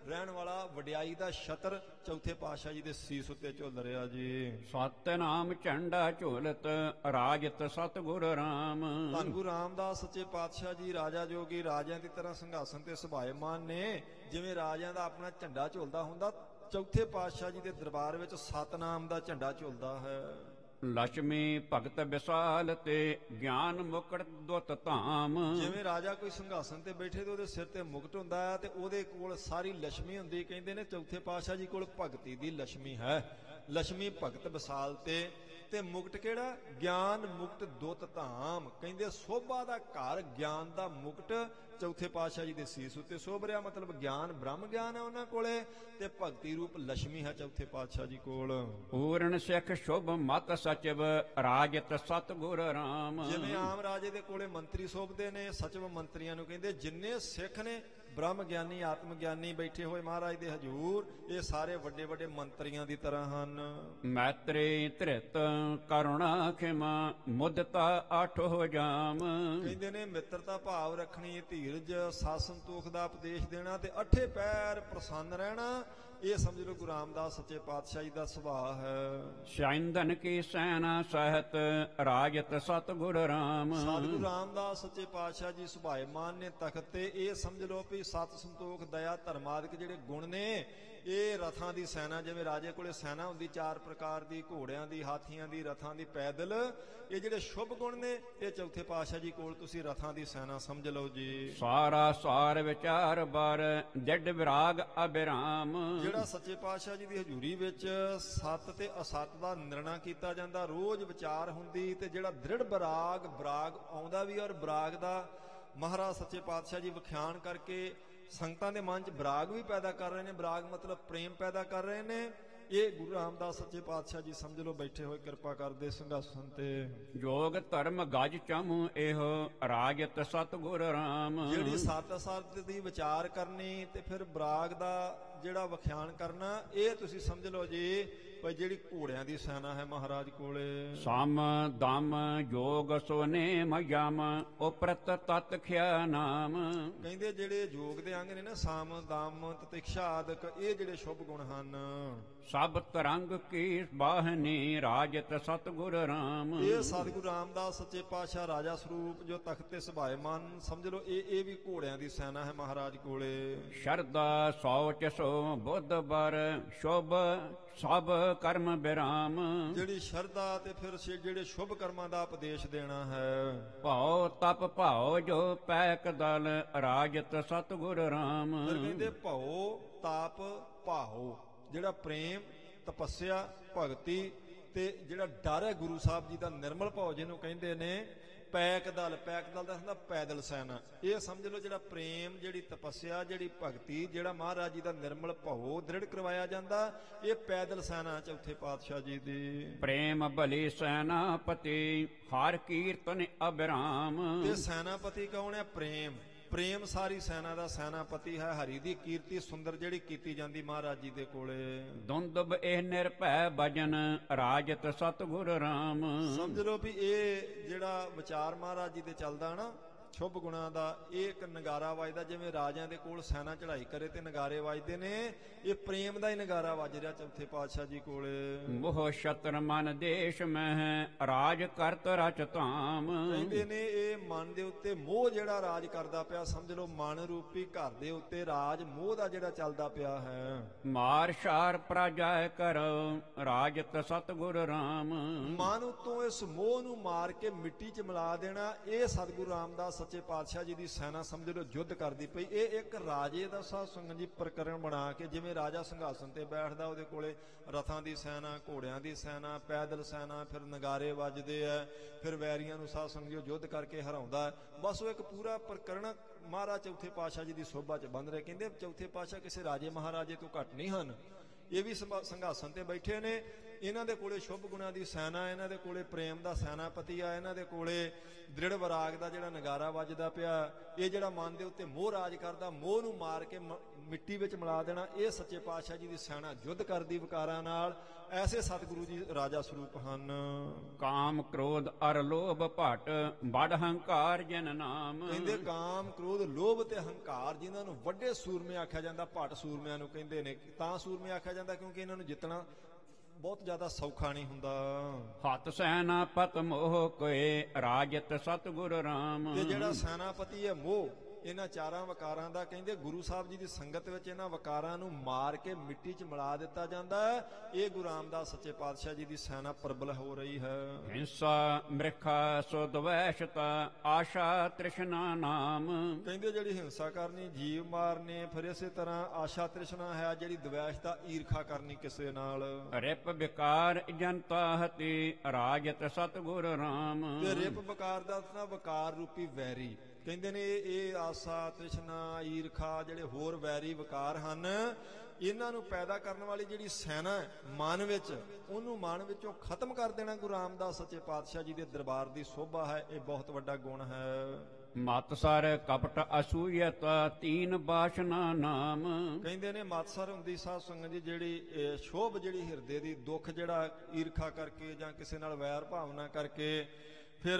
ਰਹਿਣ ਵਾਲਾ ਵਡਿਆਈ ਦਾ ਛਤਰ ਚੌਥੇ ਪਾਤਸ਼ਾਹ ਜੀ ਦੇ ਸੀਸ ਉੱਤੇ ਝੁੱਲ ਰਿਹਾ ਜੀ। ਸਤਿ ਨਾਮ ਝੰਡਾ ਝੋਲਤ ਰਾਜਤ ਸਤਿਗੁਰ ਰਾਮ। ਧੰਨ ਗੁਰੂ ਰਾਮਦਾਸ ਸੱਚੇ ਪਾਤਸ਼ਾਹ ਜੀ ਰਾਜਾ ਜੋਗੀ ਰਾਜਿਆਂ ਦੀ ਤਰ੍ਹਾਂ ਸਿੰਘਾਸਨ ਤੇ ਸੁਭਾਏਮਾਨ ਨੇ। ਜਿਵੇਂ ਰਾਜਿਆਂ ਦਾ ਆਪਣਾ ਝੰਡਾ ਝੁਲਦਾ ਹੁੰਦਾ ਚੌਥੇ ਪਾਤਸ਼ਾਹ ਜੀ ਦੇ ਦਰਬਾਰ ਵਿੱਚ ਸਤਨਾਮ ਦਾ ਝੰਡਾ ਝੁਲਦਾ ਹੈ। ਲਛਮੀ ਭਗਤ ਵਿਸਾਲ ਤੇ ਗਿਆਨ ਮੁਕਟ ਦੁਤ ਧਾਮ। ਜਿਵੇਂ ਰਾਜਾ ਕੋਈ ਸੰਘਾਸਨ ਤੇ ਬੈਠੇ ਤੇ ਉਹਦੇ ਸਿਰ ਤੇ ਮੁਕਟ ਹੁੰਦਾ ਹੈ ਤੇ ਉਹਦੇ ਕੋਲ ਸਾਰੀ ਲక్ష్ਮੀ ਹੁੰਦੀ ਕਹਿੰਦੇ ਨੇ ਚੌਥੇ ਪਾਤਸ਼ਾਹ ਜੀ ਕੋਲ ਭਗਤੀ ਦੀ ਲక్ష్ਮੀ ਹੈ। ਲక్ష్ਮੀ ਭਗਤ ਵਿਸਾਲ ਤੇ ਤੇ ਮੁਕਟ ਕਿਹੜਾ? ਗਿਆਨ ਮੁਕਟ ਦੁੱਤ ਧਾਮ। ਕਹਿੰਦੇ ਸੋਭਾ ਦਾ ਘਰ ਗਿਆਨ ਦਾ ਮੁਕਟ। ਚੌਥੇ ਪਾਤਸ਼ਾਹ ਜੀ ਦੇ ਸੀਸ ਉੱਤੇ ਸੋਭ ਰਿਹਾ ਮਤਲਬ ਗਿਆਨ ਬ੍ਰਹਮ ਗਿਆਨ ਹੈ ਉਹਨਾਂ ਕੋਲੇ। ਤੇ ਭਗਤੀ ਰੂਪ ਲక్ష్ਮੀ ਹੈ ਚੌਥੇ ਪਾਤਸ਼ਾਹ ਜੀ ਕੋਲ। ਪੂਰਨ ਸਿੱਖ ਸ਼ੁਭ ਮਤ ਸਚਿਵ ਰਾਜਤ ਸਤਿਗੁਰ ਰਾਮ। ਜਿਵੇਂ ਆਮ ਰਾਜੇ ਦੇ ਕੋਲੇ ਮੰਤਰੀ ਸੋਭਦੇ ਨੇ ਸਚਿਵ ਮੰਤਰੀਆਂ ਨੂੰ ਕਹਿੰਦੇ ਜਿੰਨੇ ਸਿੱਖ ਨੇ ਬ੍ਰਹਮ ਗਿਆਨੀ ਆਤਮ ਗਿਆਨੀ ਬੈਠੇ ਹੋਏ ਮਹਾਰਾਜ ਦੇ ਹਜੂਰ ਇਹ ਸਾਰੇ ਵੱਡੇ ਵੱਡੇ ਮੰਤਰੀਆਂ ਦੀ ਤਰ੍ਹਾਂ ਹਨ। ਮੈਤਰੀ ਧ੍ਰਿਤ ਕਰੁਣਾ ਖਿਮਾ ਮੁਦਤਾ ਆਠ ਹੋ ਜਾਮ। ਕਹਿੰਦੇ ਨੇ ਮਿੱਤਰਤਾ ਭਾਵ ਰੱਖਣੀ ਧੀਰਜ ਸਤ ਸੰਤੋਖ ਦਾ ਉਪਦੇਸ਼ ਦੇਣਾ ਤੇ ਅੱਠੇ ਪੈਰ ਪ੍ਰਸੰਨ ਰਹਿਣਾ ਇਹ ਸਮਝ ਲਓ ਗੁਰੂ ਰਾਮਦਾਸ ਸੱਚੇ ਪਾਤਸ਼ਾਹ ਜੀ ਦਾ ਸੁਭਾਅ ਹੈ। ਸ਼ੈਂਦਨ ਕੀ ਸੈਨਾ ਸਹਿਤ ਰਾਜਤ ਸਤਗੁਰ ਰਾਮ। ਸਤਿਗੁਰੂ ਰਾਮਦਾਸ ਸੱਚੇ ਪਾਤਸ਼ਾਹ ਜੀ ਸੁਭਾਏਮਾਨ ਨੇ ਤਖਤ ਤੇ ਇਹ ਸਮਝ ਲਓ ਵੀ ਸਤ ਸੰਤੋਖ ਦਇਆ ਧਰਮਾਦਿਕ ਜਿਹੜੇ ਗੁਣ ਨੇ ਇਹ ਰਥਾਂ ਦੀ ਸੈਨਾ ਜਿਵੇਂ ਰਾਜੇ ਕੋਲੇ ਸੈਨਾ ਹੁੰਦੀ ਚਾਰ ਪ੍ਰਕਾਰ ਦੀ ਘੋੜਿਆਂ ਦੀ ਹਾਥੀਆਂ ਦੀ ਰਥਾਂ ਦੀ ਪੈਦਲ। ਇਹ ਜਿਹੜੇ ਸ਼ੁਭ ਗੁਣ ਨੇ ਇਹ ਚੌਥੇ ਪਾਤਸ਼ਾਹ ਜੀ ਕੋਲ ਤੁਸੀਂ ਰਥਾਂ ਦੀ ਸੈਨਾ ਸਮਝ ਲਓ ਜੀ। ਸਾਰਾ ਸਾਰ ਵਿਚਾਰ ਬਰ ਜੱਡ ਵਿਰਾਗ ਅਬਿਰਾਮ ਜਿਹੜਾ ਸੱਚੇ ਪਾਤਸ਼ਾਹ ਜੀ ਦੀ ਹਜ਼ੂਰੀ ਵਿੱਚ ਸੱਤ ਤੇ ਅਸੱਤ ਦਾ ਨਿਰਣਾ ਕੀਤਾ ਜਾਂਦਾ ਰੋਜ਼ ਵਿਚਾਰ ਹੁੰਦੀ ਤੇ ਜਿਹੜਾ ਦ੍ਰਿੜ ਬਰਾਗ ਬਰਾਗ ਆਉਂਦਾ ਵੀ ਔਰ ਬਰਾਗ ਦਾ ਮਹਾਰਾਜ ਸੱਚੇ ਪਾਤਸ਼ਾਹ ਜੀ ਵਿਖਿਆਨ ਕਰਕੇ ਸੰਗਤਾਂ ਦੇ ਮਨ 'ਚ ਬਰਾਗ ਵੀ ਪੈਦਾ ਕਰ ਰਹੇ ਨੇ। ਬਰਾਗ ਮਤਲਬ ਪ੍ਰੇਮ ਪੈਦਾ ਕਰ ਰਹੇ ਨੇ। ਇਹ ਗੁਰੂ ਰਾਮਦਾਸ ਸੱਚੇ ਪਾਤਸ਼ਾਹ ਜੀ ਸਮਝ ਲਓ ਬੈਠੇ ਹੋਏ ਕਿਰਪਾ ਕਰਦੇ ਸਿੰਘਾਸਨ ਤੇ ਜੋਗ ਧਰਮ ਗਜ ਚਮੂ ਇਹੋ ਰਾਜਤ ਸਤਗੁਰ ਰਾਮ। ਜਿਹੜੀ ਸੱਤ ਅਸੱਤ ਦੀ ਵਿਚਾਰ ਕਰਨੀ ਤੇ ਫਿਰ ਬਰਾਗ ਦਾ ਜਿਹੜਾ ਵਿਖਿਆਨ ਕਰਨਾ ਇਹ ਤੁਸੀਂ ਸਮਝ ਲਓ ਜੀ ਭਈ ਜਿਹੜੀ ਘੋੜਿਆਂ ਦੀ ਸੈਨਾ ਹੈ ਮਹਾਰਾਜ ਕੋਲੇ। ਸਮ ਦਮ ਜੋਗ ਸੋਨੇ ਮਯਮ ਉਪਰਤ ਤਤ ਖਿਆ ਨਾਮ। ਕਹਿੰਦੇ ਜਿਹੜੇ ਯੋਗ ਦੇ ਅੰਗ ਨੇ ਨਾ ਸਾਮ ਦਾਮ ਆਦਿਕ ਇਹ ਜਿਹੜੇ ਸ਼ੁਭ ਗੁਣ ਹਨ। ਸਭ ਤਰੰਗ ਕੀ ਬਾਹਨੀ ਰਾਜਤ ਸਤਗੁਰ ਰਾਮ। ਇਹ ਸਤਿਗੁਰੂ ਰਾਮਦਾਸ ਸੱਚੇ ਪਾਤਸ਼ਾਹ ਰਾਜਾ ਸਰੂਪ ਜੋ ਤਖਤ ਤੇ ਸੁਭਾਏਮਾਨ ਸਮਝ ਲਓ ਇਹ ਇਹ ਵੀ ਘੋੜਿਆਂ ਦੀ ਸੈਨਾ ਹੈ ਮਹਾਰਾਜ ਕੋਲੇ। ਸ਼ਰਦਾ ਸੌਚ ਸੋ ਬੁੱਧ ਬਰ ਸ਼ੁਭ ਸਭ ਕਰਮ ਬਿਰਾਮ। ਜਿਹੜੀ ਸ਼ਰਧਾ ਤੇ ਫਿਰ ਸੇ ਜਿਹੜੇ ਸ਼ੁਭ ਕਰਮਾਂ ਦਾ ਉਪਦੇਸ਼ ਦੇਣਾ ਹੈ। ਭਾਉ ਤਪ ਭਾਉ ਜੋ ਪੈਕ ਦਲ ਰਾਜਤ ਸਤਗੁਰ ਰਾਮ। ਫਿਰ ਕਹਿੰਦੇ ਭਉ ਤਾਪ ਭਾਉ ਜਿਹੜਾ ਪ੍ਰੇਮ ਤਪੱਸਿਆ ਭਗਤੀ ਤੇ ਜਿਹੜਾ ਡਰ ਹੈ ਗੁਰੂ ਸਾਹਿਬ ਜੀ ਦਾ ਨਿਰਮਲ ਭਾਉ ਜਿਹਨੂੰ ਕਹਿੰਦੇ ਨੇ ਪੈਕ ਦਲ ਪੈਕ ਦਲ ਦਾ ਹੁੰਦਾ ਪੈਦਲ ਸੈਨਾ। ਇਹ ਸਮਝ ਲਓ ਜਿਹੜਾ ਪ੍ਰੇਮ ਜਿਹੜੀ ਤਪੱਸਿਆ ਜਿਹੜੀ ਭਗਤੀ ਜਿਹੜਾ ਮਹਾਰਾਜ ਜੀ ਦਾ ਨਿਰਮਲ ਭਾਉ ਦ੍ਰਿੜ ਕਰਵਾਇਆ ਜਾਂਦਾ ਇਹ ਪੈਦਲ ਸੈਨਾ ਚੌਥੇ ਪਾਤਸ਼ਾਹ ਜੀ ਦੀ। ਪ੍ਰੇਮ ਭਲੀ ਸੈਨਾਪਤੀ ਹਰ ਕੀਰਤਨ ਅਬਰਾਮ ਤੇ ਸੈਨਾਪਤੀ ਕੌਣ ਹੈ? ਪ੍ਰੇਮ। ਪ੍ਰੇਮ ਸਾਰੀ ਸੈਨਾ ਦਾ ਸੈਨਾਪਤੀ ਹੈ ਹਰੀ ਦੀ ਕੀਰਤੀ ਸੁੰਦਰ ਜਿਹੜੀ ਕੀਤੀ ਜਾਂਦੀ ਮਹਾਰਾਜ ਜੀ ਦੇ ਕੋਲੇ। ਦੁੰਦਬ ਇਹ ਨਿਰਭੈ ਭਜਨ ਰਾਜਤ ਸਤਗੁਰ ਰਾਮ। ਸਮਝ ਲਓ ਵੀ ਇਹ ਜਿਹੜਾ ਵਿਚਾਰ ਮਹਾਰਾਜ ਜੀ ਦੇ ਚੱਲਦਾ ਨਾ ਸ਼ੁਭ ਗੁਣਾ ਦਾ ਇਹ ਇੱਕ ਨਗਾਰਾ ਵੱਜਦਾ ਜਿਵੇਂ ਰਾਜਿਆਂ ਦੇ ਕੋਲ ਸੈਨਾ ਚੜ੍ਹਾਈ ਕਰੇ ਤੇ ਨਗਾਰੇ ਵੱਜਦੇ ਨੇ। ਇਹ ਪ੍ਰੇਮ ਦਾ ਹੀ ਨਗਾਰਾ ਵੱਜ ਰਿਹਾ ਚੌਥੇ ਪਾਤਸ਼ਾਹ ਜੀ ਕੋਲੇ। ਮੋਹ ਸ਼ਤਰ ਮਨ ਦੇਸ਼ ਮਹਿ ਰਾਜ ਕਰਤ ਰਚ ਧਾਮ। ਕਹਿੰਦੇ ਨੇ ਇਹ ਮਨ ਦੇ ਉੱਤੇ ਮੋਹ ਜਿਹੜਾ ਰਾਜ ਕਰਦਾ ਪਿਆ ਸਮਝ ਲਓ ਮਨ ਰੂਪੀ ਘਰ ਦੇ ਉੱਤੇ ਰਾਜ ਮੋਹ ਦਾ ਜਿਹੜਾ ਚੱਲਦਾ ਪਿਆ ਹੈ। ਮਾਰ ਸ਼ਾਰ ਪ੍ਰਜਾਇ ਕਰੋ ਰਾਜਤ ਸਤਗੁਰ ਰਾਮ। ਮਨ ਉਤੋਂ ਇਸ ਮੋਹ ਨੂੰ ਮਾਰ ਕੇ ਮਿੱਟੀ 'ਚ ਮਿਲਾ ਦੇਣਾ ਇਹ ਸਤਿਗੁਰੂ ਰਾਮਦਾਸ ਸੱਚੇ ਪਾਤਸ਼ਾਹ ਜੀ ਦੀ ਸੈਨਾ ਸਮਝ ਲਓ ਯੁੱਧ ਕਰਦੀ ਪਈ। ਇਹ ਇੱਕ ਰਾਜੇ ਦਾ ਸਾਧ ਸੰਗਤ ਜੀ ਪ੍ਰਕਰਣ ਬਣਾ ਕੇ ਜਿਵੇਂ ਰਾਜਾ ਸਿੰਘਾਸਨ ਤੇ ਬੈਠਦਾ, ਉਹਦੇ ਕੋਲੇ ਰਥਾਂ ਦੀ ਸੈਨਾ, ਘੋੜਿਆਂ ਦੀ ਸੈਨਾ, ਪੈਦਲ ਸੈਨਾ, ਫਿਰ ਨਗਾਰੇ ਵੱਜਦੇ ਆ, ਫਿਰ ਵੈਰੀਆਂ ਨੂੰ ਸਾਧ ਸੰਗਤ ਜੀ ਯੁੱਧ ਕਰਕੇ ਹਰਾਉਂਦਾ। ਹੈ। ਬਸ ਉਹ ਇੱਕ ਪੂਰਾ ਪ੍ਰਕਰਣ ਮਹਾਰਾਜ ਚੌਥੇ ਪਾਤਸ਼ਾਹ ਜੀ ਦੀ ਸੋਭਾ 'ਚ ਬੰਦ ਰਹੇ। ਕਹਿੰਦੇ ਚੌਥੇ ਪਾਤਸ਼ਾਹ ਕਿਸੇ ਰਾਜੇ ਮਹਾਰਾਜੇ ਤੋਂ ਘੱਟ ਨਹੀਂ ਹਨ। ਇਹ ਵੀ ਸੰਭਾ- ਸਿੰਘਾਸਨ ਤੇ ਬੈਠੇ ਨੇ। ਇਹਨਾਂ ਦੇ ਕੋਲੇ ਸ਼ੁਭ ਗੁਣਾਂ ਦੀ ਸੈਨਾ ਇਹਨਾਂ ਦੇ ਕੋਲੇ ਪ੍ਰੇਮ ਦਾ ਸੈਨਾਪਤੀ ਆ ਇਹਨਾਂ ਦੇ ਕੋਲੇ ਦ੍ਰਿੜ ਵਿਰਾਗ ਦਾ ਜਿਹੜਾ ਨਗਾਰਾ ਵੱਜਦਾ ਪਿਆ ਇਹ ਜਿਹੜਾ ਮਨ ਦੇ ਉੱਤੇ ਮੋਹ ਰਾਜ ਕਰਦਾ ਮੋਹ ਨੂੰ ਮਾਰ ਕੇ ਮਿੱਟੀ ਵਿੱਚ ਮਿਲਾ ਦੇਣਾ ਇਹ ਸੱਚੇ ਪਾਤਸ਼ਾਹ ਜੀ ਦੀ ਸੈਨਾ ਯੁੱਧ ਕਰਦੀ ਵਿਕਾਰਾਂ ਨਾਲ ਐਸੇ ਸਤਿਗੁਰੂ ਜੀ ਰਾਜਾ ਸਰੂਪ ਹਨ। ਕਾਮ ਕ੍ਰੋਧ ਅਰ ਲੋਭ ਭਟ ਬੜ ਹੰਕਾਰ ਜਨ ਨਾਮ। ਕਹਿੰਦੇ ਕਾਮ ਕ੍ਰੋਧ ਲੋਭ ਤੇ ਹੰਕਾਰ ਜਿਨ੍ਹਾਂ ਨੂੰ ਵੱਡੇ ਸੂਰਮੇ ਆਖਿਆ ਜਾਂਦਾ ਭੱਟ ਸੂਰਮਿਆਂ ਨੂੰ ਕਹਿੰਦੇ ਨੇ ਤਾਂ ਸੂਰਮੇ ਆਖਿਆ ਜਾਂਦਾ ਕਿਉਂਕਿ ਇਹਨਾਂ ਨੂੰ ਜਿੱਤਣਾ ਬਹੁਤ ਜ਼ਿਆਦਾ ਸੌਖਾ ਨਹੀਂ ਹੁੰਦਾ। ਹੱਥ ਸੈਨਾ ਪਤ ਮੋਹ ਕੋਏ ਰਾਜਤ ਸਤਗੁਰ ਰਾਮ। ਤੇ ਜਿਹੜਾ ਸੈਨਾਪਤੀ ਹੈ ਮੋਹ ਇਹਨਾਂ ਚਾਰਾਂ ਵਕਾਰਾਂ ਦਾ ਕਹਿੰਦੇ ਗੁਰੂ ਸਾਹਿਬ ਜੀ ਦੀ ਸੰਗਤ ਵਿੱਚ ਇਹਨਾਂ ਵਕਾਰਾਂ ਨੂੰ ਮਾਰ ਕੇ ਮਿੱਟੀ 'ਚ ਮਿਲਾ ਦਿੱਤਾ ਜਾਂਦਾ ਹੈ। ਇਹ ਗੁਰੂ ਰਾਮਦਾਸ ਸੱਚੇ ਪਾਤਸ਼ਾਹ ਜੀ ਦੀ ਸੈਨਾ ਪ੍ਰਬਲ ਹੋ ਰਹੀ ਹੈ। ਹਿੰਸਾ ਮ੍ਰਿਖਾ ਸੁਦਵੈਸ਼ਤਾ ਆਸ਼ਾ ਤ੍ਰਿਸ਼ਨਾ ਨਾਮ। ਕਹਿੰਦੇ ਜਿਹੜੀ ਹਿੰਸਾ ਕਰਨੀ ਜੀਵ ਮਾਰਨੇ ਫਿਰ ਇਸੇ ਤਰ੍ਹਾਂ ਆਸ਼ਾ ਤ੍ਰਿਸ਼ਨਾ ਹੈ ਜਿਹੜੀ ਦਵੈਸ਼ਤਾ ਈਰਖਾ ਕਰਨੀ ਕਿਸੇ ਨਾਲ। ਰਿਪ ਵਿਕਾਰ ਜਨਤਾ ਹਤੀ ਰਾਜਤ ਸਤਗੁਰ ਰਾਮ। ਤੇ ਰਿਪ ਵਕਾਰ ਦਾ ਨਾ ਵਕਾਰ ਰੂਪੀ ਵੈਰੀ। ਕਹਿੰਦੇ ਨੇ ਇਹ ਆਸਾ ਤ੍ਰਿਸ਼ਨਾ ਈਰਖਾ ਜਿਹੜੇ ਹੋਰ ਵੈਰੀ ਵਕਾਰ ਹਨ ਇਹਨਾਂ ਨੂੰ ਪੈਦਾ ਕਰਨ ਵਾਲੀ ਜਿਹੜੀ ਸੈਨਾ ਮਨ ਵਿੱਚ ਉਹਨੂੰ ਮਨ ਵਿੱਚੋਂ ਖਤਮ ਕਰ ਦੇਣਾ ਗੁਰੂ ਰਾਮਦਾਸ ਸੱਚੇ ਪਾਤਸ਼ਾਹ ਜੀ ਦੇ ਦਰਬਾਰ ਦੀ ਸੋਭਾ ਹੈ ਇਹ ਬਹੁਤ ਵੱਡਾ ਗੁਣ ਹੈ। ਮਤ ਸਰ ਕਪਟ ਅਸੂਯਤ ਤੀਨ ਬਾਸ਼ਨਾ ਨਾਮ। ਕਹਿੰਦੇ ਨੇ ਮਤਸਰ ਹੁੰਦੀ ਸਾਧ ਸੰਗਤ ਜੀ ਜਿਹੜੀ ਸ਼ੋਭ ਜਿਹੜੀ ਹਿਰਦੇ ਦੀ ਦੁੱਖ ਜਿਹੜਾ ਈਰਖਾ ਕਰਕੇ ਜਾਂ ਕਿਸੇ ਨਾਲ ਵੈਰ ਭਾਵਨਾ ਕਰਕੇ ਫਿਰ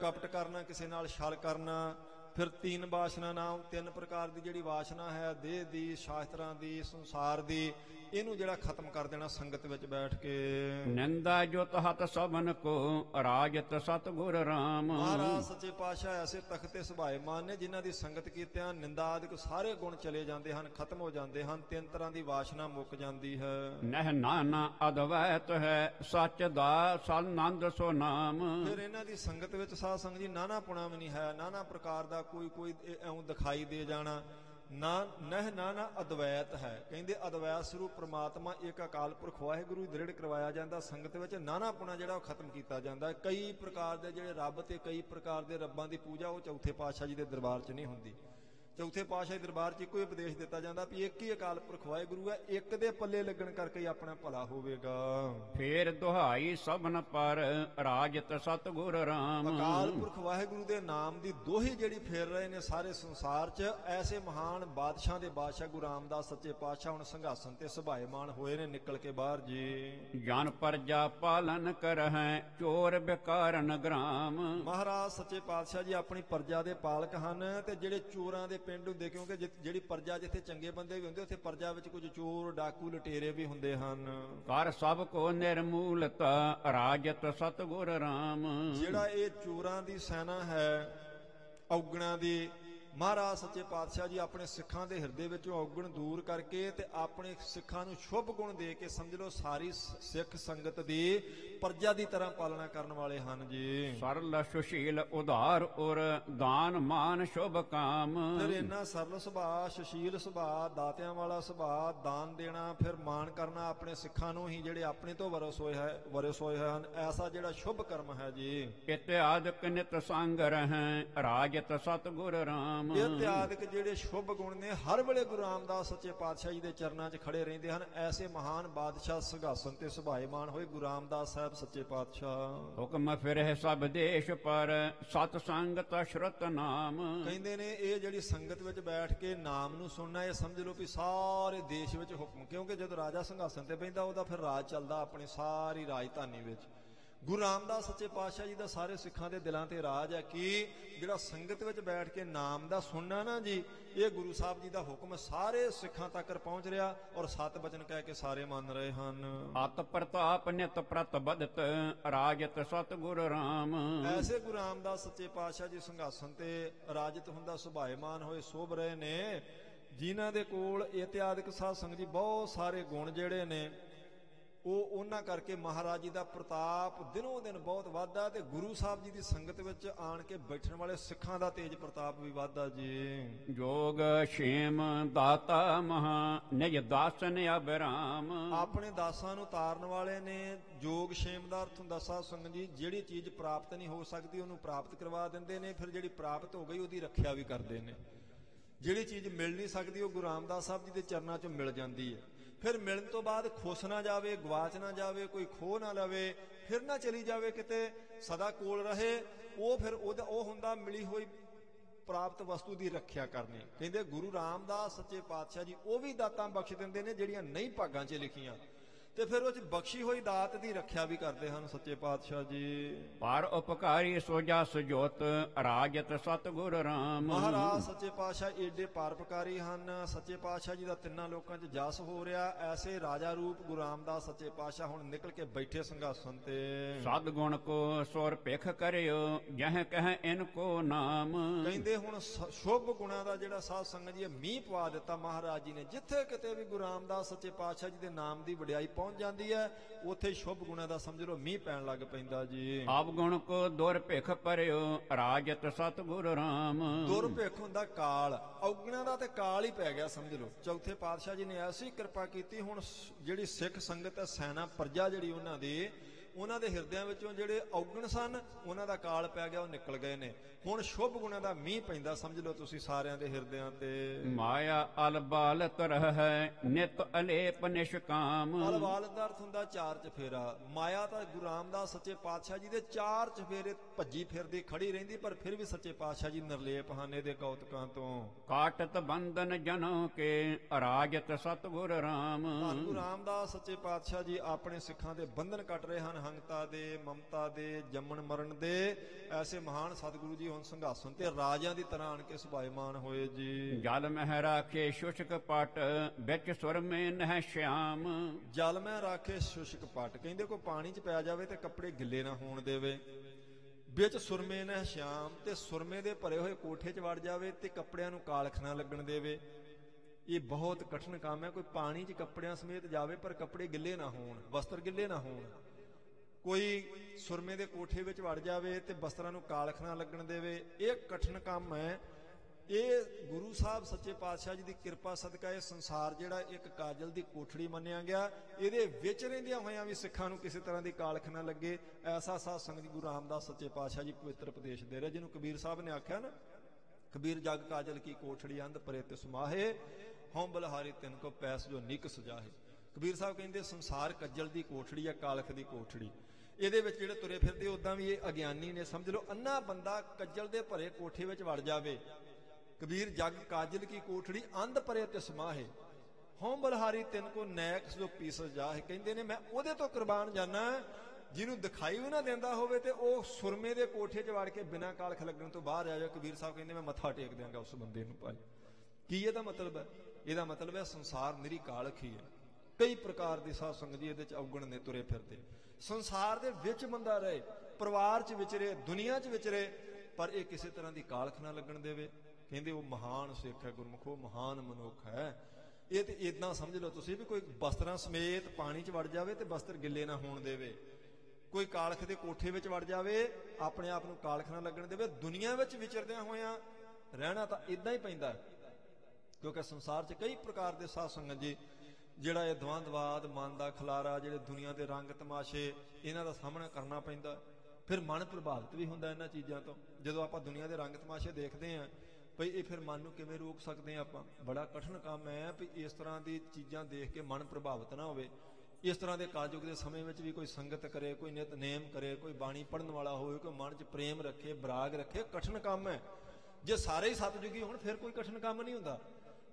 ਕਪਟ ਕਰਨਾ, ਕਿਸੇ ਨਾਲ ਛਲ ਕਰਨਾ, ਫਿਰ ਤੀਨ ਬਾਸ਼ਨਾ ਨਾਮ, ਤਿੰਨ ਪ੍ਰਕਾਰ ਦੀ ਜਿਹੜੀ ਵਾਸ਼ਨਾ ਹੈ, ਦੇਹ ਦੀ, ਸ਼ਾਸਤਰਾਂ ਦੀ, ਸੰਸਾਰ ਦੀ ਇਹਨੂੰ ਜਿਹੜਾ ਖਤਮ ਕਰ ਦੇਣਾ ਸੰਗਤ ਵਿੱਚ ਬੈਠ ਕੇ। ਨਿੰਦਾ ਜੋ ਤਹਤ ਸਭਨ ਕੋ ਰਾਜਤ ਸਤਗੁਰ ਰਾਮ। ਮਹਾਰਾਜ ਸੱਚੇ ਪਾਤਸ਼ਾਹ ਐਸੇ ਤਖਤੇ ਸੁਭਾਏਮਾਨ ਨੇ ਜਿਨ੍ਹਾਂ ਦੀ ਸੰਗਤ ਕੀਤਿਆਂ ਨਿੰਦਾ ਆਦਿਕ ਸਾਰੇ ਗੁਣ ਚਲੇ ਜਾਂਦੇ ਹਨ ਖਤਮ ਹੋ ਜਾਂਦੇ ਹਨ ਤਿੰਨ ਤਰ੍ਹਾਂ ਦੀ ਵਾਸ਼ਨਾ ਮੁੱਕ ਜਾਂਦੀ ਹੈ। ਨਹਿ ਨਾਨਾ ਅਦਵੈਤ ਹੈ ਸੱਚ ਦਾ ਸਨੰਦ ਸੋ ਨਾਮ। ਫਿਰ ਇਹਨਾਂ ਦੀ ਸੰਗਤ ਵਿੱਚ ਸਾਧ ਸੰਗਤ ਜੀ ਨਾਨਾ ਪੁਣਾ ਵੀ ਨਹੀਂ ਹੈ ਨਾਨਾ ਪ੍ਰਕਾਰ ਦਾ ਕੋਈ ਕੋਈ ਇਉਂ ਦਿਖਾਈ ਦੇ ਜਾਣਾ। ਨਾ ਨਹਿ ਨਾ ਅਦਵੈਤ ਹੈ। ਕਹਿੰਦੇ ਅਦਵੈਤ ਸਰੂਪ ਪ੍ਰਮਾਤਮਾ ਇੱਕ ਅਕਾਲ ਪੁਰਖ ਵਾਹਿਗੁਰੂ ਦ੍ਰਿੜ ਕਰਵਾਇਆ ਜਾਂਦਾ। ਸੰਗਤ ਵਿੱਚ ਨਾਨਾ ਪੁਣਾ ਜਿਹੜਾ ਉਹ ਖਤਮ ਕੀਤਾ ਜਾਂਦਾ। ਕਈ ਪ੍ਰਕਾਰ ਦੇ ਜਿਹੜੇ ਰੱਬ ਤੇ ਕਈ ਪ੍ਰਕਾਰ ਦੇ ਰੱਬਾਂ ਦੀ ਪੂਜਾ ਉਹ ਚੌਥੇ ਪਾਤਸ਼ਾਹ ਜੀ ਦੇ ਦਰਬਾਰ 'ਚ ਨਹੀਂ ਹੁੰਦੀ। ਚੌਥੇ ਪਾਤਸ਼ਾਹ ਦੇ ਦਰਬਾਰ 'ਚ ਇੱਕੋ ਹੀ ਉਪਦੇਸ਼ ਦਿੱਤਾ ਜਾਂਦਾ ਵੀ ਇੱਕ ਹੀ ਅਕਾਲ ਪੁਰਖ ਵਾਹਿਗੁਰੂ ਹੈ ਇੱਕ ਦੇ ਪੱਲੇ ਲੱਗਣ ਕਰਕੇ ਹੀ ਆਪਣਾ ਭਲਾ ਹੋਵੇਗਾ। ਫੇਰ ਦੁਹਾਈ ਸਭਨ ਪਰ ਰਾਜਤ ਸਤਗੁਰ ਰਾਮ। ਅਕਾਲ ਪੁਰਖ ਵਾਹਿਗੁਰੂ ਦੇ ਨਾਮ ਦੀ ਦੋਹੀ ਜਿਹੜੀ ਫੇਰ ਰਹੇ ਨੇ ਸਾਰੇ ਸੰਸਾਰ 'ਚ ਐਸੇ ਮਹਾਨ ਬਾਦਸ਼ਾਹ ਦੇ ਬਾਦਸ਼ਾਹ ਗੁਰੂ ਰਾਮਦਾਸ ਸੱਚੇ ਪਾਤਸ਼ਾਹ ਹੁਣ ਸੰਘਾਸਨ ਤੇ ਸੁਭਾਏਮਾਨ ਹੋਏ ਨੇ ਨਿਕਲ ਕੇ ਬਾਹਰ ਜੀ। ਜਨ ਪਰਜਾ ਪਾਲਨ ਕਰਹਿ ਚੋਰ ਬਿਕਾਰਨ ਗ੍ਰਾਮ। ਮਹਾਰਾਜ ਸੱਚੇ ਪਾਤਸ਼ਾਹ ਜੀ ਆਪਣੀ ਪ੍ਰਜਾ ਦੇ ਪਾਲਕ ਹਨ ਤੇ ਜਿਹੜੇ ਚੋਰਾਂ ਦੇ ਪਿੰਡ ਹੁੰਦੇ ਕਿਉਂਕਿ ਜਿਹੜੀ ਪ੍ਰਜਾ ਜਿੱਥੇ ਚੰਗੇ ਬੰਦੇ ਵੀ ਹੁੰਦੇ ਉੱਥੇ ਪ੍ਰਜਾ ਵਿੱਚ ਕੁਝ ਚੋਰ ਡਾਕੂ ਲਟੇਰੇ ਵੀ ਹੁੰਦੇ ਹਨ। ਕਰ ਸਭ ਕੋ ਨਿਰਮੂਲਤਾ ਰਾਜਤ ਸਤਗੁਰ ਰਾਮ। ਜਿਹੜਾ ਇਹ ਚੋਰਾਂ ਦੀ ਸੈਨਾ ਹੈ ਔਗਣਾ ਦੀ ਮਹਾਰਾਜ ਸੱਚੇ ਪਾਤਸ਼ਾਹ ਜੀ ਆਪਣੇ ਸਿੱਖਾਂ ਦੇ ਹਿਰਦੇ ਵਿੱਚੋਂ ਔਗਣ ਦੂਰ ਕਰਕੇ ਤੇ ਆਪਣੇ ਸਿੱਖਾਂ ਨੂੰ ਸ਼ੁਭ ਗੁਣ ਦੇ ਕੇ ਸਮਝ ਲਓ ਸਾਰੀ ਸਿੱਖ ਸੰਗਤ ਦੀ ਪ੍ਰਜਾ ਦੀ ਤਰ੍ਹਾਂ ਪਾਲਣਾ ਕਰਨ ਵਾਲੇ ਹਨ ਜੀ। ਸਰਲ ਸੁਸ਼ੀਲ ਉਧਾਰ ਉਰ ਦਾਨ ਮਾਨ ਸ਼ੁਭ ਕਾਮ। ਫਿਰ ਇੰਨਾ ਸਰਲ ਸੁਭਾਅ ਸੁਸ਼ੀਲ ਸੁਭਾਅ ਦਾਤਿਆਂ ਵਾਲਾ ਸੁਭਾਅ ਦਾਨ ਦੇਣਾ ਫਿਰ ਮਾਣ ਕਰਨਾ ਆਪਣੇ ਸਿੱਖਾਂ ਨੂੰ ਹੀ ਜਿਹੜੇ ਆਪਣੇ ਤੋਂ ਵਰਸ ਹੋਏ ਹੈ ਵਰਸ ਹੋਏ ਹਨ। ਐਸਾ ਜਿਹੜਾ ਸ਼ੁਭ ਕਰਮ ਹੈ ਜੀ। ਇਤਿਆਦਿਕ ਨਿਤ ਸੰਗ ਰਹਿ ਰਾਜਤ ਸਤਗੁਰ ਰਾਮ। ਇਹ ਇਤਿਆਦਿਕ ਜਿਹੜੇ ਸ਼ੁਭ ਗੁਣ ਨੇ ਹਰ ਵੇਲੇ ਗੁਰੂ ਰਾਮਦਾਸ ਸੱਚੇ ਪਾਤਸ਼ਾਹ ਜੀ ਦੇ ਚਰਨਾਂ 'ਚ ਖੜੇ ਰਹਿੰਦੇ ਹਨ। ਐਸੇ ਮਹਾਨ ਬਾਦਸ਼ਾਹ ਸਿੰਘਾਸਨ ਤੇ ਸੁਭਾਏਮਾਨ ਹੋਏ ਗੁਰੂ ਰਾਮਦਾਸ ਸਾਹਿਬ ਸੱਚੇ ਪਾਤਸ਼ਾਹ। ਹੁਕਮ ਫਿਰਹਿ ਸਭ ਦੇਸ਼ ਪਰ ਸਤ ਸੰਗਤ ਸ਼ਰਤ ਨਾਮ। ਕਹਿੰਦੇ ਨੇ ਇਹ ਜਿਹੜੀ ਸੰਗਤ ਵਿੱਚ ਬੈਠ ਕੇ ਨਾਮ ਨੂੰ ਸੁਣਨਾ ਇਹ ਸਮਝ ਲਓ ਵੀ ਸਾਰੇ ਦੇਸ਼ ਵਿੱਚ ਹੁਕਮ ਕਿਉਂਕਿ ਜਦੋਂ ਰਾਜਾ ਸਿੰਘਾਸਨ ਤੇ ਬੈਠਦਾ ਉਹਦਾ ਫਿਰ ਰਾਜ ਚੱਲਦਾ ਆਪਣੀ ਸਾਰੀ ਰਾਜਧਾਨੀ ਵਿੱਚ। ਗੁਰੂ ਰਾਮਦਾਸ ਸੱਚੇ ਪਾਤਸ਼ਾਹ ਜੀ ਦਾ ਸਾਰੇ ਸਿੱਖਾਂ ਦੇ ਦਿਲਾਂ ਤੇ ਰਾਜ ਹੈ ਕਿ ਜਿਹੜਾ ਸੰਗਤ ਵਿੱਚ ਬੈਠ ਕੇ ਨਾਮ ਦਾ ਸੁਣਨਾ ਨਾ ਜੀ ਇਹ ਗੁਰੂ ਸਾਹਿਬ ਜੀ ਦਾ ਹੁਕਮ ਸਾਰੇ ਸਿੱਖਾਂ ਤੱਕ ਪਹੁੰਚ ਰਿਹਾ ਔਰ ਸਤ ਬਚਨ ਕਹਿ ਕੇ ਸਾਰੇ ਮੰਨ ਰਹੇ ਹਨ। ਅਤ ਪ੍ਰਤਾਪ ਨਿਤ ਪ੍ਰਤ ਬਦਤ ਰਾਜਤ ਸਤਗੁਰ ਰਾਮ। ਐਸੇ ਗੁਰੂ ਰਾਮਦਾਸ ਸੱਚੇ ਪਾਤਸ਼ਾਹ ਜੀ ਸਿੰਘਾਸਨ ਤੇ ਰਾਜਤ ਹੁੰਦਾ ਸੁਭਾਏਮਾਨ ਹੋਏ ਸੋਭ ਰਹੇ ਨੇ ਜਿਨ੍ਹਾਂ ਦੇ ਕੋਲ ਇਤਿਆਦਿਕ ਸਾਧ ਸੰਗਤ ਜੀ ਬਹੁਤ ਸਾਰੇ ਗੁਣ ਜਿਹੜੇ ਨੇ ਉਹ ਉਹਨਾਂ ਕਰਕੇ ਮਹਾਰਾਜ ਜੀ ਦਾ ਪ੍ਰਤਾਪ ਦਿਨੋਂ ਦਿਨ ਬਹੁਤ ਵੱਧਦਾ ਤੇ ਗੁਰੂ ਸਾਹਿਬ ਜੀ ਦੀ ਸੰਗਤ ਵਿੱਚ ਆਣ ਕੇ ਬੈਠਣ ਵਾਲੇ ਸਿੱਖਾਂ ਦਾ ਤੇਜ ਪ੍ਰਤਾਪ ਵੀ ਵੱਧਦਾ ਜੀ। ਜੋਗ ਛੇਮ ਦਾਤਾ ਮਹਾ ਨਿਜ ਦਾਸਨ ਅਬਰਾਮ। ਆਪਣੇ ਦਾਸਾਂ ਨੂੰ ਤਾਰਨ ਵਾਲੇ ਨੇ ਜੋਗ ਛੇਮ ਦਾ ਅਰਥ ਹੁੰਦਾ ਸਾਧ ਸੰਗਤ ਜੀ ਜਿਹੜੀ ਚੀਜ਼ ਪ੍ਰਾਪਤ ਨਹੀਂ ਹੋ ਸਕਦੀ ਉਹਨੂੰ ਪ੍ਰਾਪਤ ਕਰਵਾ ਦਿੰਦੇ ਨੇ ਫਿਰ ਜਿਹੜੀ ਪ੍ਰਾਪਤ ਹੋ ਗਈ ਉਹਦੀ ਰੱਖਿਆ ਵੀ ਕਰਦੇ ਨੇ। ਜਿਹੜੀ ਚੀਜ਼ ਮਿਲ ਨਹੀਂ ਸਕਦੀ ਉਹ ਗੁਰੂ ਰਾਮਦਾਸ ਸਾਹਿਬ ਜੀ ਦੇ ਚਰਨਾਂ 'ਚੋਂ ਮਿਲ ਜਾਂਦੀ ਹੈ। ਫਿਰ ਮਿਲਣ ਤੋਂ ਬਾਅਦ ਖੁਸ ਨਾ ਜਾਵੇ, ਗਵਾਚ ਨਾ ਜਾਵੇ, ਕੋਈ ਖੋ ਨਾ ਲਵੇ, ਫਿਰ ਨਾ ਚਲੀ ਜਾਵੇ ਕਿਤੇ, ਸਦਾ ਕੋਲ ਰਹੇ, ਉਹ ਫਿਰ ਉਹਦਾ ਉਹ ਹੁੰਦਾ ਮਿਲੀ ਹੋਈ ਪ੍ਰਾਪਤ ਵਸਤੂ ਦੀ ਰੱਖਿਆ ਕਰਨੀ। ਕਹਿੰਦੇ ਗੁਰੂ ਰਾਮਦਾਸ ਸੱਚੇ ਪਾਤਸ਼ਾਹ ਜੀ, ਉਹ ਵੀ ਦਾਤਾਂ ਬਖਸ਼ ਦਿੰਦੇ ਨੇ ਜਿਹੜੀਆਂ ਨਹੀਂ ਭਾਗਾਂ 'ਚ ਲਿਖੀਆਂ। ਤੇ ਫਿਰ ਉਹ 'ਚ ਬਖਸ਼ੀ ਹੋਈ ਦਾਤ ਦੀ ਰੱਖਿਆ ਵੀ ਕਰਦੇ ਹਨ ਸੱਚੇ ਪਾਤਸ਼ਾਹ ਜੀ। ਪਰ ਉਪਕਾਰੀ ਸੋਜਾ ਸੁਜੋਤ ਰਾਜਤ ਸਤਗੁਰ ਰਾਮ। ਮਹਾਰਾਜ ਸੱਚੇ ਪਾਤਸ਼ਾਹ ਏਡੇ ਪਰਪਕਾਰੀ ਹਨ। ਸੱਚੇ ਪਾਤਸ਼ਾਹ ਜੀ ਦਾ ਤਿੰਨਾਂ ਲੋਕਾਂ 'ਚ ਜਸ ਹੋ ਰਿਹਾ। ਐਸੇ ਰਾਜਾ ਰੂਪ ਗੁਰੂ ਰਾਮਦਾਸ ਸੱਚੇ ਪਾਤਸ਼ਾਹ ਹੁਣ ਨਿਕਲ ਕੇ ਬੈਠੇ ਸਿੰਘਾਸਨ ਤੇ। ਸਦ ਗੁਣ ਕੋ ਸੁਰ ਭਿਖ ਕਰਿਓ ਜਹ ਕਹਿ ਇਨ ਕੋ ਨਾਮ। ਕਹਿੰਦੇ ਹੁਣ ਸ਼ੁਭ ਗੁਣਾਂ ਦਾ ਜਿਹੜਾ ਸਾਧ ਸੰਗਤ ਜੀ ਮੀਂਹ ਪਵਾ ਦਿੱਤਾ ਮਹਾਰਾਜ ਜੀ ਨੇ। ਜਿੱਥੇ ਕਿਤੇ ਵੀ ਗੁਰੂ ਰਾਮਦਾਸ ਸੱਚੇ ਪਾਤਸ਼ਾਹ ਜੀ ਦੇ ਨਾਮ ਦੀ ਵਡਿਆਈ ਪਹੁੰਚ ਜਾਂਦੀ ਹੈ ਉੱਥੇ ਸ਼ੁਭ ਗੁਣਾਂ ਦਾ ਸਮਝ ਲਓ ਮੀਂਹ ਪੈਣ ਲੱਗ ਪੈਂਦਾ ਜੀ। ਆਪ ਗੁਣ ਕੋ ਦੁਰ ਭਿਖ ਪਰਿਓ ਰਾਜਤ ਸਤਗੁਰ ਰਾਮ। ਦੁਰਭਿੱਖ ਹੁੰਦਾ ਕਾਲ ਔਗਣਾਂ ਦਾ ਤੇ ਕਾਲ ਹੀ ਪੈ ਗਿਆ ਸਮਝ ਲਓ। ਚੌਥੇ ਪਾਤਸ਼ਾਹ ਜੀ ਨੇ ਐਸੀ ਕਿਰਪਾ ਕੀਤੀ ਹੁਣ ਜਿਹੜੀ ਸਿੱਖ ਸੰਗਤ ਹੈ ਸੈਨਾ ਪ੍ਰਜਾ ਜਿਹੜੀ ਉਹਨਾਂ ਦੀ ਉਹਨਾਂ ਦੇ ਹਿਰਦਿਆਂ ਵਿੱਚੋਂ ਜਿਹੜੇ ਔਗਣ ਸਨ ਉਹਨਾਂ ਦਾ ਕਾਲ ਪੈ ਗਿਆ ਉਹ ਨਿਕਲ ਗਏ ਨੇ। ਹੁਣ ਸ਼ੁਭ ਗੁਣਾਂ ਦਾ ਮੀਂਹ ਪੈਂਦਾ ਸਮਝ ਲਓ ਤੁਸੀਂ ਸਾਰਿਆਂ ਦੇ ਹਿਰਦਿਆਂ ਤੇ। ਮਾਇਆ ਅਲਬਾਲ ਤਰਹ ਹੈ ਨਿਤ ਅਲੇਪ ਨਿਸ਼ਕਾਮ। ਅਲਵਾਲ ਦਾ ਅਰਥ ਹੁੰਦਾ ਚਾਰ ਚਫੇਰਾ। ਮਾਇਆ ਤਾਂ ਗੁਰੂ ਰਾਮਦਾਸ ਸੱਚੇ ਪਾਤਸ਼ਾਹ ਜੀ ਦੇ ਚਾਰ ਚਫੇਰੇ ਭੱਜੀ ਫਿਰਦੀ ਖੜੀ ਰਹਿੰਦੀ ਪਰ ਫਿਰ ਵੀ ਸੱਚੇ ਪਾਤਸ਼ਾਹ ਜੀ ਨਿਰਲੇਪ ਹਨ ਇਹਦੇ ਕੌਤਕਾਂ ਤੋਂ। ਕਾਟਤ ਬੰਧਨ ਜਨੋ ਕੇ ਅਰਾਜਤ ਸਤਗੁਰ ਰਾਮ। ਗੁਰੂ ਰਾਮਦਾਸ ਸੱਚੇ ਪਾਤਸ਼ਾਹ ਜੀ ਆਪਣੇ ਸਿੱਖਾਂ ਦੇ ਬੰਧਨ ਕੱਟ ਰਹੇ ਹਨ। ਹੰਗਤਾ ਦੇ ਮਮਤਾ ਦੇ ਜੰਮਣ ਮਰਨ ਦੇ ਐਸੇ ਮਹਾਨ ਸਤਿਗੁਰੂ ਜੀ ਹੁਣ ਸੰਘਾਸਨ ਤੇ ਰਾਜਿਆਂ ਦੀ ਤਰ੍ਹਾਂ ਆਣ ਕੇ ਸੁਭਾਇਮਾਨ ਹੋਏ ਜੀ। ਜਲ ਮਹਿ ਰਾਖੇ ਸ਼ੁਸ਼ਕ ਪਟ ਵਿੱਚ ਸੁਰ ਮੇ ਨਹਿ ਸ਼ਿਆਮ। ਜਲ ਮੈਂ ਰਾਖੇ ਸ਼ੁਸ਼ਕ ਪਟ ਕਹਿੰਦੇ ਕੋਈ ਪਾਣੀ 'ਚ ਪੈ ਜਾਵੇ ਤੇ ਕੱਪੜੇ ਗਿੱਲੇ ਨਾ ਹੋਣ ਦੇਵੇ। ਵਿੱਚ ਸੁਰਮੇ ਨਾ ਸ਼ਾਮ ਤੇ ਸੁਰਮੇ ਦੇ ਭਰੇ ਹੋਏ ਕੋਠੇ 'ਚ ਵੜ ਜਾਵੇ ਤੇ ਕੱਪੜਿਆਂ ਨੂੰ ਕਾਲਖ ਨਾ ਲੱਗਣ ਦੇਵੇ। ਇਹ ਬਹੁਤ ਕਠਿਨ ਕੰਮ ਹੈ ਕੋਈ ਪਾਣੀ 'ਚ ਕੱਪੜਿਆਂ ਸਮੇਤ ਜਾਵੇ ਪਰ ਕੱਪੜੇ ਗਿੱਲੇ ਨਾ ਹੋਣ ਵਸਤਰ ਗਿੱਲੇ ਨਾ ਹੋਣ। ਕੋਈ ਸੁਰਮੇ ਦੇ ਕੋਠੇ ਵਿੱਚ ਵੜ ਜਾਵੇ ਤੇ ਬਸਤਰਾਂ ਨੂੰ ਕਾਲਖ ਨਾ ਲੱਗਣ ਦੇਵੇ, ਇਹ ਕਠਿਨ ਕੰਮ ਹੈ। ਇਹ ਗੁਰੂ ਸਾਹਿਬ ਸੱਚੇ ਪਾਤਸ਼ਾਹ ਜੀ ਦੀ ਕਿਰਪਾ ਸਦਕਾ ਇਹ ਸੰਸਾਰ ਜਿਹੜਾ ਇੱਕ ਕਾਜਲ ਦੀ ਕੋਠੜੀ ਮੰਨਿਆ ਗਿਆ, ਇਹਦੇ ਵਿੱਚ ਰਹਿੰਦਿਆਂ ਹੋਇਆਂ ਵੀ ਸਿੱਖਾਂ ਨੂੰ ਕਿਸੇ ਤਰ੍ਹਾਂ ਦੀ ਕਾਲਖ ਨਾ ਲੱਗੇ। ਐਸਾ ਸਾਧ ਸੰਗਤ ਗੁਰੂ ਰਾਮਦਾਸ ਸੱਚੇ ਪਾਤਸ਼ਾਹ ਜੀ ਪਵਿੱਤਰ ਉਪਦੇਸ਼ ਦੇ ਰਹੇ, ਜਿਹਨੂੰ ਕਬੀਰ ਸਾਹਿਬ ਨੇ ਆਖਿਆ ਨਾ, ਕਬੀਰ ਜਗ ਕਾਜਲ ਕੀ ਕੋਠੜੀ ਅੰਧ ਪਰੇ ਤੇ ਸਮਾਹੇ ਹਉ ਬਲਹਾਰੀ ਤਿਨ ਕੋ ਪੈਸ ਜੋ ਨਿਕ ਸਜਾਹੇ। ਕਬੀਰ ਸਾਹਿਬ ਕਹਿੰਦੇ ਸੰਸਾਰ ਕੱਜਲ ਦੀ ਕੋਠੜੀ ਆ ਕਾਲਖ ਦੀ ਕੋਠੜੀ। ਇਹਦੇ ਵਿੱਚ ਜਿਹੜੇ ਤੁਰੇ ਫਿਰਦੇ ਉਦਾਂ ਵੀ ਇਹ ਅਗਿਆਨੀ ਨੇ। ਸਮਝ ਲਓ, ਅੰਨਾ ਬੰਦਾ ਕੱਜਲ ਦੇ ਭਰੇ ਕੋਠੇ ਵਿੱਚ ਵੜ ਜਾਵੇ। ਕਬੀਰ, ਜਗ ਕਾਜਲ ਕੀ ਕੋਠੜੀ, ਅੰਧ ਪਰੇ ਤੇ ਸਮਾਹੇ ਹਉ ਬਲਹਾਰੀ ਤਿਨ ਕੋ ਨੈਕ ਜੋ ਪੀਸ ਜਾਹੇ। ਕਹਿੰਦੇ ਨੇ, ਮੈਂ ਉਹਦੇ ਤੋਂ ਕੁਰਬਾਨ ਜਾਣਾ ਜਿਹਨੂੰ ਦਿਖਾਈ ਵੀ ਨਾ ਦਿੰਦਾ ਹੋਵੇ ਤੇ ਉਹ ਸੁਰਮੇ ਦੇ ਕੋਠੇ 'ਚ ਵੜ ਕੇ ਬਿਨਾਂ ਕਾਲਖ ਲੱਗਣ ਤੋਂ ਬਾਹਰ ਆ ਜਾ ਕਬੀਰ ਸਾਹਿਬ ਕਹਿੰਦੇ, ਮੈਂ ਮੱਥਾ ਟੇਕ ਦਿਆਂਗਾ ਉਸ ਬੰਦੇ ਨੂੰ ਭਾਈ। ਕੀ ਇਹਦਾ ਮਤਲਬ ਹੈ? ਇਹਦਾ ਮਤਲਬ ਹੈ ਸੰਸਾਰ ਨਿਰੀ ਕਾਲਖ ਹੀ ਹੈ। ਕਈ ਪ੍ਰਕਾਰ ਦੀ ਸਾਧ ਸੰਗਤ ਜੀ ਇਹਦੇ 'ਚ ਔਗਣ ਨੇ ਤੁਰੇ ਫਿਰਦੇ। ਸੰਸਾਰ ਦੇ ਵਿੱਚ ਬੰਦਾ ਰਹੇ, ਪਰਿਵਾਰ 'ਚ ਵਿਚਰੇ ਦੁਨੀਆ 'ਚ ਵਿਚਰੇ ਪਰ ਇਹ ਕਿਸੇ ਤਰ੍ਹਾਂ ਦੀ ਕਾਲਖ ਨਾ ਲੱਗਣ ਦੇਵੇ। ਕਹਿੰਦੇ ਉਹ ਮਹਾਨ ਸਿੱਖ ਹੈ, ਗੁਰਮੁਖੋ, ਮਹਾਨ ਮਨੁੱਖ ਹੈ। ਇਹ ਤੇ ਇਦਾਂ ਸਮਝ ਲਓ ਤੁਸੀਂ ਵੀ ਕੋਈ ਬਸਤਰਾਂ ਸਮੇਤ ਪਾਣੀ 'ਚ ਵੜ ਜਾਵੇ ਤੇ ਬਸਤਰ ਗਿੱਲੇ ਨਾ ਹੋਣ ਦੇਵੇ। ਕੋਈ ਕਾਲਖ ਦੇ ਕੋਠੇ ਵਿੱਚ ਵੜ ਜਾਵੇ, ਆਪਣੇ ਆਪ ਨੂੰ ਕਾਲਖ ਨਾ ਲੱਗਣ ਦੇਵੇ। ਦੁਨੀਆ ਵਿੱਚ ਵਿਚਰਦਿਆਂ ਹੋਇਆਂ ਰਹਿਣਾ ਤਾਂ ਇਦਾਂ ਹੀ ਪੈਂਦਾ ਕਿਉਂਕਿ ਸੰਸਾਰ 'ਚ ਕਈ ਪ੍ਰਕਾਰ ਦੇ ਸਾਧ ਸੰਗਤ ਜੀ ਜਿਹੜਾ ਇਹ ਦਵੰਦਵਾਦ, ਮਨ ਦਾ ਖਲਾਰਾ, ਜਿਹੜੇ ਦੁਨੀਆ ਦੇ ਰੰਗ ਤਮਾਸ਼ੇ, ਇਹਨਾਂ ਦਾ ਸਾਹਮਣਾ ਕਰਨਾ ਪੈਂਦਾ। ਫਿਰ ਮਨ ਪ੍ਰਭਾਵਿਤ ਵੀ ਹੁੰਦਾ ਇਹਨਾਂ ਚੀਜ਼ਾਂ ਤੋਂ। ਜਦੋਂ ਆਪਾਂ ਦੁਨੀਆ ਦੇ ਰੰਗ ਤਮਾਸ਼ੇ ਦੇਖਦੇ ਆਂ ਭਈ ਇਹ ਫਿਰ ਮਨ ਨੂੰ ਕਿਵੇਂ ਰੋਕ ਸਕਦੇ ਆਂ ਆਪਾਂ? ਬੜਾ ਕਠਿਨ ਕੰਮ ਹੈ ਵੀ ਇਸ ਤਰ੍ਹਾਂ ਦੀ ਚੀਜ਼ਾਂ ਦੇਖ ਕੇ ਮਨ ਪ੍ਰਭਾਵਿਤ ਨਾ ਹੋਵੇ। ਇਸ ਤਰ੍ਹਾਂ ਦੇ ਕਾਲਯੁਗ ਦੇ ਸਮੇਂ ਵਿੱਚ ਵੀ ਕੋਈ ਸੰਗਤ ਕਰੇ, ਕੋਈ ਨਿਤਨੇਮ ਕਰੇ, ਕੋਈ ਬਾਣੀ ਪੜਨ ਵਾਲਾ ਹੋਵੇ, ਕੋਈ ਮਨ 'ਚ ਪ੍ਰੇਮ ਰੱਖੇ, ਬਰਾਗ ਰੱਖੇ, ਕਠਿਨ ਕੰਮ ਹੈ। ਜੇ ਸਾਰੇ ਹੀ ਸਤਜੁਗੀ ਹੋਣ, ਫਿਰ ਕੋਈ ਕਠਿਨ ਕੰਮ ਨਹੀਂ ਹੁੰਦਾ।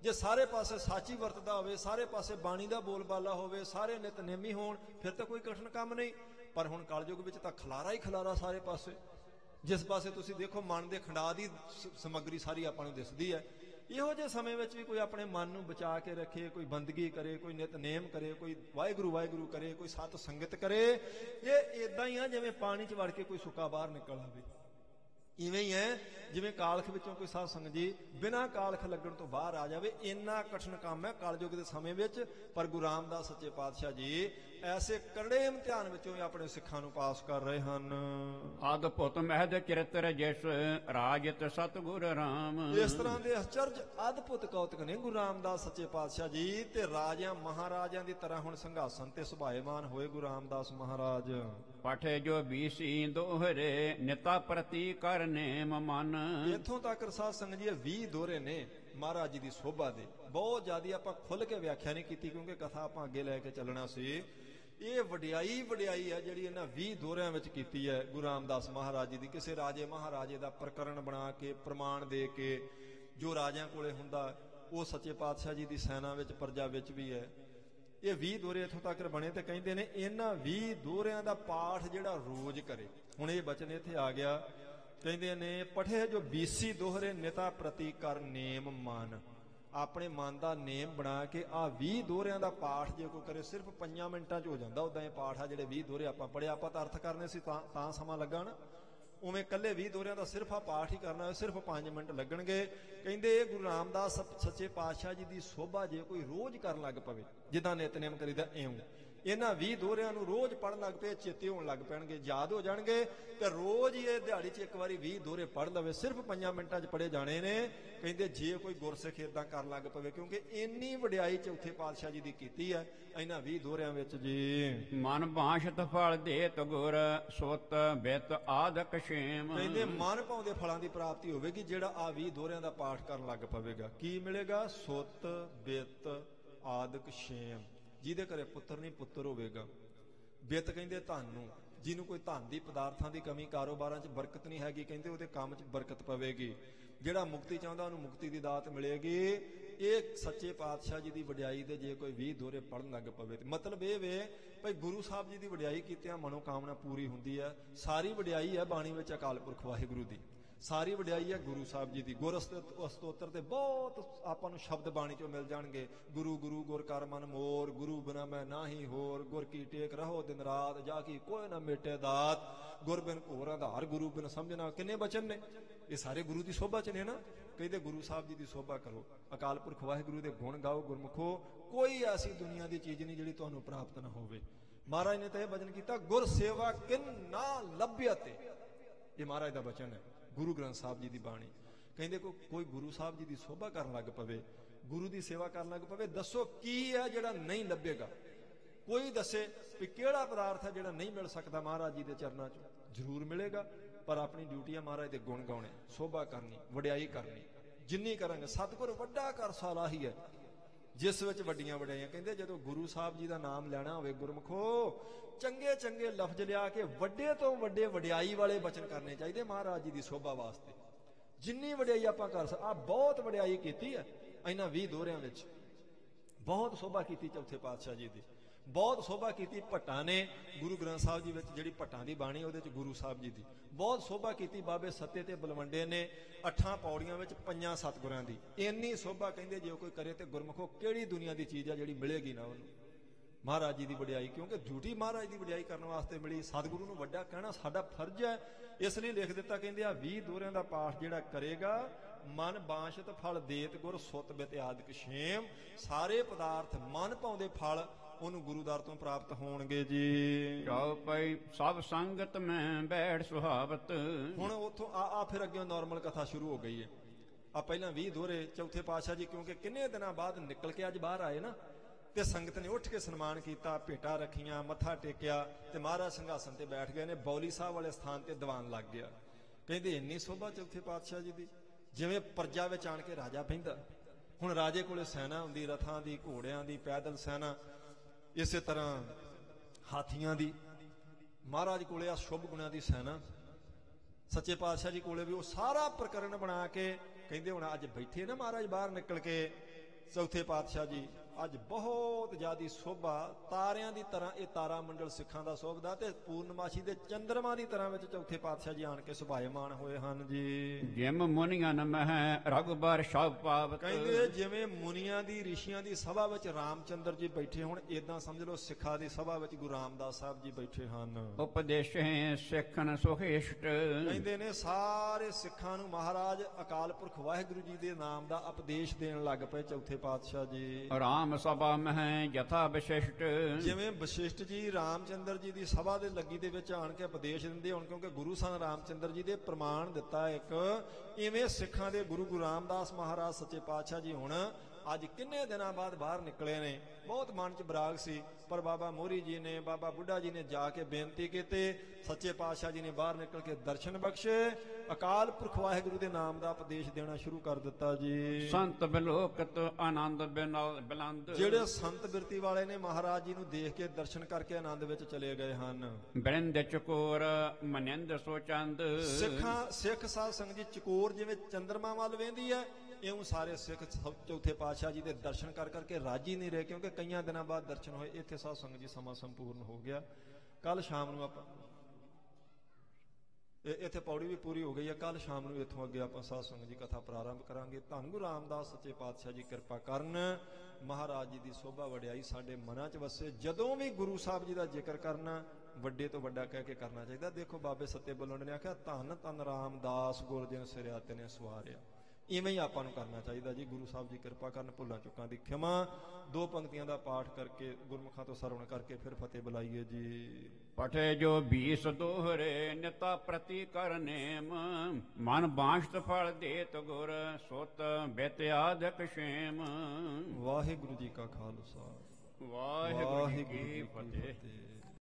ਜੇ ਸਾਰੇ ਪਾਸੇ ਸਾਚੀ ਵਰਤਦਾ ਹੋਵੇ, ਸਾਰੇ ਪਾਸੇ ਬਾਣੀ ਦਾ ਬੋਲਬਾਲਾ ਹੋਵੇ, ਸਾਰੇ ਨਿਤਨੇਮੀ ਹੋਣ, ਫਿਰ ਤਾਂ ਕੋਈ ਕਠਿਨ ਕੰਮ ਨਹੀਂ। ਪਰ ਹੁਣ ਕਲਯੁਗ ਵਿੱਚ ਤਾਂ ਖਲਾਰਾ ਹੀ ਖਲਾਰਾ ਸਾਰੇ ਪਾਸੇ। ਜਿਸ ਪਾਸੇ ਤੁਸੀਂ ਦੇਖੋ, ਮਨ ਦੇ ਖੰਡਾ ਦੀ ਸ- ਸਮੱਗਰੀ ਸਾਰੀ ਆਪਾਂ ਨੂੰ ਦਿਸਦੀ ਹੈ। ਇਹੋ ਜਿਹੇ ਸਮੇਂ ਵਿੱਚ ਵੀ ਕੋਈ ਆਪਣੇ ਮਨ ਨੂੰ ਬਚਾ ਕੇ ਰੱਖੇ, ਕੋਈ ਬੰਦਗੀ ਕਰੇ, ਕੋਈ ਨਿਤਨੇਮ ਕਰੇ, ਕੋਈ ਵਾਹਿਗੁਰੂ ਵਾਹਿਗੁਰੂ ਕਰੇ, ਕੋਈ ਸਤ ਸੰਗਤ ਕਰੇ, ਇਹ ਇਦਾਂ ਹੀ ਆ ਜਿਵੇਂ ਪਾਣੀ 'ਚ ਵੜ ਕੇ ਕੋਈ ਸੁੱਕਾ ਬਾਹਰ ਨਿਕਲ ਆਵੇ। ਇਵੇਂ ਹੀ ਹੈ, ਜਿਵੇਂ ਕਾਲਖ ਵਿੱਚੋਂ ਕੋਈ ਸਾਧ ਸੰਗਤ ਜੀ ਬਿਨਾਂ ਕਾਲਖ ਲੱਗਣ ਤੋਂ ਬਾਹਰ ਆ ਜਾਵੇ, ਇੰਨਾ ਕਠਿਨ ਕੰਮ ਹੈ ਕਲਯੁਗ ਦੇ ਸਮੇਂ ਵਿੱਚ। ਪਰ ਗੁਰੂ ਰਾਮਦਾਸ ਸੱਚੇ ਪਾਤਸ਼ਾਹ ਜੀ ਐਸੇ ਕਰੜੇ ਇਮਤਿਹਾਨ ਵਿੱਚੋਂ ਹੀ ਆਪਣੇ ਸਿੱਖਾਂ ਨੂੰ ਪਾਸ ਕਰ ਰਹੇ ਹਨ। ਅਦਭੁਤ ਮਹਿਦ ਚਰਿਤ੍ਰ ਜਿਸ ਰਾਜਤ ਸਤਗੁਰ ਰਾਮ। ਇਸ ਤਰ੍ਹਾਂ ਦੇ ਅਚਰਜ ਅਦਭੁਤ ਕੌਤਕ ਨੇ ਗੁਰੂ ਰਾਮਦਾਸ ਸੱਚੇ ਪਾਤਸ਼ਾਹ ਜੀ ਤੇ ਰਾਜਿਆਂ ਮਹਾਰਾਜਿਆਂ ਦੀ ਤਰ੍ਹਾਂ ਹੁਣ ਸੰਘਾਸਨ ਤੇ ਸੁਭਾਏਮਾਨ ਹੋਏ ਗੁਰੂ ਰਾਮਦਾਸ ਮਹਾਰਾਜ। ਪਠੇ ਜੋ ਬੀਸੀ ਦੋਹਰੇ ਨਿਤਾ ਪ੍ਰਤੀ ਕਰਨੇ ਮਨ ਇੱਥੋਂ ਤੱਕ ਸਾਧ ਸੰਗਤ ਜੀ ਇਹ 20 ਦੋਰੇ ਨੇ ਮਹਾਰਾਜ ਜੀ ਦੀ ਸੋਭਾ ਦੇ। ਬਹੁਤ ਜ਼ਿਆਦਾ ਆਪਾਂ ਖੁੱਲ ਕੇ ਵਿਆਖਿਆ ਨਹੀਂ ਕੀਤੀ ਕਿਉਂਕਿ ਕਥਾ ਆਪਾਂ ਅੱਗੇ ਲੈ ਕੇ ਚੱਲਣਾ ਸੀ। ਇਹ ਵਡਿਆਈ ਵਡਿਆਈ ਹੈ ਜਿਹੜੀ ਇਹਨਾਂ 20 ਦੋਰਿਆਂ ਵਿੱਚ ਕੀਤੀ ਹੈ ਗੁਰੂ ਰਾਮਦਾਸ ਮਹਾਰਾਜ ਜੀ ਦੀ। ਕਿਸੇ ਰਾਜੇ ਮਹਾਰਾਜੇ ਦਾ ਪ੍ਰਕਰਣ ਬਣਾ ਕੇ, ਪ੍ਰਮਾਣ ਦੇ ਕੇ ਜੋ ਰਾਜਿਆਂ ਕੋਲੇ ਹੁੰਦਾ, ਉਹ ਸੱਚੇ ਪਾਤਸ਼ਾਹ ਜੀ ਦੀ ਸੈਨਾ ਵਿੱਚ, ਪ੍ਰਜਾ ਵਿੱਚ ਵੀ ਹੈ। ਇਹ 20 ਦੋਰੇ ਇੱਥੋਂ ਤੱਕ ਬਣੇ ਤੇ ਕਹਿੰਦੇ ਨੇ ਇਹਨਾਂ 20 ਦੋਰਿਆਂ ਦਾ ਪਾਠ ਜਿਹੜਾ ਰੋਜ਼ ਕਰੇ। ਹੁਣ ਇਹ ਬਚਨ ਇੱਥੇ ਆ ਗਿਆ। ਕਹਿੰਦੇ ਨੇ, ਪਠੇ ਜੋ 20 ਦੋਹਰੇ ਨਿਤਾ ਪ੍ਰਤੀ ਕਰ ਨੇਮ ਮਾਨ। ਆਪਣੇ ਮਨ ਦਾ ਨੇਮ ਬਣਾ ਕੇ ਆ 20 ਦੋਹਰਿਆਂ ਦਾ ਪਾਠ ਜੇ ਕੋਈ ਕਰੇ, ਸਿਰਫ 5 ਮਿੰਟਾਂ 'ਚ ਹੋ ਜਾਂਦਾ ਉਦਾਂ ਇਹ ਪਾਠ ਆ ਜਿਹੜੇ 20 ਦੋਹਰੇ ਆਪਾਂ ਪੜਿਆ ਆਪਾਂ ਤਾਂ ਅਰਥ ਕਰਨੇ ਸੀ, ਤਾਂ ਤਾਂ ਸਮਾਂ ਲੱਗਾ ਨਾ ਉਵੇਂ ਕੱਲੇ 20 ਦੋਰਿਆਂ ਦਾ ਸਿਰਫ ਆ ਪਾਠ ਹੀ ਕਰਨਾ ਹੈ ਸਿਰਫ 5 ਮਿੰਟ ਲੱਗਣਗੇ। ਕਹਿੰਦੇ ਇਹ ਗੁਰੂ ਰਾਮਦਾਸ ਸੱਚੇ ਪਾਤਸ਼ਾਹ ਜੀ ਦੀ ਸੋਭਾ ਜੇ ਕੋਈ ਰੋਜ਼ ਕਰਨ ਲੱਗ ਪਵੇ, ਜਿੱਦਾਂ ਨਿਤਨੇਮ ਕਰੀਦਾ ਐਉਂ ਇਹਨਾਂ 20 ਦੋਹਰਿਆਂ ਨੂੰ ਰੋਜ਼ ਪੜਨ ਲੱਗ ਪਏ ਚੇਤੇ ਹੋਣ ਲੱਗ ਪੈਣਗੇ ਯਾਦ ਹੋ ਜਾਣਗੇ। ਤੇ ਰੋਜ਼ ਹੀ ਇਹ ਦਿਹਾੜੀ 'ਚ ਇੱਕ ਵਾਰੀ 20 ਦੋਹਰੇ ਪੜ ਲਵੇ ਸਿਰਫ 5 ਮਿੰਟਾਂ 'ਚ ਪੜੇ ਜਾਣੇ ਨੇ। ਕਹਿੰਦੇ ਜੇ ਕੋਈ ਗੁਰਸਿੱਖ ਇਦਾਂ ਕਰਨ ਲੱਗ ਪਵੇ ਕਿਉਂਕਿ ਇੰਨੀ ਵਡਿਆਈ ਚੌਥੇ ਪਾਤਸ਼ਾਹ ਜੀ ਦੀ ਕੀਤੀ ਹੈ ਇਹਨਾਂ 20 ਦੋਹਰਿਆਂ ਵਿੱਚ ਜੀ। ਮਨ ਭਾਸ਼ਤ ਫਲ ਦੇਤ ਗੁਰ ਸੁਤ ਬਿਤ ਆਦਕ ਛੇਮ। ਕਹਿੰਦੇ ਮਨ ਪਾਉਂਦੇ ਫਲਾਂ ਦੀ ਪ੍ਰਾਪਤੀ ਹੋਵੇਗੀ ਜਿਹੜਾ ਆ 20 ਦੋਹਰਿਆਂ ਦਾ ਪਾਠ ਕਰਨ ਲੱਗ ਪਵੇਗਾ। ਕੀ ਮਿਲੇਗਾ? ਸੁੱਤ ਬਿੱਤ ਆਦਿਕ ਛੇਮ। ਜਿਹਦੇ ਘਰੇ ਪੁੱਤਰ ਨਹੀਂ, ਪੁੱਤਰ ਹੋਵੇਗਾ। ਬਿੱਤ ਕਹਿੰਦੇ, ਧਨ। ਨੂੰ ਜਿਹਨੂੰ ਕੋਈ ਧਨ ਦੀ, ਪਦਾਰਥਾਂ ਦੀ ਕਮੀ, ਕਾਰੋਬਾਰਾਂ 'ਚ ਬਰਕਤ ਨਹੀਂ ਹੈਗੀ, ਕਹਿੰਦੇ ਉਹਦੇ ਕੰਮ 'ਚ ਬਰਕਤ ਪਵੇਗੀ। ਜਿਹੜਾ ਮੁਕਤੀ ਚਾਹੁੰਦਾ, ਉਹਨੂੰ ਮੁਕਤੀ ਦੀ ਦਾਤ ਮਿਲੇਗੀ। ਇਹ ਸੱਚੇ ਪਾਤਸ਼ਾਹ ਜੀ ਦੀ ਵਡਿਆਈ ਦੇ ਜੇ ਕੋਈ 20 ਦੋਹਰੇ ਪੜਨ ਲੱਗ ਪਵੇ ਤੇ ਮਤਲਬ ਇਹ ਵੇ, ਭਈ ਗੁਰੂ ਸਾਹਿਬ ਜੀ ਦੀ ਵਡਿਆਈ ਕੀਤਿਆਂ ਮਨੋ ਕਾਮਨਾ ਪੂਰੀ ਹੁੰਦੀ ਹੈ। ਸਾਰੀ ਵਡਿਆਈ ਹੈ ਬਾਣੀ ਵਿੱਚ ਅਕਾਲ ਪੁਰਖ ਵਾਹਿਗੁਰੂ ਦੀ। ਸਾਰੀ ਵਡਿਆਈ ਹੈ ਗੁਰੂ ਸਾਹਿਬ ਜੀ ਦੀ। ਗੁਰ ਅਸਤ- ਸਤੋਤਰ ਤੇ ਬਹੁਤ ਆਪਾਂ ਨੂੰ ਸ਼ਬਦ ਬਾਣੀ ਚੋਂ ਮਿਲ ਜਾਣਗੇ। ਗੁਰੂ ਗੁਰੂ, ਗੁਰ ਕਰ ਮਨ ਮੋਰ, ਗੁਰੂ ਬਿਨਾ ਮੈਂ ਨਾਹੀ ਹੋਰ। ਗੁਰ ਕੀ ਟੇਕ ਰਹੋ ਦਿਨ ਰਾਤ, ਜਾ ਕੀ ਕੋਈ ਨਾ ਮੇਟੇ ਦਾਤ। ਗੁਰ ਬਿਨ ਘੋਰ ਆਧਾਰ, ਗੁਰੂ ਬਿਨ ਸਮਝਣਾ ਕਿੰਨੇ ਬਚਨ ਨੇ? ਇਹ ਸਾਰੇ ਗੁਰੂ ਦੀ ਸੋਭਾ ਚ ਨੇ ਨਾ। ਕਹਿੰਦੇ ਗੁਰੂ ਸਾਹਿਬ ਜੀ ਦੀ ਸੋਭਾ ਕਰੋ। ਅਕਾਲ ਪੁਰਖ ਵਾਹਿਗੁਰੂ ਦੇ ਗੁਣ ਗਾਓ, ਗੁਰਮੁਖੋ। ਕੋਈ ਐਸੀ ਦੁਨੀਆ ਦੀ ਚੀਜ਼ ਨਹੀਂ ਜਿਹੜੀ ਤੁਹਾਨੂੰ ਪ੍ਰਾਪਤ ਨਾ ਹੋਵੇ। ਮਹਾਰਾਜ ਨੇ ਤਾਂ ਇਹ ਬਚਨ ਕੀਤਾ, ਗੁਰ ਸੇਵਾ ਕਿੰਨਾ ਲੱਭਿਆ ਲੱਭਿਅਤੇ। ਇਹ ਮਹਾਰਾਜ ਦਾ ਬਚਨ ਹੈ। ਗੁਰੂ ਗ੍ਰੰਥ ਸਾਹਿਬ ਜੀ ਦੀ ਬਾਣੀ। ਕਹਿੰਦੇ ਕੋ ਕੋਈ ਗੁਰੂ ਸਾਹਿਬ ਜੀ ਦੀ ਸੋਭਾ ਕਰਨ ਲੱਗ ਪਵੇ, ਗੁਰੂ ਦੀ ਸੇਵਾ ਕਰਨ ਲੱਗ ਪਵੇ, ਦੱਸੋ ਕੀ ਹੈ ਜਿਹੜਾ ਨਹੀਂ ਲੱਭੇਗਾ? ਕੋਈ ਦੱਸੇ ਵੀ ਕਿਹੜਾ ਪਦਾਰਥ ਹੈ ਜਿਹੜਾ ਨਹੀਂ ਮਿਲ ਸਕਦਾ ਮਹਾਰਾਜ ਜੀ ਦੇ ਚਰਨਾਂ 'ਚ? ਜ਼ਰੂਰ ਮਿਲੇਗਾ, ਪਰ ਆਪਣੀ ਡਿਊਟੀ ਹੈ ਮਹਾਰਾਜ ਦੇ ਗੁਣ ਗਾਉਣੇ, ਸੋਭਾ ਕਰਨੀ, ਵਡਿਆਈ ਕਰਨੀ। ਜਿੰਨੀ ਕਰਾਂਗੇ, ਸਤਿਗੁਰ ਵੱਡਾ ਕਰ ਸਾਲਾਹੀ ਹੈ। ਜਿਸ ਵਿੱਚ ਵੱਡੀਆਂ ਵਡਿਆਈਆਂ ਕਹਿੰਦੇ ਜਦੋਂ ਗੁਰੂ ਸਾਹਿਬ ਜੀ ਦਾ ਨਾਮ ਲੈਣਾ ਹੋਵੇ ਗੁਰਮਖੋ, ਚੰਗੇ ਚੰਗੇ ਲਫ਼ਜ਼ ਲਿਆ ਕੇ ਵੱਡੇ ਤੋਂ ਵੱਡੇ ਵਡਿਆਈ ਵਾਲੇ ਬਚਨ ਕਰਨੇ ਚਾਹੀਦੇ ਮਹਾਰਾਜ ਜੀ ਦੀ ਸੋਭਾ ਵਾਸਤੇ। ਜਿੰਨੀ ਵਡਿਆਈ ਆਪਾਂ ਕਰ ਸਕ ਆ ਬਹੁਤ ਵਡਿਆਈ ਕੀਤੀ ਹੈ, ਇਹਨਾਂ 20 ਦੋਹਰਿਆਂ ਵਿੱਚ। ਬਹੁਤ ਸੋਭਾ ਕੀਤੀ ਚੌਥੇ ਪਾਤਸ਼ਾਹ ਜੀ ਦੀ। ਬਹੁਤ ਸੋਭਾ ਕੀਤੀ ਭੱਟਾਂ ਨੇ ਗੁਰੂ ਗ੍ਰੰਥ ਸਾਹਿਬ ਜੀ ਵਿੱਚ ਜਿਹੜੀ ਭੱਟਾਂ ਦੀ ਬਾਣੀ ਉਹਦੇ ਚ ਗੁਰੂ ਸਾਹਿਬ ਜੀ ਦੀ। ਬਹੁਤ ਸੋਭਾ ਕੀਤੀ ਬਾਬੇ ਸੱਤੇ ਤੇ ਬਲਵੰਡੇ ਨੇ ਅੱਠਾਂ ਪੌੜੀਆਂ ਵਿੱਚ ਪੰਜਾਂ ਸਤਗੁਰਾਂ ਦੀ। ਇੰਨੀ ਸੋਭਾ ਕਹਿੰਦੇ ਜੇ ਕੋਈ ਕਰੇ ਤੇ ਗੁਰਮਖੋ ਕਿਹੜੀ ਦੁਨੀਆ ਦੀ ਚੀਜ਼ ਆ ਜਿਹੜੀ ਮਿਲੇਗੀ ਨਾ ਉਹਨੂੰ? ਮਹਾਰਾਜ ਜੀ ਦੀ ਵਡਿਆਈ, ਕਿਉਂਕਿ ਡਿਊਟੀ ਮਹਾਰਾਜ ਦੀ ਵਡਿਆਈ ਕਰਨ ਵਾਸਤੇ ਮਿਲੀ, ਸਤਿਗੁਰੂ ਨੂੰ ਵੱਡਾ ਕਹਿਣਾ ਸਾਡਾ ਫਰਜ਼ ਹੈ। ਇਸ ਲਈ ਲਿਖ ਦਿੱਤਾ ਕਹਿੰਦੇ ਆ 20 ਦੋਰਿਆਂ ਦਾ ਪਾਠ ਜਿਹੜਾ ਕਰੇਗਾ, ਮਨ ਬਾਂਸ਼ਤ ਫਲ ਦੇਤ ਗੁਰ ਸੁਤ ਬਿਤ ਆਦਿਕ ਛੇਮ, ਸਾਰੇ ਪਦਾਰਥ ਮਨ ਪਾਉਂਦੇ ਫਲ ਉਹਨੂੰ ਗੁਰੂਦਾਰ ਤੋਂ ਪ੍ਰਾਪਤ ਹੋਣਗੇ ਜੀ। ਚਉ ਪਈ ਸਭ ਸੰਗਤ ਮੈਂ ਬੈਠ ਸੁਹਾਵਤ। ਹੁਣ ਉਥੋਂ ਆ ਆ ਫਿਰ ਅੱਗੇ ਨਾਰਮਲ ਕਥਾ ਸ਼ੁਰੂ ਹੋ ਗਈ ਹੈ ਆ ਪਹਿਲਾਂ 20 ਦੋਰੇ ਚੌਥੇ ਪਾਤਸ਼ਾਹ ਜੀ ਕਿਉਂਕਿ ਕਿੰਨੇ ਦਿਨਾਂ ਬਾਅਦ ਨਿਕਲ ਕੇ ਅੱਜ ਬਾਹਰ ਆਏ ਨਾ ਤੇ ਸੰਗਤ ਨੇ ਉੱਠ ਕੇ ਸਨਮਾਨ ਕੀਤਾ ਭੇਟਾ ਰੱਖੀਆਂ ਮੱਥਾ ਟੇਕਿਆ ਤੇ ਮਹਾਰਾਜ ਸਿੰਘਾਸਨ ਤੇ ਬੈਠ ਗਏ ਨੇ ਬੌਲੀ ਸਾਹਿਬ ਵਾਲੇ ਸਥਾਨ ਤੇ ਦੀਵਾਨ ਲੱਗ ਗਿਆ। ਕਹਿੰਦੇ ਇੰਨੀ ਸੋਭਾ ਚੌਥੇ ਪਾਤਸ਼ਾਹ ਜੀ ਦੀ ਜਿਵੇਂ ਪਰਜਾ ਵਿੱਚ ਆਣ ਕੇ ਰਾਜਾ ਬਹਿੰਦਾ। ਹੁਣ ਰਾਜੇ ਕੋਲੇ ਸੈਨਾ ਹੁੰਦੀ ਰਥਾਂ ਦੀ ਘੋੜਿਆਂ ਦੀ ਪੈਦਲ ਸੈਨਾ ਇਸੇ ਤਰ੍ਹਾਂ ਹਾਥੀਆਂ ਦੀ, ਮਹਾਰਾਜ ਕੋਲੇ ਆ ਸ਼ੁਭ ਗੁਣਾਂ ਦੀ ਸੈਨਾ। ਸੱਚੇ ਪਾਤਸ਼ਾਹ ਜੀ ਕੋਲੇ ਵੀ ਉਹ ਸਾਰਾ ਪ੍ਰਕਰਨ ਬਣਾ ਕੇ ਕਹਿੰਦੇ ਹੁਣ, ਅੱਜ ਬੈਠੇ ਨਾ ਮਹਾਰਾਜ ਬਾਹਰ ਨਿਕਲ ਕੇ, ਚੌਥੇ ਪਾਤਸ਼ਾਹ ਜੀ ਅੱਜ ਬਹੁਤ ਜ਼ਿਆਦੀ ਸੋਭਾ ਤਾਰਿਆਂ ਦੀ ਤਰ੍ਹਾਂ ਇਹ ਤਾਰਾ ਮੰਡਲ ਸਿੱਖਾਂ ਦਾ ਸੋਭਦਾ ਤੇ ਪੂਰਨਮਾਸ਼ੀ ਦੇ ਚੰਦਰਮਾ ਦੀ ਤਰ੍ਹਾਂ ਵਿੱਚ ਚੌਥੇ ਪਾਤਸ਼ਾਹ ਜੀ ਆਣ ਕੇ ਸੁਭਾਇਮਾਨ ਹੋਏ ਹਨ ਜੀ। ਜਿਮ ਮੁਨੀਆਂ ਮਹਿ ਰਗਬਰ ਸ਼ਬ ਪਾਵਤ। ਕਹਿੰਦੇ ਜਿਵੇਂ ਮੁਨੀਆਂ ਦੀ ਰਿਸ਼ੀਆਂ ਦੀ ਸਭਾ ਵਿੱਚ ਰਾਮਚੰਦਰ ਜੀ ਬੈਠੇ ਹੁਣ ਇਦਾਂ ਸਮਝ ਲਓ ਸਿੱਖਾਂ ਦੀ ਸਭਾ ਵਿੱਚ ਗੁਰੂ ਰਾਮਦਾਸ ਸਾਹਿਬ ਜੀ ਬੈਠੇ ਹਨ। ਉਪਦੇਸ਼ੇ ਸਿੱਖਨ ਸੁਖੇਸ਼ਟ ਕਹਿੰਦੇ ਨੇ ਸਾਰੇ ਸਿੱਖਾਂ ਨੂੰ ਮਹਾਰਾਜ ਅਕਾਲ ਪੁਰਖ ਵਾਹਿਗੁਰੂ ਜੀ ਦੇ ਨਾਮ ਦਾ ਉਪਦੇਸ਼ ਦੇਣ ਲੱਗ ਪਏ ਚੌਥੇ ਪਾਤਸ਼ਾਹ ਜੀ। ਰਾਮ ਸਭਾ ਮਹਿ ਯਥਾ ਵਿਸ਼ਿਸ਼ਟ। ਜਿਵੇਂ ਵਸ਼ਿਸ਼ਟ ਜੀ ਰਾਮਚੰਦਰ ਜੀ ਦੀ ਸਭਾ ਦੇ ਲੱਗੀ ਦੇ ਵਿੱਚ ਆਣ ਕੇ ਉਪਦੇਸ਼ ਦਿੰਦੇ ਹੁਣ, ਕਿਉਂਕਿ ਗੁਰੂ ਸਾਹਿਬ ਰਾਮਚੰਦਰ ਜੀ ਦੇ ਪ੍ਰਮਾਣ ਦਿੱਤਾ ਇੱਕ। ਇਵੇਂ ਸਿੱਖਾਂ ਦੇ ਗੁਰੂ ਗੁਰੂ ਰਾਮਦਾਸ ਮਹਾਰਾਜ ਸੱਚੇ ਪਾਤਸ਼ਾਹ ਜੀ ਹੁਣ ਅੱਜ ਕਿੰਨੇ ਦਿਨਾਂ ਬਾਅਦ ਬਾਹਰ ਨਿਕਲੇ ਨੇ। ਬਹੁਤ ਮਨ ਚ ਬਰਾਗ ਸੀ ਪਰ ਬਾਬਾ ਮੋਰੀ ਜੀ ਨੇ ਬਾਬਾ ਬੁੱਢਾ ਜੀ ਨੇ ਜਾ ਕੇ ਬੇਨਤੀ ਕੀਤੀ। ਸੱਚੇ ਪਾਤਸ਼ਾਹ ਜੀ ਨੇ ਬਾਹਰ ਨਿਕਲ ਕੇ ਦਰਸ਼ਨ ਬਖਸ਼ੇ। ਅਕਾਲ ਪੁਰਖ ਵਾਹਿਗੁਰੂ ਦੇ ਨਾਮ ਦਾ ਉਪਦੇਸ਼ ਦੇਣਾ ਸ਼ੁਰੂ ਕਰ ਦਿੱਤਾ ਜੀ। ਸੰਤ ਬਿਲੋਕਤ ਆਨੰਦ ਬਲੰਦ ਜਿਹੜੇ ਸੰਤ ਬਿਰਤੀ ਵਾਲੇ ਨੇ ਮਹਾਰਾਜ ਜੀ ਨੂੰ ਦੇਖ ਕੇ ਦਰਸ਼ਨ ਕਰਕੇ ਆਨੰਦ ਵਿੱਚ ਚਲੇ ਗਏ ਹਨ। ਬ੍ਰਿੰਦ ਚਕੋਰ ਮਨਿੰਦ ਸੋ ਚੰਦ। ਸਿੱਖਾਂ ਸਿੱਖ ਸਾਧ ਸੰਗਤ ਜੀ ਚਕੋਰ ਜਿਵੇਂ ਚੰਦਰਮਾ ਵੱਲ ਵੇਂਦੀ ਹੈ ਇਉਂ ਸਾਰੇ ਸਿੱਖ ਸਭ ਚੌਥੇ ਪਾਤਸ਼ਾਹ ਜੀ ਦੇ ਦਰਸ਼ਨ ਕਰ ਕਰਕੇ ਰਾਜੀ ਨਹੀਂ ਰਹੇ ਕਿਉਂਕਿ ਕਈਆਂ ਦਿਨਾਂ ਬਾਅਦ ਦਰਸ਼ਨ ਹੋਏ। ਇੱਥੇ ਸਾਧ ਸੰਗਤ ਜੀ ਸਮਾਂ ਸੰਪੂਰਨ ਹੋ ਗਿਆ। ਕੱਲ ਸ਼ਾਮ ਨੂੰ ਆਪਾਂ ਇੱਥੇ ਪੌੜੀ ਵੀ ਪੂਰੀ ਹੋ ਗਈ ਹੈ। ਕੱਲ ਸ਼ਾਮ ਨੂੰ ਇੱਥੋਂ ਅੱਗੇ ਆਪਾਂ ਸਾਧ ਸੰਗਤ ਜੀ ਕਥਾ ਪ੍ਰਾਰੰਭ ਕਰਾਂਗੇ। ਧੰਨ ਗੁਰੂ ਰਾਮਦਾਸ ਸੱਚੇ ਪਾਤਸ਼ਾਹ ਜੀ ਕਿਰਪਾ ਕਰਨ। ਮਹਾਰਾਜ ਜੀ ਦੀ ਸੋਭਾ ਵਡਿਆਈ ਸਾਡੇ ਮਨਾਂ 'ਚ ਵਸੇ। ਜਦੋਂ ਵੀ ਗੁਰੂ ਸਾਹਿਬ ਜੀ ਦਾ ਜ਼ਿਕਰ ਕਰਨਾ, ਵੱਡੇ ਤੋਂ ਵੱਡਾ ਕਹਿ ਕੇ ਕਰਨਾ ਚਾਹੀਦਾ। ਦੇਖੋ ਬਾਬੇ ਸੱਤੇ ਬੁੱਲਣ ਨੇ ਆਖਿਆ, ਧੰਨ ਧੰਨ ਰਾਮਦਾਸ, ਗੁਰਜਨ ਸਿਰਿਆ ਤੇ ਨੇ ਸਵਾਰਿਆ। ਇਵੇਂ ਹੀ ਆਪਾਂ ਨੂੰ ਕਰਨਾ ਚਾਹੀਦਾ ਜੀ। ਗੁਰੂ ਸਾਹਿਬ ਜੀ ਕਿਰਪਾ ਕਰਨ ਭੁੱਲਾਂ ਚੁੱਕਾਂ ਦੀ ਖਿਮਾ। ਦੋ ਪੰਕਤੀਆਂ ਦਾ ਪਾਠ ਕਰਕੇ ਗੁਰਮੁਖਾਂ ਤੋਂ ਸਰਵਣ ਕਰਕੇ ਫਿਰ ਫਤਿਹ ਬੁਲਾਈਏ ਜੀ। ਪਠੇ ਜੋ ਬੀਸ ਦੋਹਰੇ ਨਿਤਾ ਪ੍ਰਤੀ ਕਰ ਨੇਮ। ਮਨ ਬਾਸ਼ਤ ਫਲ ਦੇਤ ਗੁਰ ਸੁਤ ਬਿਤ ਆਦਿਕ ਛੇਮ। ਵਾਹਿਗੁਰੂ ਜੀ ਕਾ ਖਾਲਸਾ। ਵਾਹਿਗੁਰੂ ਜੀ ਕੀ ਫਤਿਹ।